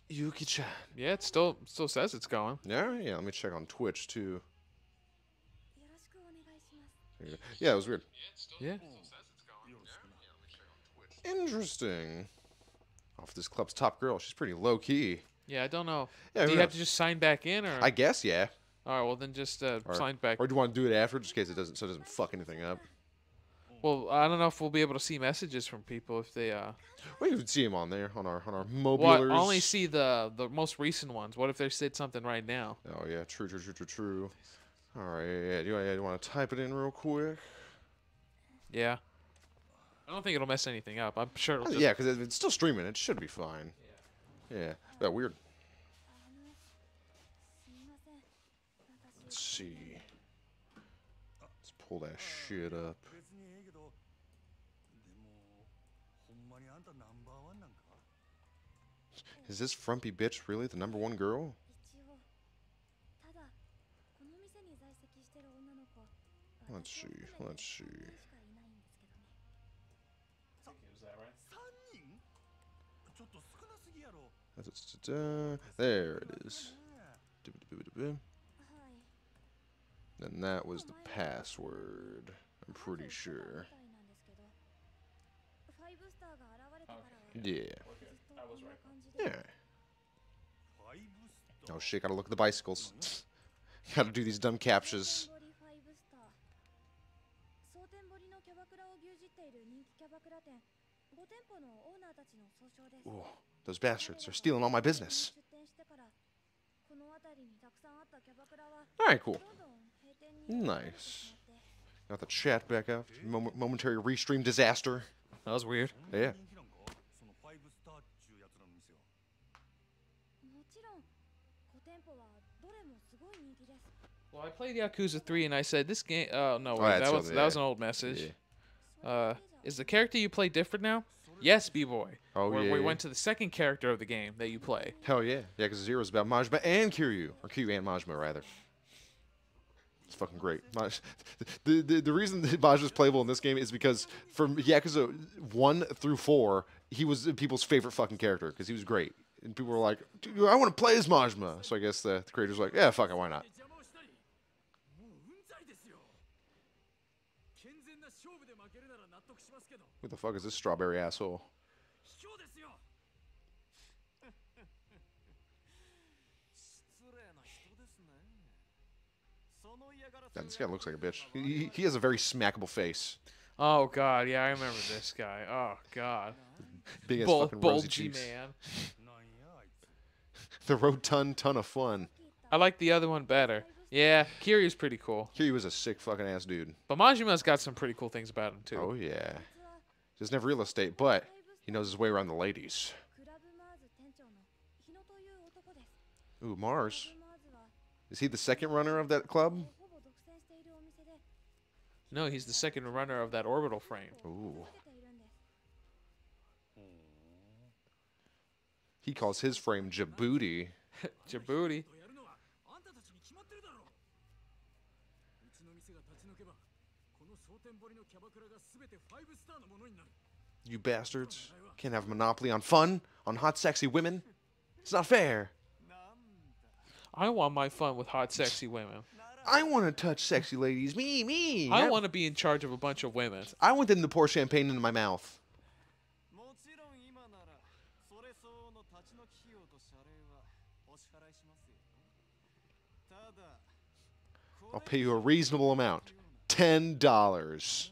Yuki-chan. Yeah, it still still says it's going. Yeah, yeah. Let me check on Twitch too. Yeah, it was weird. Yeah. Interesting. Off this club's top girl. She's pretty low key. Yeah, I don't know. Yeah, do you have to just sign back in, or? I guess, yeah. All right, well then just uh, Or, sign back. or do you want to do it after, just in case it doesn't, so it doesn't fuck anything up? Well, I don't know if we'll be able to see messages from people if they uh. We can see them on there on our on our Well. I only see the the most recent ones. What if they said something right now? Oh yeah, true, true, true, true, true. All right, yeah, yeah. Do you, yeah, you want to type it in real quick? Yeah. I don't think it'll mess anything up. I'm sure it'll just. Yeah, because it's still streaming. It should be fine. Yeah. Yeah. Yeah, weird. Let's see. Let's pull that shit up. Is this frumpy bitch really the number one girl? Let's see. Let's see. There it is. Uh-huh, and that was the password. I'm pretty sure. Oh, yeah. Yeah. Oh shit, gotta look at the bicycles. Mm-hmm. gotta do these dumb captures. Those bastards are stealing all my business. Alright, cool. Nice. Got the chat back up. Mom momentary restream disaster. That was weird. Yeah. Well, I played Yakuza 3 and I said this game. Oh, no, wait, oh, that, was, that was an old message. Yeah. Uh, is the character you play different now? Yes, B boy. Oh, where yeah. we went to the second character of the game that you play. Hell yeah. Yeah, because Zero is about Majima and Kiryu. Or Kiryu and Majima, rather. It's fucking great. Maj- The, the, the reason that Majima's playable in this game is because from Yakuza 1 through 4, he was people's favorite fucking character because he was great. And people were like, Dude, I want to play as Majima. So I guess the, the creators like, yeah, fuck it, why not? Who the fuck is this strawberry asshole? God, this guy looks like a bitch. He, he has a very smackable face. Oh god, yeah, I remember this guy. Oh god, big Bul- fucking bulgy cheeks. man. the rotund ton of fun. I like the other one better. Yeah, Kiryu's pretty cool. Kiryu was a sick fucking ass dude. But Majima's got some pretty cool things about him too. Oh yeah doesn't have real estate, but he knows his way around the ladies. Ooh, Mars. Is he the second runner of that club? No, he's the second runner of that orbital frame. Ooh. He calls his frame Djibouti. Djibouti. You bastards can't have a monopoly on fun, on hot, sexy women. It's not fair. I want my fun with hot, sexy women. I want to touch sexy ladies. Me, me. I, I want to be in charge of a bunch of women. I want them to pour champagne into my mouth. I'll pay you a reasonable amount. Ten dollars.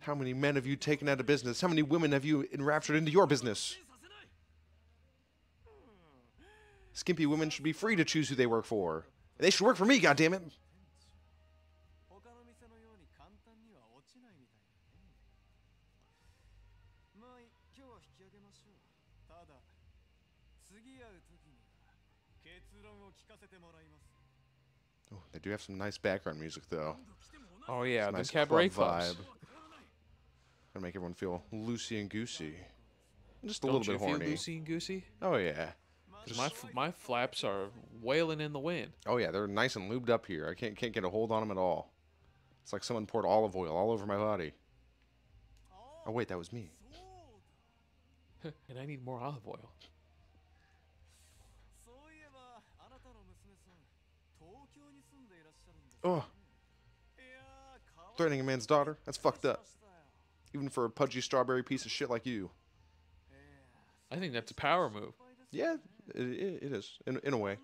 How many men have you taken out of business? How many women have you enraptured into your business? Skimpy women should be free to choose who they work for. And they should work for me, goddammit! Oh, they do have some nice background music, though. Oh yeah, it's the cabaret club vibe. Gonna make everyone feel loosey and goosey. Just a Don't little bit horny. loosey and goosey? Oh yeah. My my flaps are wailing in the wind. Oh yeah, they're nice and lubed up here. I can't can't get a hold on them at all. It's like someone poured olive oil all over my body. Oh wait, that was me. and I need more olive oil. Oh. Threatening a man's daughter? That's fucked up. Even for a pudgy strawberry piece of shit like you. I think that's a power move. Yeah, it, it is, in, in a way.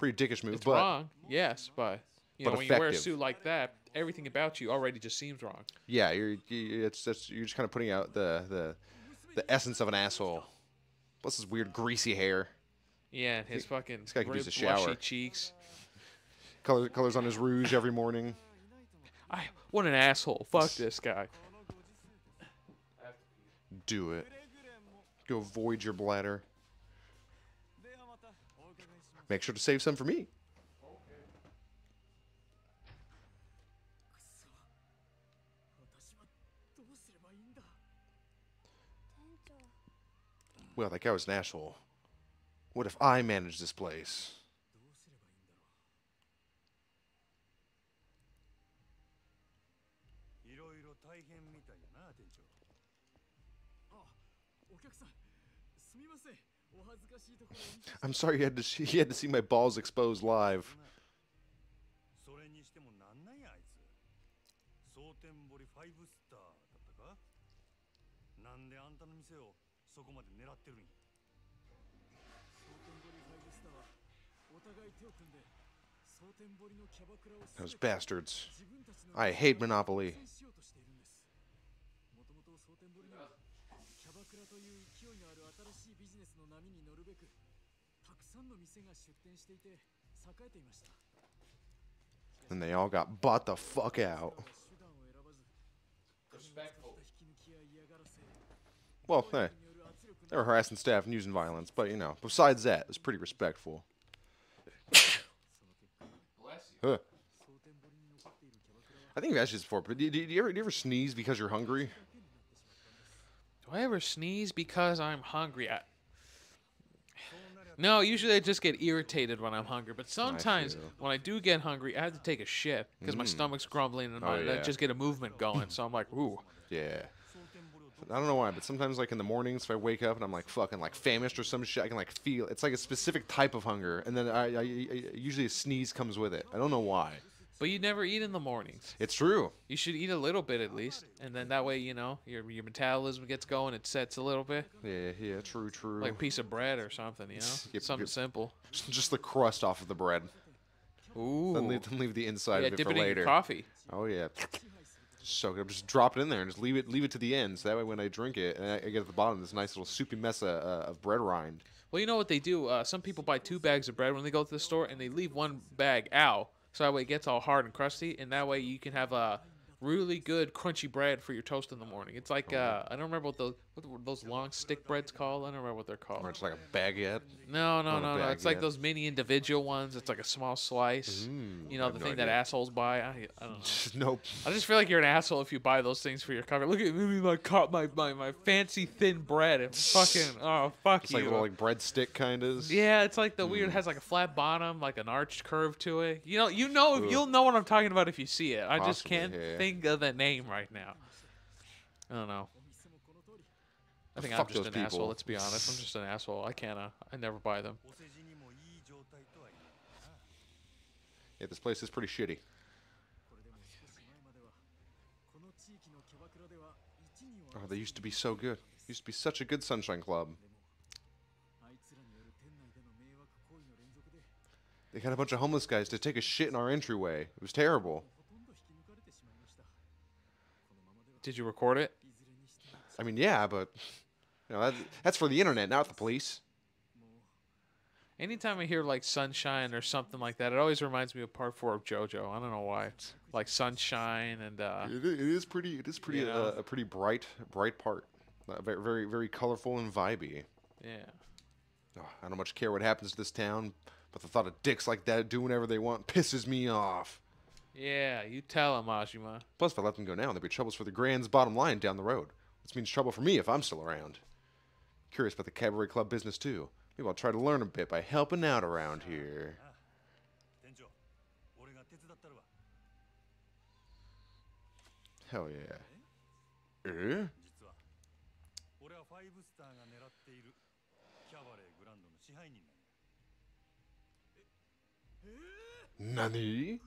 Pretty dickish move, it's but... wrong, yes, but... You know, when effective. you wear a suit like that, everything about you already just seems wrong. Yeah, you're you, it's just, you're just kind of putting out the, the the essence of an asshole. Plus his weird greasy hair. Yeah, and his he, fucking this guy could use a shower. cheeks. Colors on his rouge every morning. I what an asshole. Fuck this guy. Do it. Go void your bladder. Make sure to save some for me. Well, that guy was an asshole. What if I manage this place? I'm sorry he had to he had to see my balls exposed live. Those bastards. I hate Monopoly. キャバクラという勢いのある新しいビジネスの波に乗るべくたくさんの店が出店していて栄えていました And they all got bought the fuck out. 手段を選 Respectful. Well, hey, they were harassing staff and using violence, but you know, besides that, it was pretty respectful. Bless you. Huh. I think you've asked you this before, but do, do, do you ever do you ever sneeze because you're hungry? Do I ever sneeze because I'm hungry? I... No, usually I just get irritated when I'm hungry. But sometimes feel. when I do get hungry, I have to take a shit because my mm. stomach's grumbling and Oh, my, I yeah. just get a movement going. so I'm like, ooh. Yeah. I don't know why, but sometimes like in the mornings, if I wake up and I'm like fucking like famished or some shit, I can like feel it's like a specific type of hunger, and then I, I, I usually a sneeze comes with it. I don't know why. But you never eat in the mornings. It's true. You should eat a little bit at least, and then that way you know your your metabolism gets going. It sets a little bit, Yeah, yeah, true, true. like a piece of bread or something. You know, Yep, something yep. simple. just the crust off of the bread. Ooh. Then leave, then leave the inside yeah, of it dip for it in your coffee. Oh yeah. It up. Just drop it in there and just leave it leave it to the end. So that way when I drink it, and I, I get at the bottom this nice little soupy mess of, uh, of bread rind. Well, you know what they do? Uh, some people buy two bags of bread when they go to the store, and they leave one bag out, so that way it gets all hard and crusty, and that way you can have a really good crunchy bread for your toast in the morning. It's like uh, I don't remember what those what were those long stick breads called. I don't remember what they're called. Or it's like a baguette. No, no, no, no. It's like those mini individual ones. It's like a small slice. Mm, you know the no thing that assholes buy. I, I don't know. nope. I just feel like you're an asshole if you buy those things for your cover. Look at me, my co- my my, my fancy thin bread and fucking oh fuck It's you. like a little like breadstick kind of. Yeah, it's like the Mm. weird has like a flat bottom, like an arched curve to it. You know, you know, Ugh. you'll know what I'm talking about if you see it. I just can't yeah. think think of the name right now. I don't know. I think Fuck I'm just an people. asshole. Let's be honest. I'm just an asshole. I can't. Uh, I never buy them. Yeah, this place is pretty shitty. Oh, they used to be so good. Used to be such a good Sunshine Club. They had a bunch of homeless guys to take a shit in our entryway. It was terrible. Did you record it? I mean, yeah, but you know, that, that's for the internet, not the police. Anytime I hear like sunshine or something like that, it always reminds me of Part Four of JoJo. I don't know why, like sunshine and. Uh, it is pretty. It is pretty. You know? uh, a pretty bright, bright part. Uh, very, very, very colorful and vibey. Yeah. Oh, I don't much care what happens to this town, but the thought of dicks like that do whatever they want pisses me off. Yeah, you tell him, Ashima. Plus, if I let them go now, there'll be troubles for the Grand's bottom line down the road, which means trouble for me if I'm still around. Curious about the cabaret club business, too. Maybe I'll try to learn a bit by helping out around here. Hell yeah. Eh? Nani?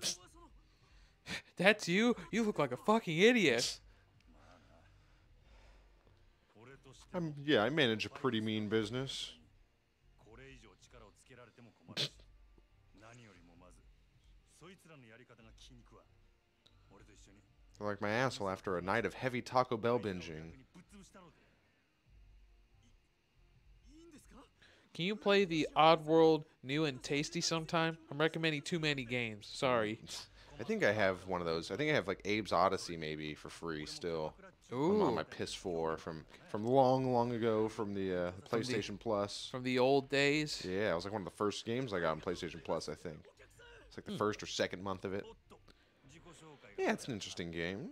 That's you? You look like a fucking idiot. I'm, yeah, I manage a pretty mean business. like my asshole after a night of heavy Taco Bell binging. Can you play the Oddworld New and Tasty sometime? I'm recommending too many games. Sorry. I think I have one of those. I think I have like Abe's Odyssey maybe for free still. Ooh. on my PS4 from from long, long ago from the uh, PlayStation from the, Plus. From the old days. Yeah, it was like one of the first games I got on PlayStation Plus. I think it's like the mm. first or second month of it. Yeah, it's an interesting game.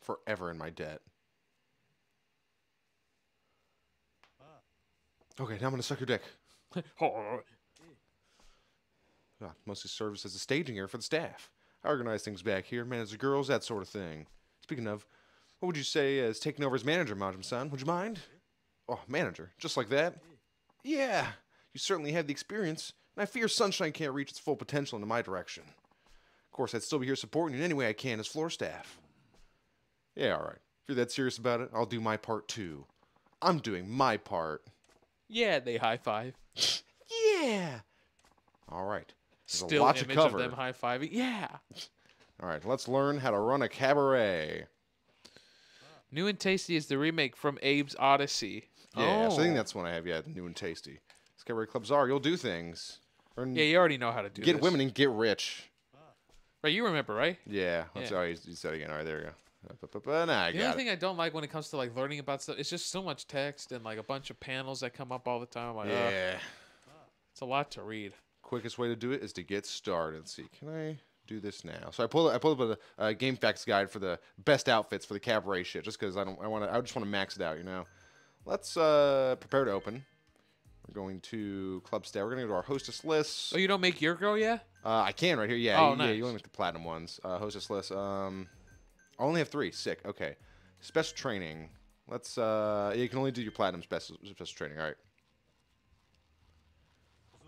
Forever in my debt. Okay, now I'm gonna suck your dick. Oh. ah, mostly serves as a staging area for the staff. I organize things back here, manage the girls, that sort of thing. Speaking of, what would you say is taking over as manager, Majima-san? Would you mind? Oh, manager, just like that? Yeah, you certainly have the experience, and I fear Sunshine can't reach its full potential in my direction. Of course, I'd still be here supporting you in any way I can as floor staff. Yeah, all right. If you're that serious about it, I'll do my part too. I'm doing my part. Yeah, they high five. Yeah. All right. There's a Still lot to image of them high fiving. Yeah. All right, let's learn how to run a cabaret. New and Tasty is the remake from Abe's Odyssey. Yeah, oh. so I think oh. that's one I have. Yeah, new and tasty. Discovery clubs are. you'll do things. Earn, Yeah, you already know how to do get this. women and get rich. Right, you remember, right? Yeah. Let's Yeah. oh, you, you said it again. All right, there you go. Nah, I The only it. thing I don't like when it comes to like learning about stuff, it's just so much text and like a bunch of panels that come up all the time. Like, yeah, it's a lot to read. Quickest way to do it is to get started. Let's see. Can I do this now? So I pulled I pulled up a, a GameFAQs guide for the best outfits for the cabaret shit, just because I don't I want to I just want to max it out, you know. Let's uh prepare to open. We're going to Club Stat. We're gonna go to our hostess list. Oh, you don't make your girl yet? Uh, I can right here. Yeah, Oh, you, yeah. nice. You only make the platinum ones. Uh, hostess list. Um, I only have three. Sick. Okay. Special training. Let's. Uh, you can only do your platinum special special training. All right.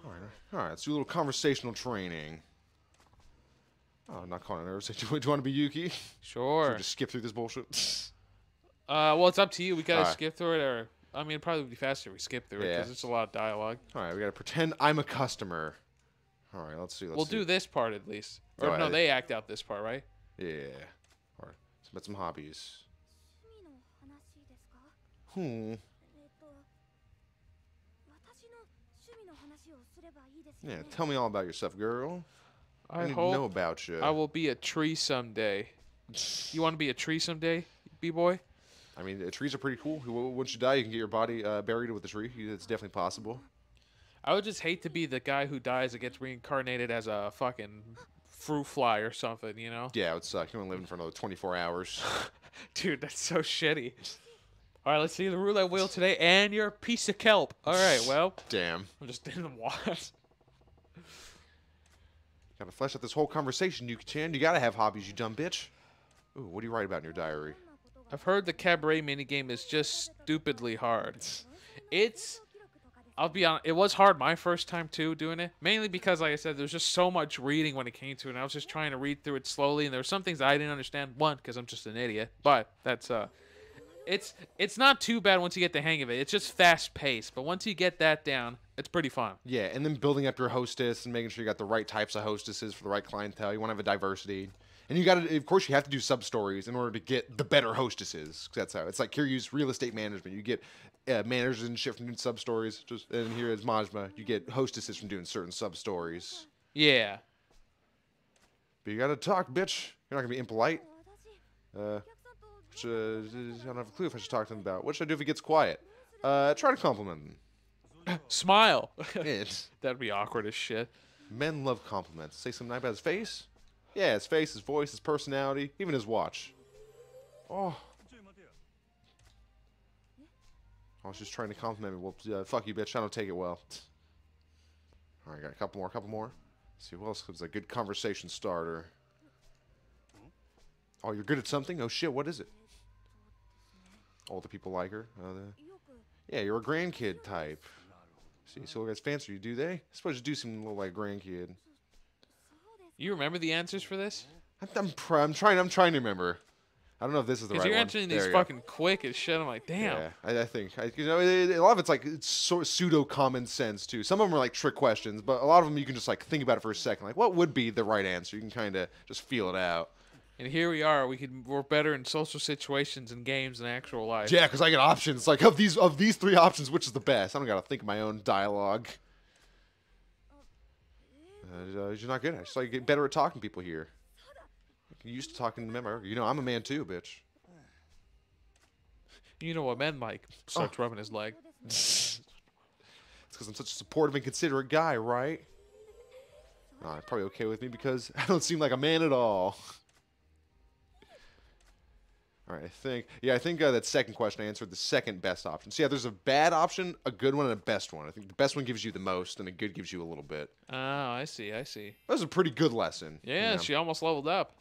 All right. All right. Let's do a little conversational training. Oh, I'm not calling it nervous. Do you, do you want to be Yuki? Sure. we just skip through this bullshit? Uh, well, it's up to you. We gotta Alright. skip through it, or I mean, it'd probably be faster if we skip through it because it's a lot of dialogue. All right, we gotta pretend I'm a customer. All right, let's see. Let's we'll see. do this part at least. Or oh, no, I, they act out this part, right? Yeah. All right. About some hobbies. Hmm. Yeah, tell me all about yourself, girl. I, I need to know about you. I will be a tree someday. you want to be a tree someday, b boy? I mean, uh, trees are pretty cool. Once you die, you can get your body uh, buried with a tree. It's definitely possible. I would just hate to be the guy who dies and gets reincarnated as a fucking fruit fly or something, you know? Yeah, it would suck. You only living for another 24 hours. Dude, that's so shitty. All right, let's see the roulette wheel today, and you're a piece of kelp. All right, well, Damn. I'm just in the water. Gotta flesh out this whole conversation, Yuki Chan. You gotta have hobbies, you dumb bitch. Ooh, what do you write about in your diary? I've heard the cabaret minigame is just stupidly hard. It's, I'll be honest, it was hard my first time too doing it. Mainly because, like I said, there's just so much reading when it came to it. And I was just trying to read through it slowly, and there were some things I didn't understand. One, because I'm just an idiot. But that's uh, it's it's not too bad once you get the hang of it. It's just fast paced, but once you get that down, it's pretty fun. Yeah, and then building up your hostess and making sure you got the right types of hostesses for the right clientele. You want to have a diversity and you got to, of course, you have to do sub stories in order to get the better hostesses. that's how it's like. Here, you use real estate management. You get uh, managers and shit from doing sub stories. Just and here is Majima. You get hostesses from doing certain sub stories. Yeah. But you got to talk, bitch. You're not gonna be impolite. Uh, which, uh, I don't have a clue if I should talk to them about. What should I do if he gets quiet? Uh, try to compliment him. Smile. That'd be awkward as shit. Men love compliments. Say something nice about his face. Yeah, his face, his voice, his personality, even his watch. Oh. I was just trying to compliment me. Well, uh, fuck you, bitch. I don't take it well. All right, got a couple more, couple more. Let's see who else comes a good conversation starter. Oh, you're good at something? Oh shit, what is it? All the people like her. Uh, yeah, you're a grandkid type. See, so guys fancy you, do they? I suppose you do seem a little like grandkid. You remember the answers for this? I'm, I'm, pr- I'm trying. I'm trying to remember. I don't know if this is the right. Because you're answering these you go. fucking quick as shit. I'm like, damn. Yeah, I, I think I, you know it, it- a lot of it's like it's of pseudo common sense too. Some of them are like trick questions, but a lot of them you can just like think about it for a second. Like, what would be the right answer? You can kind of just feel it out. And here we are. We can we're better in social situations and games than actual life. Yeah, because I get options. Like of these of these three options, which is the best? I don't gotta think of my own dialogue. Uh, uh she's not good. I just like get better at talking to people here. you used to talking to men. You know, I'm a man too, bitch. You know what men like. Starts oh. rubbing his leg. it's because I'm such a supportive and considerate guy, right? Nah, probably okay with me because I don't seem like a man at all. All right, I think. Yeah, I think uh, that second question I answered the second best option. So yeah, there's a bad option, a good one, and a best one. I think the best one gives you the most, and a good gives you a little bit. Oh, I see. I see. That was a pretty good lesson. you Yeah, know? she almost leveled up.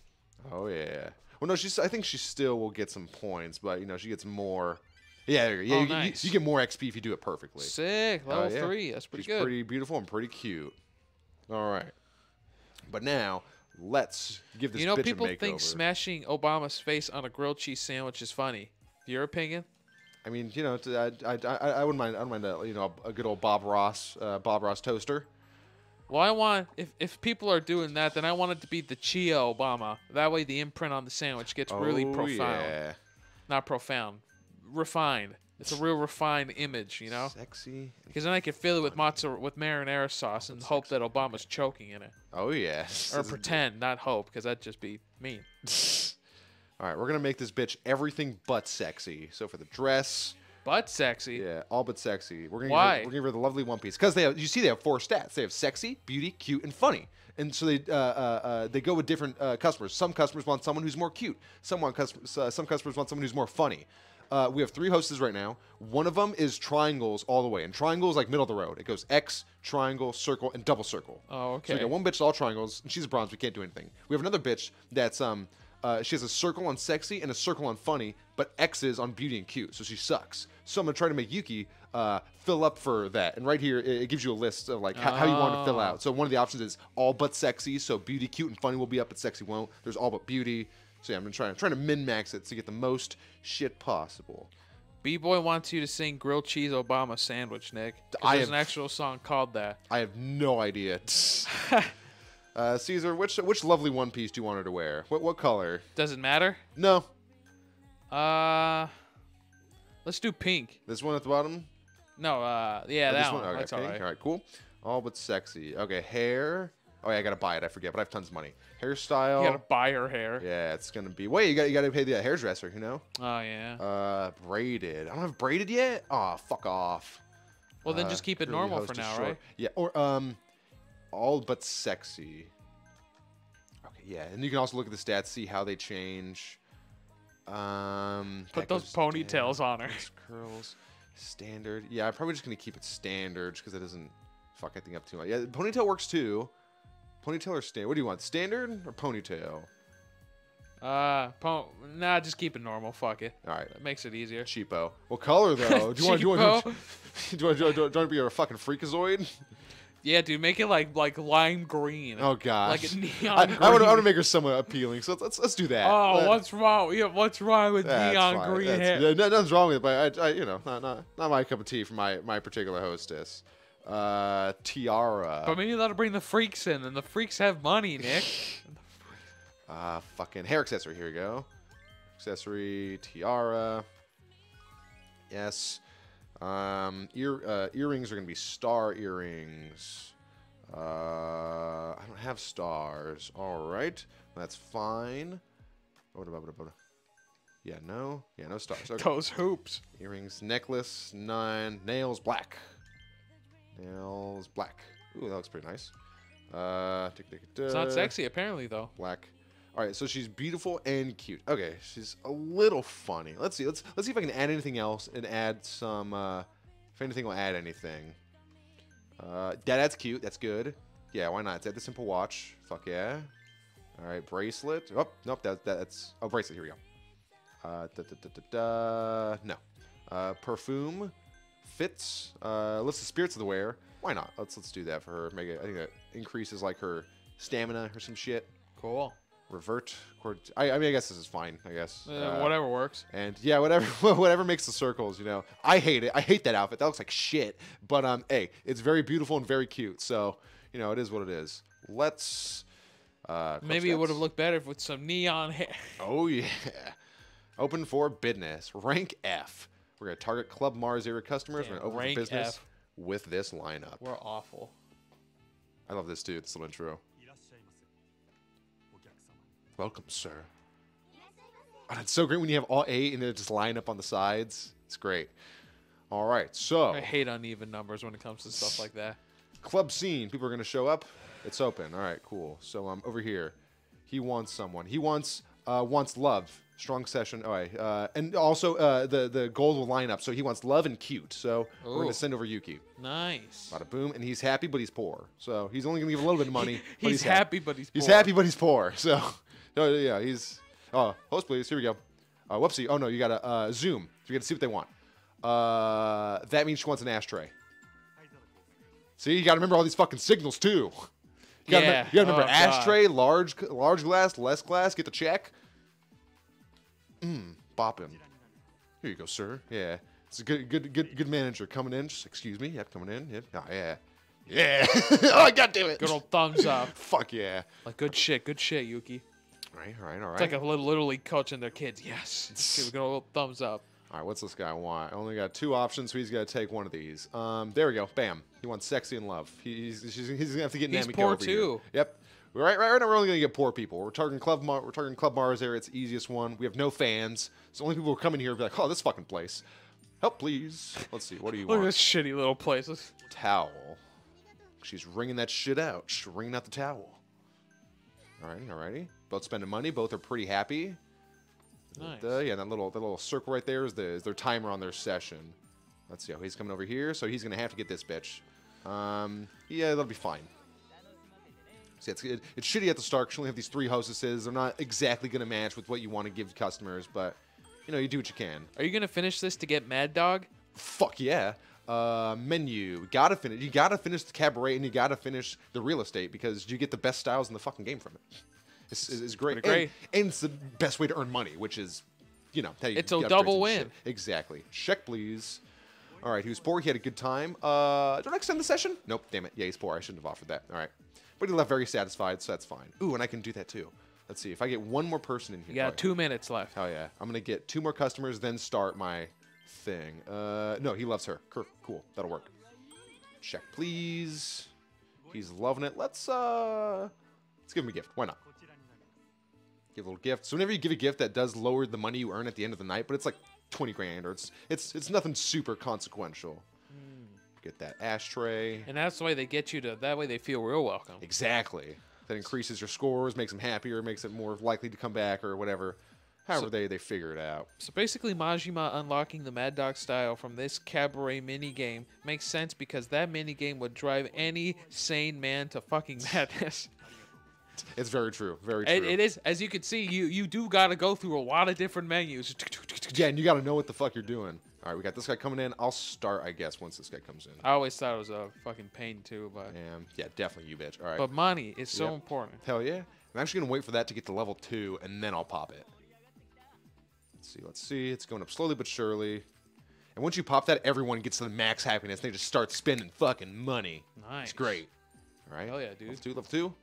Oh yeah. Well, no, she's. I think she still will get some points, but you know, she gets more. Yeah, you go. yeah. Oh, you, you- nice. you get more XP if you do it perfectly. Sick. Oh, Level yeah. three. That's pretty She's good. pretty beautiful and pretty cute. All right. But now, let's give this you know, people think smashing Obama's face on a grilled cheese sandwich is funny. Your opinion? I mean, you know, I I I wouldn't mind. I wouldn't mind, a, you know, a good old Bob Ross, uh, Bob Ross toaster. Well, I want if if people are doing that, then I want it to be the Chia Obama. That way, the imprint on the sandwich gets really Oh, profound. Yeah. not profound, refined. It's a real refined image, you know. Sexy. Because then I could fill it with mozzarella with marinara sauce and hope that Obama's choking in it, Oh yeah. or pretend, not hope, because that'd just be mean. All right, we're gonna make this bitch everything but sexy. So for the dress, But sexy. yeah, all but sexy. We're gonna Why? Give her, we're gonna give her the lovely one piece because they have. You see, they have four stats. They have sexy, beauty, cute, and funny. And so they uh, uh, uh, they go with different uh, customers. Some customers want someone who's more cute. Some want customers. Uh, some customers want someone who's more funny. Uh, we have three hostess right now. One of them is triangles all the way, and triangles like middle of the road. It goes X, triangle, circle, and double circle. Oh, okay. So we got one bitch that's all triangles, and she's a bronze. We can't do anything. We have another bitch that's um, uh, she has a circle on sexy and a circle on funny, but X's on beauty and cute, so she sucks. So I'm gonna try to make Yuki uh, fill up for that. And right here, it, it gives you a list of like how, how you want to fill Oh. out. So one of the options is all but sexy. So beauty, cute, and funny will be up, but sexy won't. There's all but beauty. So yeah, I'm gonna try. I'm trying to min max it to get the most shit possible. B boy wants you to sing grilled cheese Obama sandwich, Nick. I There's have- an actual song called that. I have no idea. uh, Caesar, which which lovely one piece do you want her to wear? What what color? Does it matter? No, Uh, let's do pink. this one at the bottom. No, uh, yeah, Oh, that this one. Okay, That's pink. right. All right, cool. All but sexy. Okay, hair. Oh yeah, I gotta buy it. I forget, but I have tons of money. Hairstyle. You gotta buy her hair. Yeah, it's gonna be. Wait, you got you gotta pay the hairdresser. You know. Oh yeah. Uh, braided. I don't have braided yet. Oh, fuck off. well, then Uh, just keep it normal for now, right? Yeah, or um, all but sexy. Okay, yeah, and you can also look at the stats, see how they change. Um, Put those goes down. ponytails on her. Curls, standard. Yeah, I'm probably just gonna keep it standard because it doesn't fuck anything up too much. Yeah, ponytail works too. Ponytail or stand? What do you want, standard or ponytail? Uh, po- nah, just keep it normal. Fuck it. All right, That makes it easier. cheapo. What color though? Do you want? Do you want? Do you want, do you want, do you want, do you want to be a fucking freakazoid? Yeah, dude, make it like like lime green. Oh gosh. Like neon I, green. I want to make her somewhat appealing, so let's let's, let's do that. Oh, Let- what's wrong? Yeah, what's wrong with neon fine. green That's- hair? yeah, nothing's wrong with it, but I, I you know, not, not not my cup of tea for my my particular hostess. Uh, tiara. But maybe that'll bring the freaks in, and the freaks have money, Nick. Uh, fucking hair accessory. Here we go. Accessory, tiara. Yes. Um, ear uh, earrings are gonna be star earrings. Uh, I don't have stars. All right, that's fine. What about, what about? Yeah, no. Yeah, no stars. Okay. Those hoops. Earrings, necklace, nine. Nails, black. Nails, black. Ooh, that looks pretty nice. Uh, tick, tick, It's not sexy, apparently, though. black. All right, so she's beautiful and cute. Okay, she's a little funny. Let's see. Let's let's see if I can add anything else and add some. Uh, if anything will add anything. Uh, that that's cute. That's good. Yeah, why not? Add the simple watch. Fuck yeah. All right, bracelet. Oh, nope. That, that's oh bracelet. Here we go. Uh, da, da, da, da, da. No. Uh, perfume fits. Uh, lists the spirits of the wear. Why not? Let's let's do that for her. Make it. I think that increases like her stamina or some shit. Cool. Revert. I, I mean, I guess this is fine. I guess. Uh, Uh, whatever works. And yeah, whatever, whatever makes the circles. You know, I hate it. I hate that outfit. That looks like shit. But um, hey, it's very beautiful and very cute. So you know, it is what it is. Let's. Uh, Maybe it would have looked better with some neon hair. Oh yeah. Open for business. Rank F. We're going to target Club Mars era customers. Damn, We're going to open for business F. with this lineup. We're awful. I love this too. This little intro. Welcome, sir. Oh, that's so great when you have all eight and they just line up on the sides. It's great. All right, so I hate uneven numbers when it comes to stuff like that. Club scene. People are going to show up. It's open. All right, cool. So I'm um, over here. He wants someone. He wants uh, wants love. Strong session. All right, uh, and also uh, the the gold will line up. So he wants love and cute. So we're gonna send over Yuki. Nice. Bada boom, and he's happy, but he's poor. So he's only gonna give a little bit of money. but He's, hap- happy, but he's He's happy, but he's poor. So, no, yeah, he's. Oh, host, please. Here we go. Uh, whoopsie. Oh no, you gotta uh, zoom. You gotta see what they want. Uh, that means she wants an ashtray. See, you gotta remember all these fucking signals too. You gotta, Yeah. remember, you gotta remember Oh, God. ashtray, large, large glass, less glass. Get the check. Mmm, bopping. Here you go, sir. Yeah, it's a good, good, good, good manager coming in. Just excuse me. Yep, coming in. Yep. Oh, yeah. Yeah. oh, God damn it. Good old thumbs up. Fuck yeah. Like good shit, good shit, Yuki. All right, all right, all right. It's like a little, literally coaching their kids. Yes. Give a little thumbs up. All right, what's this guy want? I only got two options, so he's got to take one of these. Um, there we go. Bam. He wants sexy and love. He's, he's, he's going to have to get He's Namiko poor over here. too. Yep. Right, right, right now we're only going to get poor people. We're targeting Club Mar- we're targeting Club Mars there. It's the easiest one. We have no fans. So only people who are coming here will be like, oh, this fucking place. Help, please. Let's see. What do you Look at want? this shitty little place. Towel. She's wringing that shit out. She's wringing out the towel. Alrighty, alrighty. Both spending money. Both are pretty happy. Nice. The- yeah, that little that little circle right there is, the, is their timer on their session. Let's see. Oh, he's coming over here, so he's gonna have to get this bitch. Um, yeah, that'll be fine. It's, it, it's shitty at the start. 'cause You only have these three hostesses. They're not exactly gonna match with what you want to give customers, but you know, you do what you can. Are you gonna finish this to get Mad Dog? Fuck yeah. Uh, menu. Gotta finish. You gotta finish the cabaret, and you gotta finish the real estate because you get the best styles in the fucking game from it. It's, it's, it's great. Great. And, and it's the best way to earn money, which is, you know, how you It's a double win. shit. Exactly. Check, please. All right, he was poor. He had a good time. Uh, do I extend the session? Nope. Damn it. Yeah, he's poor. I shouldn't have offered that. All right, but he left very satisfied, so that's fine. Ooh, and I can do that too. Let's see if I get one more person in here. You got Oh, yeah. two minutes left. Hell yeah. I'm going to get two more customers, then start my thing. Uh, no, he loves her. Cool. That'll work. Check, please. He's loving it. Let's, uh, let's give him a gift. Why not? Give a little gift. So whenever you give a gift, that does lower the money you earn at the end of the night, but it's like 20 grand or it's, it's, it's nothing super consequential. Get that ashtray. And that's the way they get you to. That way they feel real welcome. Exactly. That increases your scores, makes them happier, makes it more likely to come back or whatever. However, So- they, they figure it out. So basically, Majima unlocking the Mad Dog style from this cabaret mini game makes sense because that mini game would drive any sane man to fucking madness. It's very true. Very true. It, it is, as you can see, you you do got to go through a lot of different menus. Yeah, and you got to know what the fuck you're doing. All right, we got this guy coming in. I'll start, I guess, once this guy comes in. I always thought it was a fucking pain too, but Um, yeah, definitely you, bitch. All right. but money is so Yep. important. Hell yeah. I'm actually going to wait for that to get to level two, and then I'll pop it. Let's see. Let's see. It's going up slowly but surely. And once you pop that, everyone gets to the max happiness. They just start spending fucking money. Nice. It's great. All right. Hell yeah, dude. Level two, level two.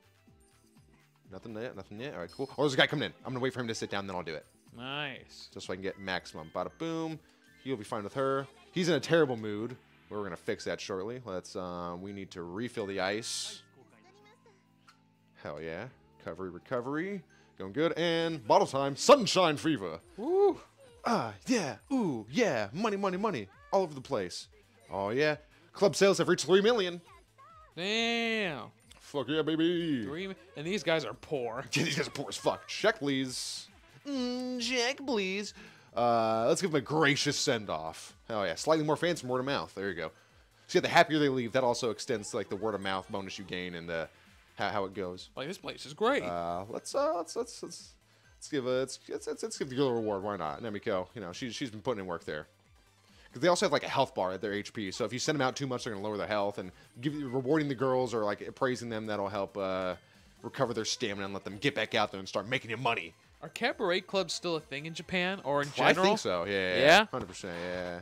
Nothing yet. Nothing yet. All right, cool. Oh, there's a guy coming in. I'm going to wait for him to sit down, then I'll do it. Nice. just so I can get maximum. Bada boom. He'll be fine with her. He's in a terrible mood. We're gonna fix that shortly. Let's. Um, we need to refill the ice. Hell yeah. Recovery, recovery. Going good. And bottle time. Sunshine fever. Woo. Ah, yeah. Ooh, yeah. Money, money, money. All over the place. Oh yeah. Club sales have reached three million. Damn. Fuck yeah, baby. Three, and these guys are poor. Yeah, these guys are poor as fuck. Check, please. Mm, check, please. Uh, let's give them a gracious send off. Oh yeah, slightly more fans from word of mouth. There you go. So yeah, the happier they leave, that also extends to like the word of mouth bonus you gain and the how, how it goes. Like this place is great. Uh, let's uh, let's let's let's let's give a let's let's, let's, let's give the girl a reward. Why not? Namiko, you know she's she's been putting in work there. Because they also have like a health bar at their HP, so if you send them out too much, they're gonna lower their health. And give rewarding the girls or like praising them, that'll help uh, recover their stamina and let them get back out there and start making you money. Are cabaret clubs still a thing in Japan or in Well, I general? think so. Yeah. Yeah? Hundred percent. Yeah.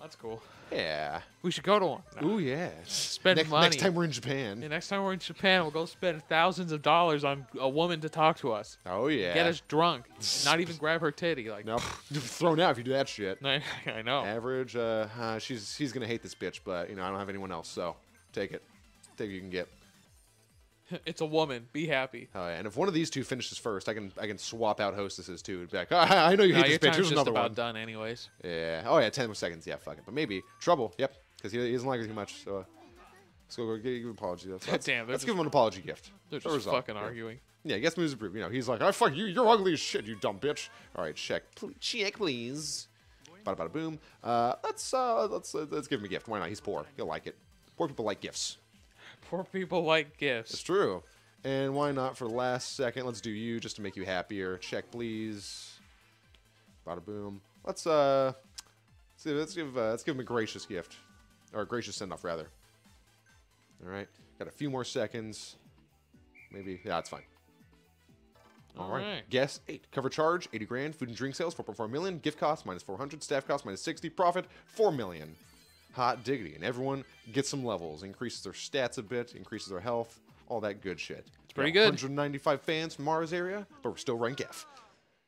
That's cool. Yeah. We should go to one. Ooh yeah. Spend next, money. Next time we're in Japan. Yeah, next time we're in Japan, we'll go spend thousands of dollars on a woman to talk to us. Oh yeah. Get us drunk. Not even grab her titty. Like, No. Nope. thrown out if you do that shit. I, I know. Average. Uh, uh, she's she's gonna hate this bitch, but you know I don't have anyone else, so take it. Take it you can get. It's a woman. Be happy. Oh, yeah. And if one of these two finishes first, I can I can swap out hostesses too. and Be like, "Ah, I know you Nah, hate this bitch. Here's just another about one. done, anyways. Yeah. Oh yeah, ten more seconds. Yeah, fuck it. But maybe trouble. Yep. Because he, he doesn't like it too much. So uh, let's go, go give, give an apology. Let's, let's, Damn, let's give him an apology gift. They're just fucking Yeah. arguing. Yeah, guess moves approved. You know, he's like, I fuck you. You're ugly as shit, you dumb bitch. All right, check, please, check, please. Bada bada boom. Uh, let's uh, let's uh, let's give him a gift. Why not? He's poor. He'll like it. Poor people like gifts. Poor people like gifts. It's true. And why not for the last second? Let's do you just to make you happier. Check, please. Bada boom. Let's uh, let's give let's give, uh, let's give him a gracious gift, or a gracious send off rather. All right, got a few more seconds. Maybe yeah, that's fine. All right. Alright. Guess eight. Cover charge, 80 grand. Food and drink sales, 4.4 million. Gift cost, minus 400. Staff cost, minus 60. Profit, 4 million. Hot diggity. And everyone gets some levels. Increases their stats a bit, increases their health. all that good shit. It's pretty good. 195 fans from Mars area, but we're still rank F.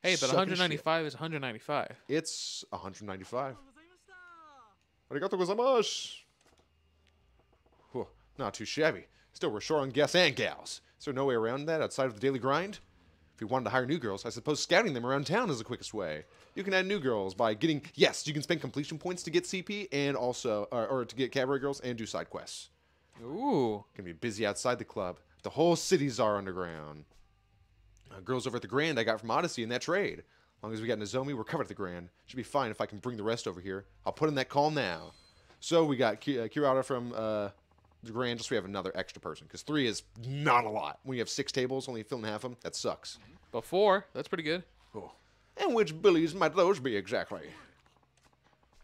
Hey, but Sucking shit. 195 is 195. It's 195. Arigato gozaimasu. Not too shabby. Still, we're short on guests and gals. Is there no way around that outside of the daily grind? If you wanted to hire new girls, I suppose scouting them around town is the quickest way. You can add new girls by getting yes, you can spend completion points to get CP and also or, or to get cabaret girls and do side quests. Ooh. Gonna be busy outside the club. The whole city's our underground. Uh, girls over at the Grand I got from Odyssey in that trade. As long as we got Nozomi, we're covered at the Grand. Should be fine if I can bring the rest over here. I'll put in that call now. So we got Ki- uh, Kirata from uh, Grand, just so we have another extra person. Because three is not a lot. When you have six tables, only filling half of them, that sucks. Before, that's pretty good. Oh. And which billies might those be exactly?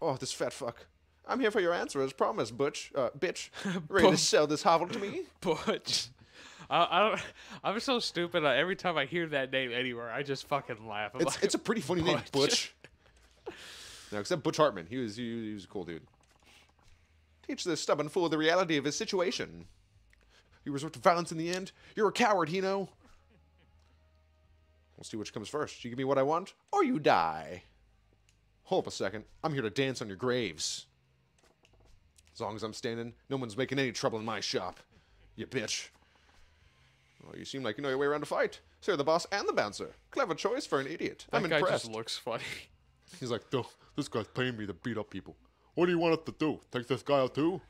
Oh, this fat fuck. I'm here for your answer as promised, Butch. Uh, bitch. Ready to sell this hovel to me? Butch. I, I don't. I'm so stupid. Uh, every time I hear that name anywhere, I just fucking laugh. I'm It's, like, it's a pretty funny name, Butch. Butch. no, except Butch Hartman. He was, he, he was a cool dude. Teach this stubborn fool the reality of his situation. You resort to violence in the end? You're a coward, Hino. We'll see which comes first. You give me what I want, or you die. Hold up a second. I'm here to dance on your graves. As long as I'm standing, no one's making any trouble in my shop. You bitch. Well, you seem like you know your way around a fight. So you're the boss and the bouncer. Clever choice for an idiot. that I'm guy impressed. just looks funny. He's like, "Duh, this guy's paying me to beat up people. What do you want us to do? Take this guy out too?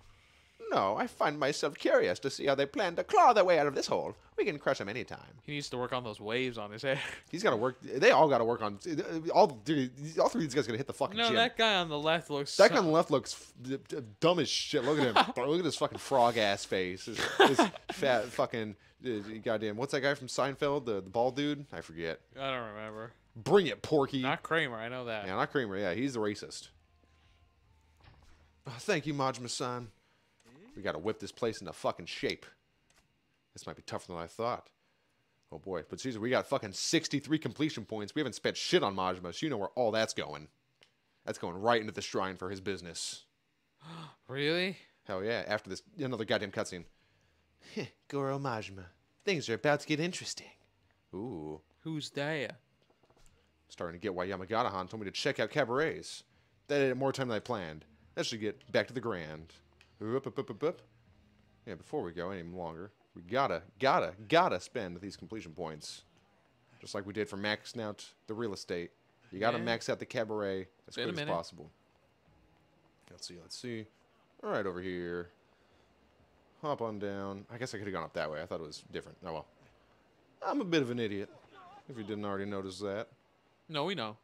No, I find myself curious to see how they plan to claw their way out of this hole. We can crush them anytime. He needs to work on those waves on his head. He's got to work. They all got to work on. All dude, all three of these guys got to hit the fucking No, gym. that guy on the left looks. That guy on the left looks f- d- d- dumb as shit. Look at him. Look at his fucking frog ass face. His, his fat fucking uh, goddamn. What's that guy from Seinfeld? The, the bald dude? I forget. I don't remember. Bring it, Porky. Not Kramer. I know that. yeah, not Kramer. Yeah, he's the racist. Oh, thank you, Majima-san. We got to whip this place into fucking shape. This might be tougher than I thought. Oh boy, but seriously, we got fucking 63 completion points. We haven't spent shit on Majima, so you know where all that's going. That's going right into the shrine for his business. Really? Hell yeah, after this, another goddamn cutscene. Heh, Goro Majima. Things are about to get interesting. Ooh. Who's there? Starting to get why Yamagata-han told me to check out cabarets. That added more time than I planned. That should get back to the grand. Yeah, before we go any longer, we gotta, gotta, gotta spend these completion points. Just like we did for maxing out the real estate. You gotta Yeah. max out the cabaret as Been quick as possible. Let's see, let's see. All right, over here. Hop on down. I guess I could have gone up that way. I thought it was different. Oh well. I'm a bit of an idiot. If you didn't already notice that. No, we know.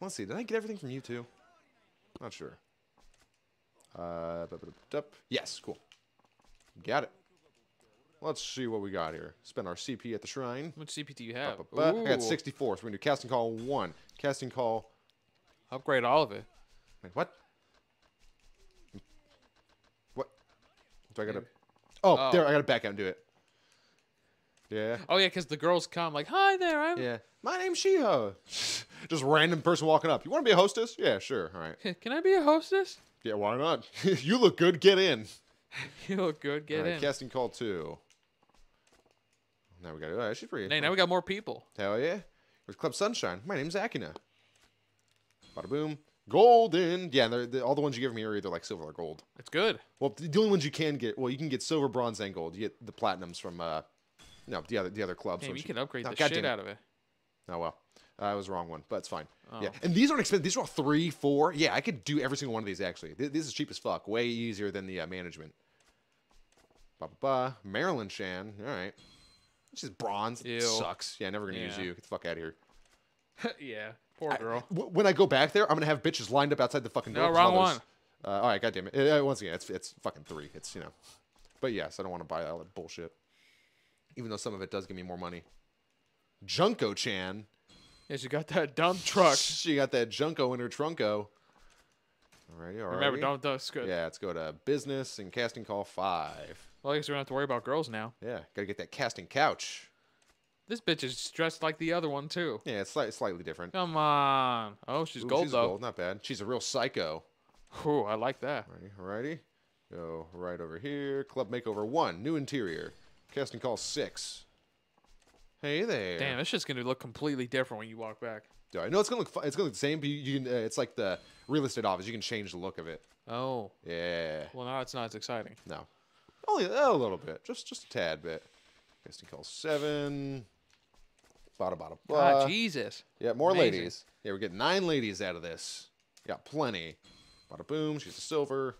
Let's see. Did I get everything from you too? Not sure. Uh, yes, cool. Got it. Let's see what we got here. Spend our CP at the shrine. Much CP do you have? Bup, bup, bup. I got 64, so we're gonna do casting call one. Casting call. Upgrade all of it. Wait, what? What? Do I gotta? Oh, Oh. there. I gotta back out and do it. Yeah. Oh yeah, because the girls come like, "Hi there, I'm." Yeah. My name's Shiho. Just random person walking up. You want to be a hostess? Yeah, sure. All right. Can I be a hostess? Yeah, why not? If you look good. Get in. You look good. Get right, in. casting call two. Now we got. Oh, she's pretty. Hey, now we got more people. Hell yeah. There's Club Sunshine. My name's Akina. Bada boom. Golden. Yeah, they're, they all the ones you give me are either like silver or gold. It's good. Well, the only ones you can get. Well, you can get silver, bronze, and gold. You get the platinums from. uh No, the other the other clubs. Damn, you can upgrade Oh, the God shit out of it. Oh well, uh, I was the wrong one, but it's fine. Yeah, Oh. and these aren't expensive. These are all three, four. Yeah, I could do every single one of these actually. Th- This is cheap as fuck. Way easier than the uh, management. Ba ba ba. Marilyn Shan. All right. She's bronze. Ew. Sucks. Yeah, never gonna use you. Get the fuck out of here. yeah, poor girl. W- When I go back there, I'm gonna have bitches lined up outside the fucking door. No, wrong one. Uh, all right, goddamn it. Uh, once again, it's it's fucking three. It's you know, but yes, I don't want to buy all that bullshit. Even though some of it does give me more money. Junko Chan. Yeah, she got that dump truck. She got that Junko in her trunko. Alrighty, alrighty. Remember, don't that's good. Yeah, let's go to business and casting call five. Well, I guess we don't have to worry about girls now. Yeah, gotta get that casting couch. This bitch is dressed like the other one too. Yeah, it's slight, slightly different. Come on. Oh, she's Ooh, gold she's though. gold, not bad. She's a real psycho. Ooh, I like that. Alrighty, alrighty. Go right over here. Club makeover one, new interior. Casting call six. Hey there. Damn, it's just gonna look completely different when you walk back. Yeah, I know it's gonna look. It's gonna look the same, but you, you can. Uh, it's like the real estate office. You can change the look of it. Oh, Yeah. well now it's not as exciting. No. Only a little bit. Just just a tad bit. Casting call seven. Bada bada bada. Jesus. Yeah, more Amazing. ladies. Yeah, we're getting nine ladies out of this. Got plenty. Bada boom. She's a silver.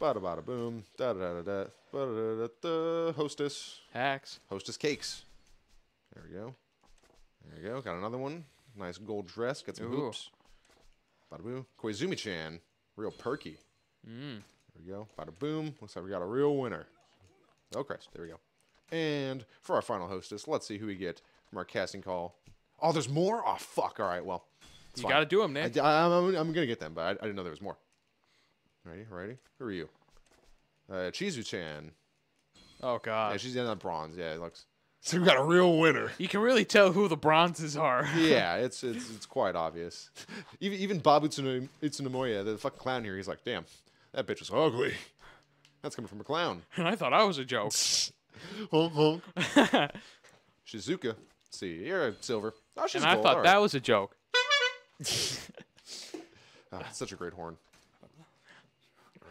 Bada bada boom. Da da da da. Bada da da da. Hostess. Hacks. Hostess cakes. There we go. There we go. Got another one. Nice gold dress. Got some Ooh. hoops. Bada boom. Koizumi chan. Real perky. Mm. There we go. Bada boom. Looks like we got a real winner. Oh, Christ. There we go. And for our final hostess, let's see who we get from our casting call. Oh, there's more? Oh, fuck. All right. Well, You fine. gotta do 'em, I, Nick. am I'm, I'm going to get them, but I, I didn't know there was more. Ready? Ready? Who are you? Uh, Chizu chan. Oh God. Yeah, she's in on bronze. Yeah, it looks. So we got a real winner. You can really tell who the bronzes are. yeah, it's it's it's quite obvious. Even even Babu Tsuno- Itsunomoya, the fucking clown here, he's like, damn, that bitch was ugly. That's coming from a clown. and I thought I was a joke. honk honk. Shizuka, see, you're a silver. Oh, she's and I thought all that was a joke. Ah, such a great horn.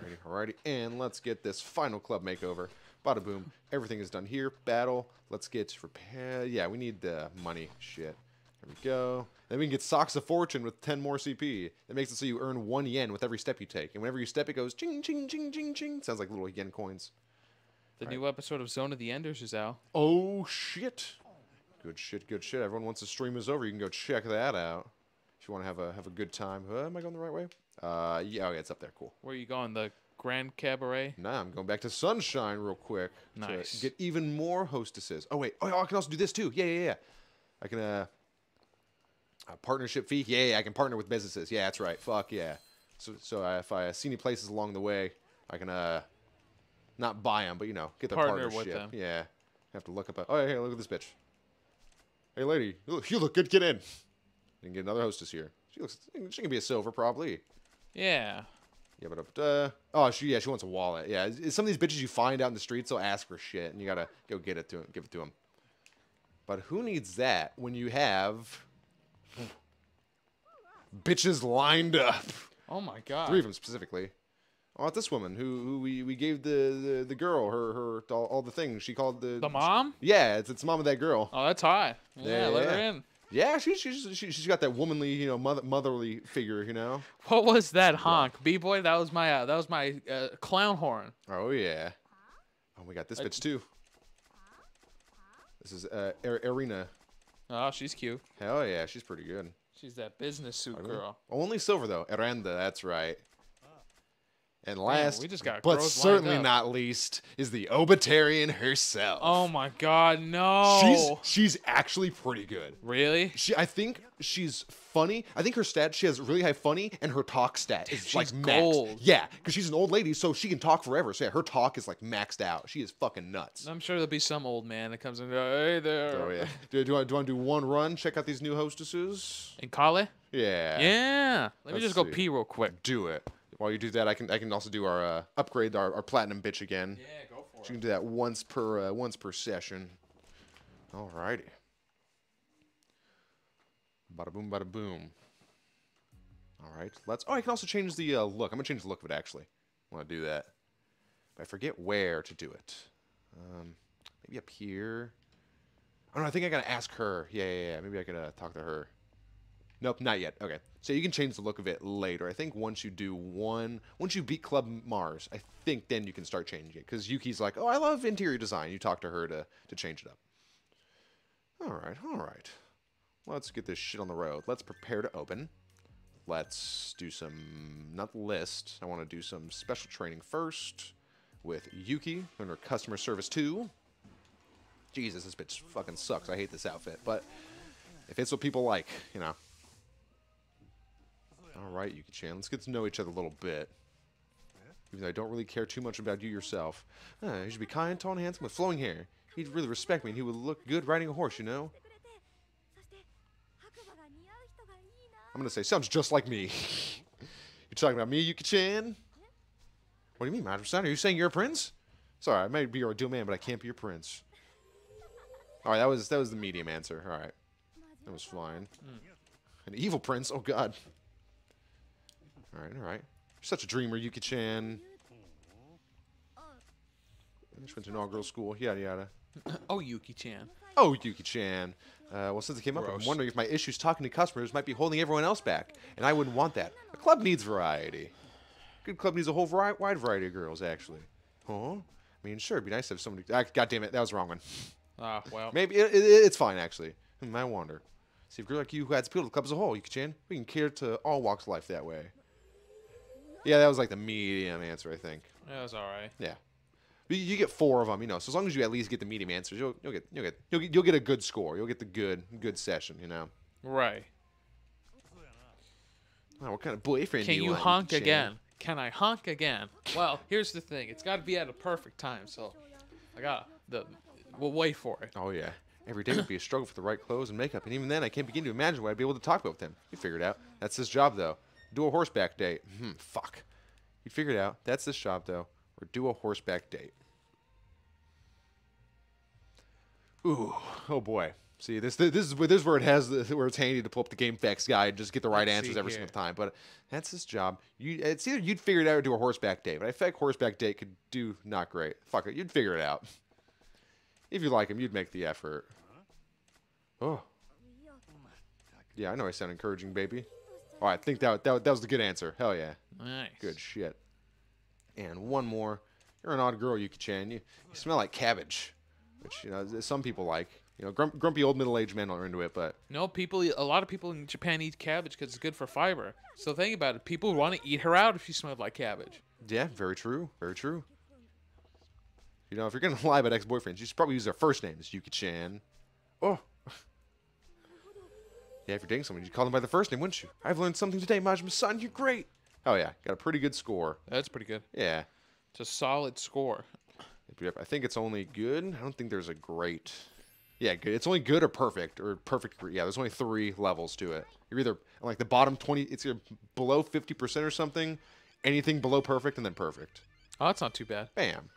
Alrighty, alrighty, and let's get this final club makeover. Bada boom, everything is done here. Battle. Let's get repair. Yeah, we need the money. Shit. There we go. Then we can get Socks of Fortune with 10 more CP. That makes it so you earn one yen with every step you take. And whenever you step, it goes ching, ching, ching, ching, ching. Sounds like little yen coins. The new episode of Zone of the Enders is out. Oh, shit. Good shit, good shit. Everyone, once the stream is over, you can go check that out. If you want to have a have a good time. Uh, am I going the right way? Uh, yeah, okay, it's up there. Cool. Where are you going? The Grand Cabaret? Nah, I'm going back to Sunshine real quick. to get even more hostesses. Oh wait. Oh, I can also do this too. Yeah, yeah, yeah. I can uh, a partnership fee. Yeah, yeah, I can partner with businesses. Yeah, that's right. Fuck yeah. So, so if I see any places along the way, I can uh, not buy them, but you know, get the Partner with partnership. them. Yeah. Have to look up. A, oh, hey, look at this bitch. Hey, lady, you look, you look good. Get in. You can get another hostess here. She looks. She can be a silver, probably. Yeah. Yeah, but uh, oh, she yeah, she wants a wallet. Yeah, it's- it's some of these bitches you find out in the streets, they'll ask for shit, and you gotta go get it to 'em- give it to them. But who needs that when you have bitches lined up? Oh my God. Three of them specifically. Oh, this woman who, who we, we gave the, the, the girl her her all, all the things she called the The mom? Yeah, it's it's mom of that girl. Oh, that's hot. Yeah, let her in. Yeah, she, she's she, she's got that womanly you know mother, motherly figure you know. What was that honk, B boy? That was my uh, that was my uh, clown horn. Oh yeah. Oh, we got this I- bitch too. This is uh, Arena. Oh, she's cute. Hell yeah, she's pretty good. She's that business suit girl. Only silver though. Aranda, that's right. And last, we just got but certainly not least, is the Obatarian herself. Oh my God, no! She's she's actually pretty good. really? She, I think she's funny. I think her stat, she has really high funny, and her talk stat is like she's maxed. gold. Yeah, because she's an old lady, so she can talk forever. So yeah, her talk is like maxed out. She is fucking nuts. I'm sure there'll be some old man that comes in. and goes, Hey there. Oh yeah. Do, do, I, do I do one run? Check out these new hostesses. In Kale? Yeah. Yeah. Let me Let's just go see. pee real quick. Do it. While you do that, I can I can also do our uh, upgrade our, our platinum bitch again. Yeah, go for So you can do that once per uh, once per session. Alrighty. Bada boom, bada boom. All right, let's. Oh, I can also change the uh, look. I'm gonna change the look of it actually. I want to do that, but I forget where to do it. Um, maybe up here. Oh no, I think I gotta ask her. Yeah, yeah, yeah. Maybe I could uh, talk to her. Nope, not yet. Okay, so you can change the look of it later. I think once you do one, once you beat Club Mars, I think then you can start changing it. Because Yuki's like, oh, I love interior design. You talk to her to to change it up. All right, all right. Let's get this shit on the road. Let's prepare to open. Let's do some, not list. I want to do some special training first with Yuki under customer service 2. Jesus, this bitch fucking sucks. I hate this outfit. But if it's what people like, you know. All right, Yuki Chan. Let's get to know each other a little bit. Even though I don't really care too much about you yourself. Uh, should be kind, tall, and handsome with flowing hair. He'd really respect me, and he would look good riding a horse, you know? I'm gonna say, sounds just like me. you're talking about me, Yuki-chan? What do you mean, Majima-san? Are you saying you're a prince? Sorry, I may be your ideal man, but I can't be your prince. Alright, that was that was the medium answer. Alright. That was fine. Mm. An evil prince? Oh god. All right, all right. You're such a dreamer, Yuki-chan. Just went to an all-girls school. Yada yada. Oh, Yuki-chan. Oh, Yuki-chan. Uh, well, since it came up, I'm wondering if my issues talking to customers might be holding everyone else back, and I wouldn't want that. A club needs variety. A Good club needs a whole vari- wide variety of girls, actually. Huh? I mean, sure, it'd be nice to have somebody. Ah, God damn it, that was the wrong one. Ah, well. Maybe it, it, it's fine, actually. Hmm, I wonder. See, if a girl like you who adds appeal to the club as a whole, Yuki-chan, we can cater to all walks of life that way. Yeah, that was like the medium answer, I think. That was all right. Yeah. You, you get four of them, you know. So as long as you at least get the medium answers, you'll, you'll get you'll get you'll get you'll get a good score. You'll get the good good session, you know. Right. Oh, what kind of boyfriend Can do you, you honk again? Can I honk again? Well, here's the thing. It's got to be at a perfect time. So, I got the. We'll wait for it. Oh yeah. Every day would be a struggle for the right clothes and makeup, and even then, I can't begin to imagine what I'd be able to talk about with him. You figured out. That's his job, though. Do a horseback date. Hmm. Fuck. You figured it out. That's this job, though. Or do a horseback date. Ooh. Oh boy. See, this this is where this is where it has where it's handy to pull up the GameFAQs guide and just get the right Let's answers every here. single time. But that's his job. You it's either you'd figure it out or do a horseback date. But I feel like horseback date could do not great. Fuck it, you'd figure it out. If you like him, you'd make the effort. Oh. Yeah, I know I sound encouraging, baby. Oh, I think that, that that was the good answer. Hell yeah. Nice. Good shit. And one more. You're an odd girl, Yuki-chan. You, you smell like cabbage, which you know some people like. You know, grump, grumpy old middle-aged men are into it, but No, people. A lot of people in Japan eat cabbage because it's good for fiber. So think about it. People want to eat her out if she smelled like cabbage. yeah, very true, very true. You know, if you're gonna lie about ex-boyfriends, you should probably use their first names, Yuki-chan. Oh. Yeah, if you're dating someone, you'd call them by the first name, wouldn't you? I've learned something today, Majima-san. You're great. Oh yeah, got a pretty good score. That's pretty good. Yeah. It's a solid score. I think it's only good. I don't think there's a great. Yeah, good. It's only good or perfect or perfect. Yeah, there's only three levels to it. You're either like the bottom twenty. It's either below fifty percent or something. Anything below perfect and then perfect. Oh, that's not too bad. Bam.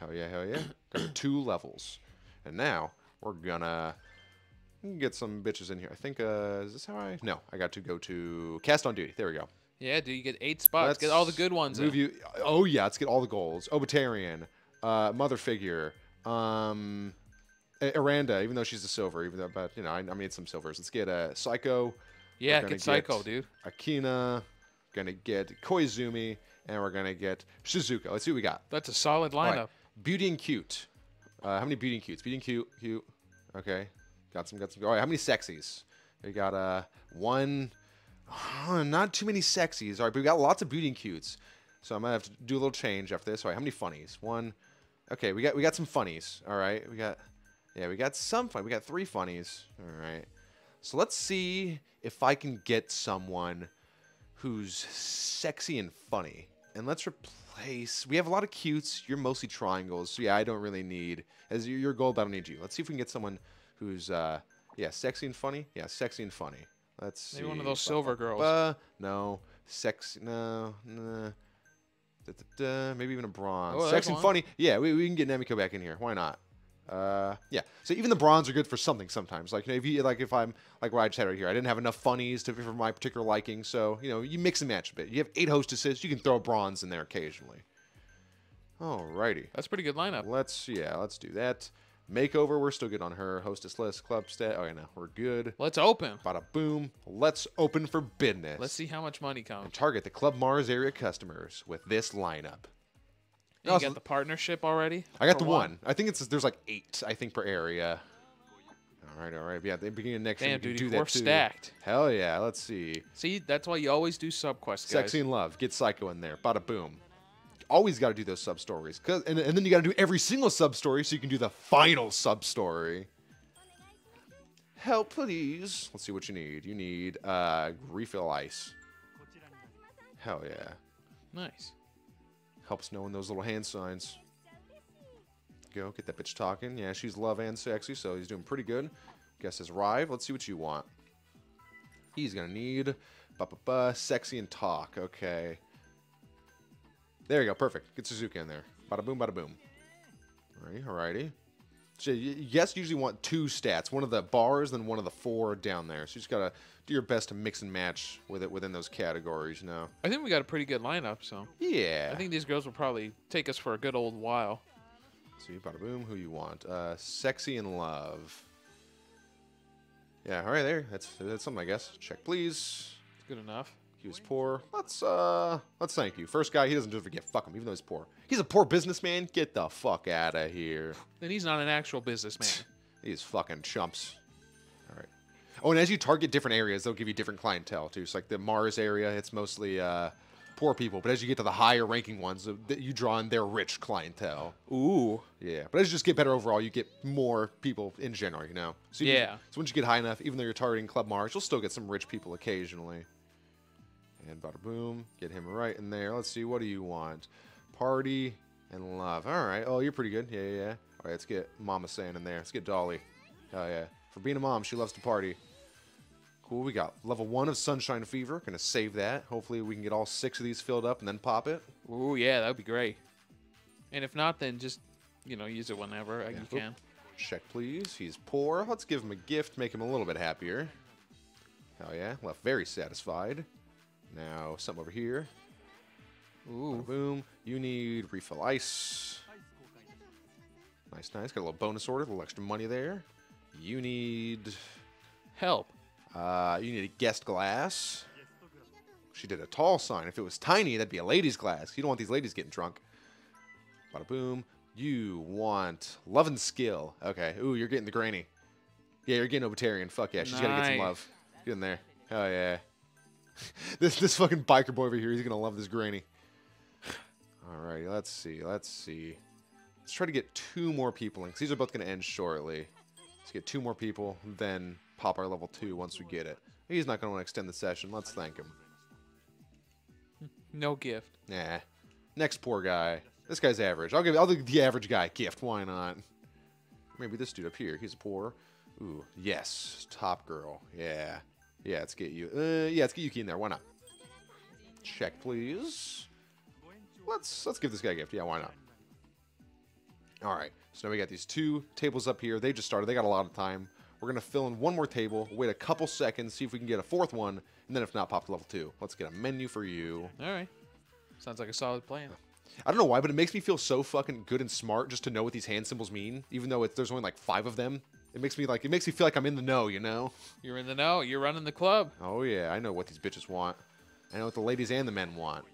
Hell yeah, hell yeah. Got two levels, and now we're gonna get some bitches in here. I think. Uh, is this how I? No, I got to go to cast on duty. There we go. Yeah, dude, you get eight spots. get all the Let's good ones. Move in. you. Oh yeah, let's get all the goals. Obatarian, uh, Mother Figure, um, Aranda. Even though she's a silver, even though, but you know, I, I made some silvers. Let's get a Psycho. Yeah, get Psycho, dude. Akina. Gonna get Koizumi, and we're gonna get Shizuka. Let's see what we got. That's a solid lineup. right. Beauty and cute. Uh, how many beauty and cutes? Beauty and cute, cute. Okay, got some, got some. All right, how many sexies? We got uh one. uh, not too many sexies. All right, but we got lots of beauty and cutes. So I'm gonna have to do a little change after this. All right, how many funnies? One. Okay, we got we got some funnies. All right, we got yeah, we got some fun. We got three funnies. All right. So let's see if I can get someone who's sexy and funny. And let's replace. We have a lot of cutes. You're mostly triangles. So yeah, I don't really need as your gold. I don't need you. Let's see if we can get someone who's uh yeah sexy and funny. Yeah, sexy and funny. Let's Maybe one of those silver girls. Uh, no, sexy. No, nah. Da, da, da, maybe even a bronze. Oh, sexy and funny. Yeah, we, we can get Namiko back in here. Why not? Uh, yeah. So even the bronze are good for something sometimes. Like you know, if you like, if I'm like what I just had right here, I didn't have enough funnies to for my particular liking. So you know, you mix and match a bit. You have eight hostesses. You can throw a bronze in there occasionally. Alrighty. That's a pretty good lineup. Let's yeah, let's do that. Makeover, we're still good on her. Hostess list, club stat. Oh yeah, no, we're good. Let's open. Bada boom. Let's open for business. Let's see how much money and comes. target the Club Mars area customers with this lineup. You Also- got the partnership already? I got the one. I think it's there's like eight. I think per area. All right, all right. Yeah, at the beginning of next year Damn, dude, do we're that too. stacked. Hell yeah. Let's see. See, that's why you always do sub quests, guys. Sexy and love. Get Psycho in there. Bada boom. Always got to do those sub stories. Cause, and, and then you got to do every single sub story so you can do the final sub story. Help, please. Let's see what you need. You need uh, refill ice. Hell yeah. Nice. Helps knowing those little hand signs. Go, get that bitch talking. Yeah, she's love and sexy, so he's doing pretty good. Guess has arrived. Let's see what you want. He's gonna need ba ba ba sexy and talk. Okay. There you go, perfect. Get Suzuki in there. Bada boom, bada boom. All Alrighty, alrighty. So you usually want two stats, one of the bars, then one of the four down there. So you just gotta do your best to mix and match with it within those categories. You know. I think we got a pretty good lineup, so Yeah. I think these girls will probably take us for a good old while. See, bada boom. Who you want? Uh, sexy and love. Yeah, all right there. That's that's something, I guess. Check, please. It's good enough. He was poor. Let's uh, let's thank you. First guy, he doesn't deserve to get fuck him, even though he's poor. He's a poor businessman. Get the fuck out of here. Then he's not an actual businessman. These fucking chumps. All right. Oh, and as you target different areas, they'll give you different clientele too. So like the Mars area, it's mostly uh, poor people. But as you get to the higher ranking ones, uh, you draw in their rich clientele. Ooh. Yeah, but as you just get better overall, you get more people in general, you know. So you- Yeah. so once you get high enough, even though you're targeting Club Mars, you'll still get some rich people occasionally. And bada boom, get him right in there. Let's see, what do you want? Party and love. All right. Oh, you're pretty good. Yeah, yeah. yeah. All right, let's get Mama saying in there. Let's get Dolly. Oh yeah. For being a mom, she loves to party. Cool. We got level one of Sunshine Fever. Gonna save that. Hopefully, we can get all six of these filled up and then pop it. Ooh, yeah, that would be great. And if not, then just you know use it whenever uh, you can. Check, please. He's poor. Let's give him a gift, make him a little bit happier. Hell yeah. Left very satisfied. Now, something over here. Ooh. Boom. You need refill ice. Nice, nice. Got a little bonus order, a little extra money there. You need. Help. Uh, you need a guest glass. She did a tall sign. If it was tiny, that'd be a ladies' glass. You don't want these ladies getting drunk. Bada boom. You want love and skill. Okay. Ooh, you're getting the granny. Yeah, you're getting Obatarian. Fuck yeah. She's got to get some love. Get in there. Hell yeah. this this fucking biker boy over here, he's going to love this granny. Alrighty, let's see. Let's see. Let's try to get two more people in, 'cause these are both going to end shortly. Let's get two more people, then pop our level two once we get it. He's not going to want to extend the session. Let's thank him. No gift. Nah. Next poor guy. This guy's average. I'll give I'll give the average guy a gift. Why not? Maybe this dude up here. He's poor. Ooh, yes. Top girl. Yeah. Yeah, let's get you. Uh, yeah, let's get Yuki in there. Why not? Check, please. Let's let's give this guy a gift. Yeah, why not? All right. So now we got these two tables up here. They just started. They got a lot of time. We're gonna fill in one more table. Wait a couple seconds. See if we can get a fourth one, and then if not, pop to level two. Let's get a menu for you. All right. Sounds like a solid plan. I don't know why, but it makes me feel so fucking good and smart just to know what these hand symbols mean, even though it's, there's only like five of them. It makes me like it makes me feel like I'm in the know, you know? You're in the know. You're running the club. Oh yeah, I know what these bitches want. I know what the ladies and the men want.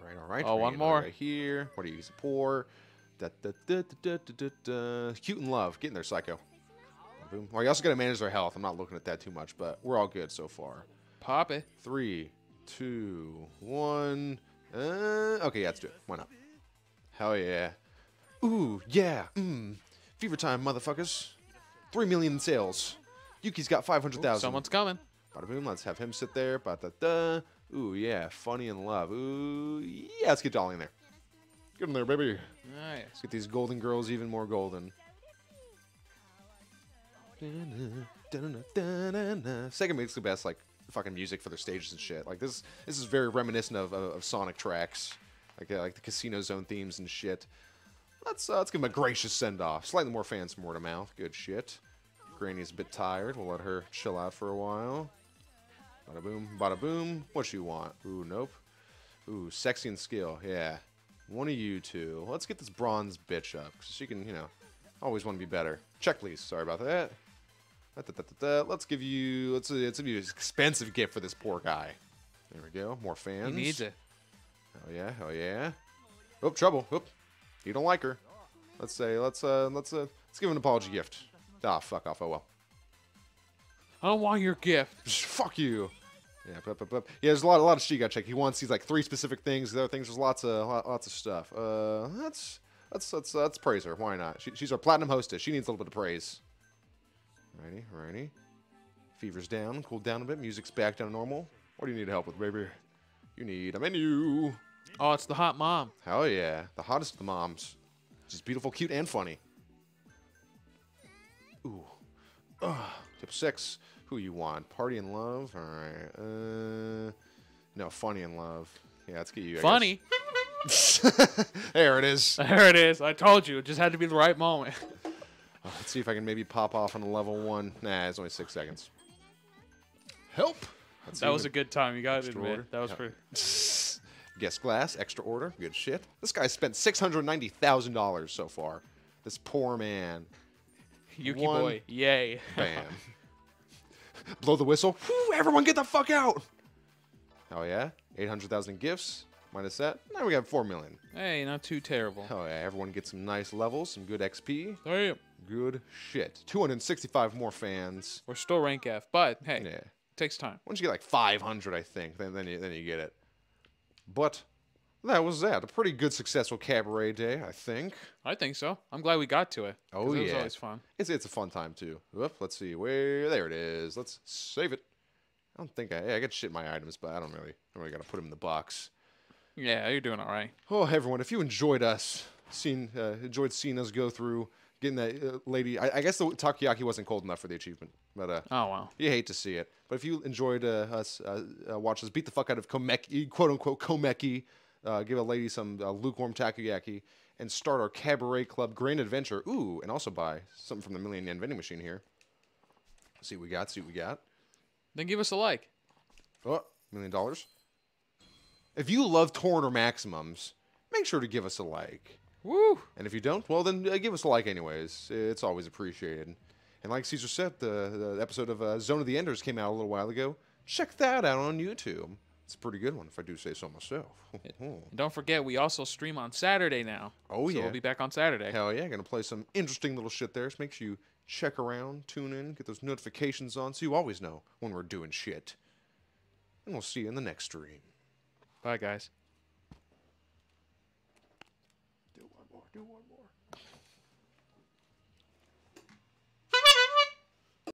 All right, all right. Oh, one more. Right here. What are you? Poor. Da, da, da, da, da, da, da. Cute and love. Getting there, psycho. Boom. Well, you also got to manage their health. I'm not looking at that too much, but we're all good so far. Pop it. Three, two, one. Uh, okay, yeah, let's do it. Why not? Hell yeah. Ooh, yeah. Mmm. Fever time, motherfuckers. Three million sales. Yuki's got 500,000. Someone's coming. Bada boom, let's have him sit there. Ba da da. Ooh, yeah. Funny and love. Ooh, yeah, let's get Dolly in there. Get in there, baby. Nice. Let's get these golden girls even more golden. Sega makes the best like fucking music for their stages and shit. Like this, this is very reminiscent of, of, of Sonic tracks, like uh, like the Casino Zone themes and shit. Let's uh, let's give him a gracious send off. Slightly more fans from word of mouth. Good shit. Granny's a bit tired. We'll let her chill out for a while. Bada boom, bada boom. What you want? Ooh, nope. Ooh, sexy and skill. Yeah. One of you two. Let's get this bronze bitch up. 'cause she can, you know, always want to be better. Check, please. Sorry about that. Da, da, da. Let's give you, let's, uh, let's give you an expensive gift for this poor guy. There we go. More fans. He needs it. Hell yeah, hell yeah. Oh, trouble. Oop. You don't like her. Let's say, let's, uh, let's, uh, let's give him an apology gift. Ah, fuck off. Oh well. I don't want your gift. Fuck you. Yeah, yeah. There's a lot, a lot of shit you gotta check. He wants these like three specific things. The other things, there's lots of, lot, lots of stuff. Uh, let's, let's, let's, let's praise her. Why not? She, she's our platinum hostess. She needs a little bit of praise. Righty, righty. Fever's down, cooled down a bit. Music's back down to normal. What do you need help with, baby? You need a menu. Oh, it's the hot mom. Hell yeah, the hottest of the moms. She's beautiful, cute, and funny. Ooh. Ugh. Tip six. Who you want? Party and love? Alright. Uh no, funny and love. Yeah, let's get you. I. Funny. there it is. There it is. I told you. It just had to be the right moment. Uh, let's see if I can maybe pop off on a level one. Nah, it's only six seconds. Help. Let's That was a good time. You got to admit. That was Yeah. pretty. Guest glass, extra order, good shit. This guy spent six hundred ninety thousand dollars so far. This poor man. Yuki One- boy. Yay. Bam. Blow the whistle. Whew, everyone get the fuck out. Oh yeah, eight hundred thousand gifts minus that. Now we got four million. hey, not too terrible. Oh yeah, everyone gets some nice levels, some good XP. Damn. Good shit. Two hundred sixty-five more fans. We're still rank F, but hey, Yeah. takes time. Once you get like 500, I think, then then you, then you get it. But that was that. A pretty good, successful cabaret day, I think. I think so. I'm glad we got to it. Oh, it was always fun. It's it's a fun time too. Let's see where there it is. Let's save it. I don't think I yeah, I got shit in my items, but I don't really I don't really gotta put them in the box. Yeah, you're doing all right. Oh, everyone, if you enjoyed us, seen uh, enjoyed seeing us go through getting that uh, lady, I, I guess the takoyaki wasn't cold enough for the achievement, but uh, Oh wow. you hate to see it. But if you enjoyed uh, us uh, uh, watch us beat the fuck out of Komeki, quote unquote Komeki, uh, give a lady some uh, lukewarm takoyaki, and start our cabaret club grand adventure. Ooh, and also buy something from the Million Yen vending machine here. See what we got. See what we got. Then give us a like. Oh, million dollars. If you love Torn or Maximums, make sure to give us a like. Woo! And if you don't, well, then uh, give us a like anyways. It's always appreciated. And like Caesar said, the, the episode of uh, Zone of the Enders came out a little while ago. Check that out on YouTube. It's a pretty good one, if I do say so myself. Don't forget, we also stream on Saturday now. Oh, So yeah. We'll be back on Saturday. Hell yeah, gonna play some interesting little shit there. So make sure you check around, tune in, get those notifications on so you always know when we're doing shit. And we'll see you in the next stream. Bye, guys. Do one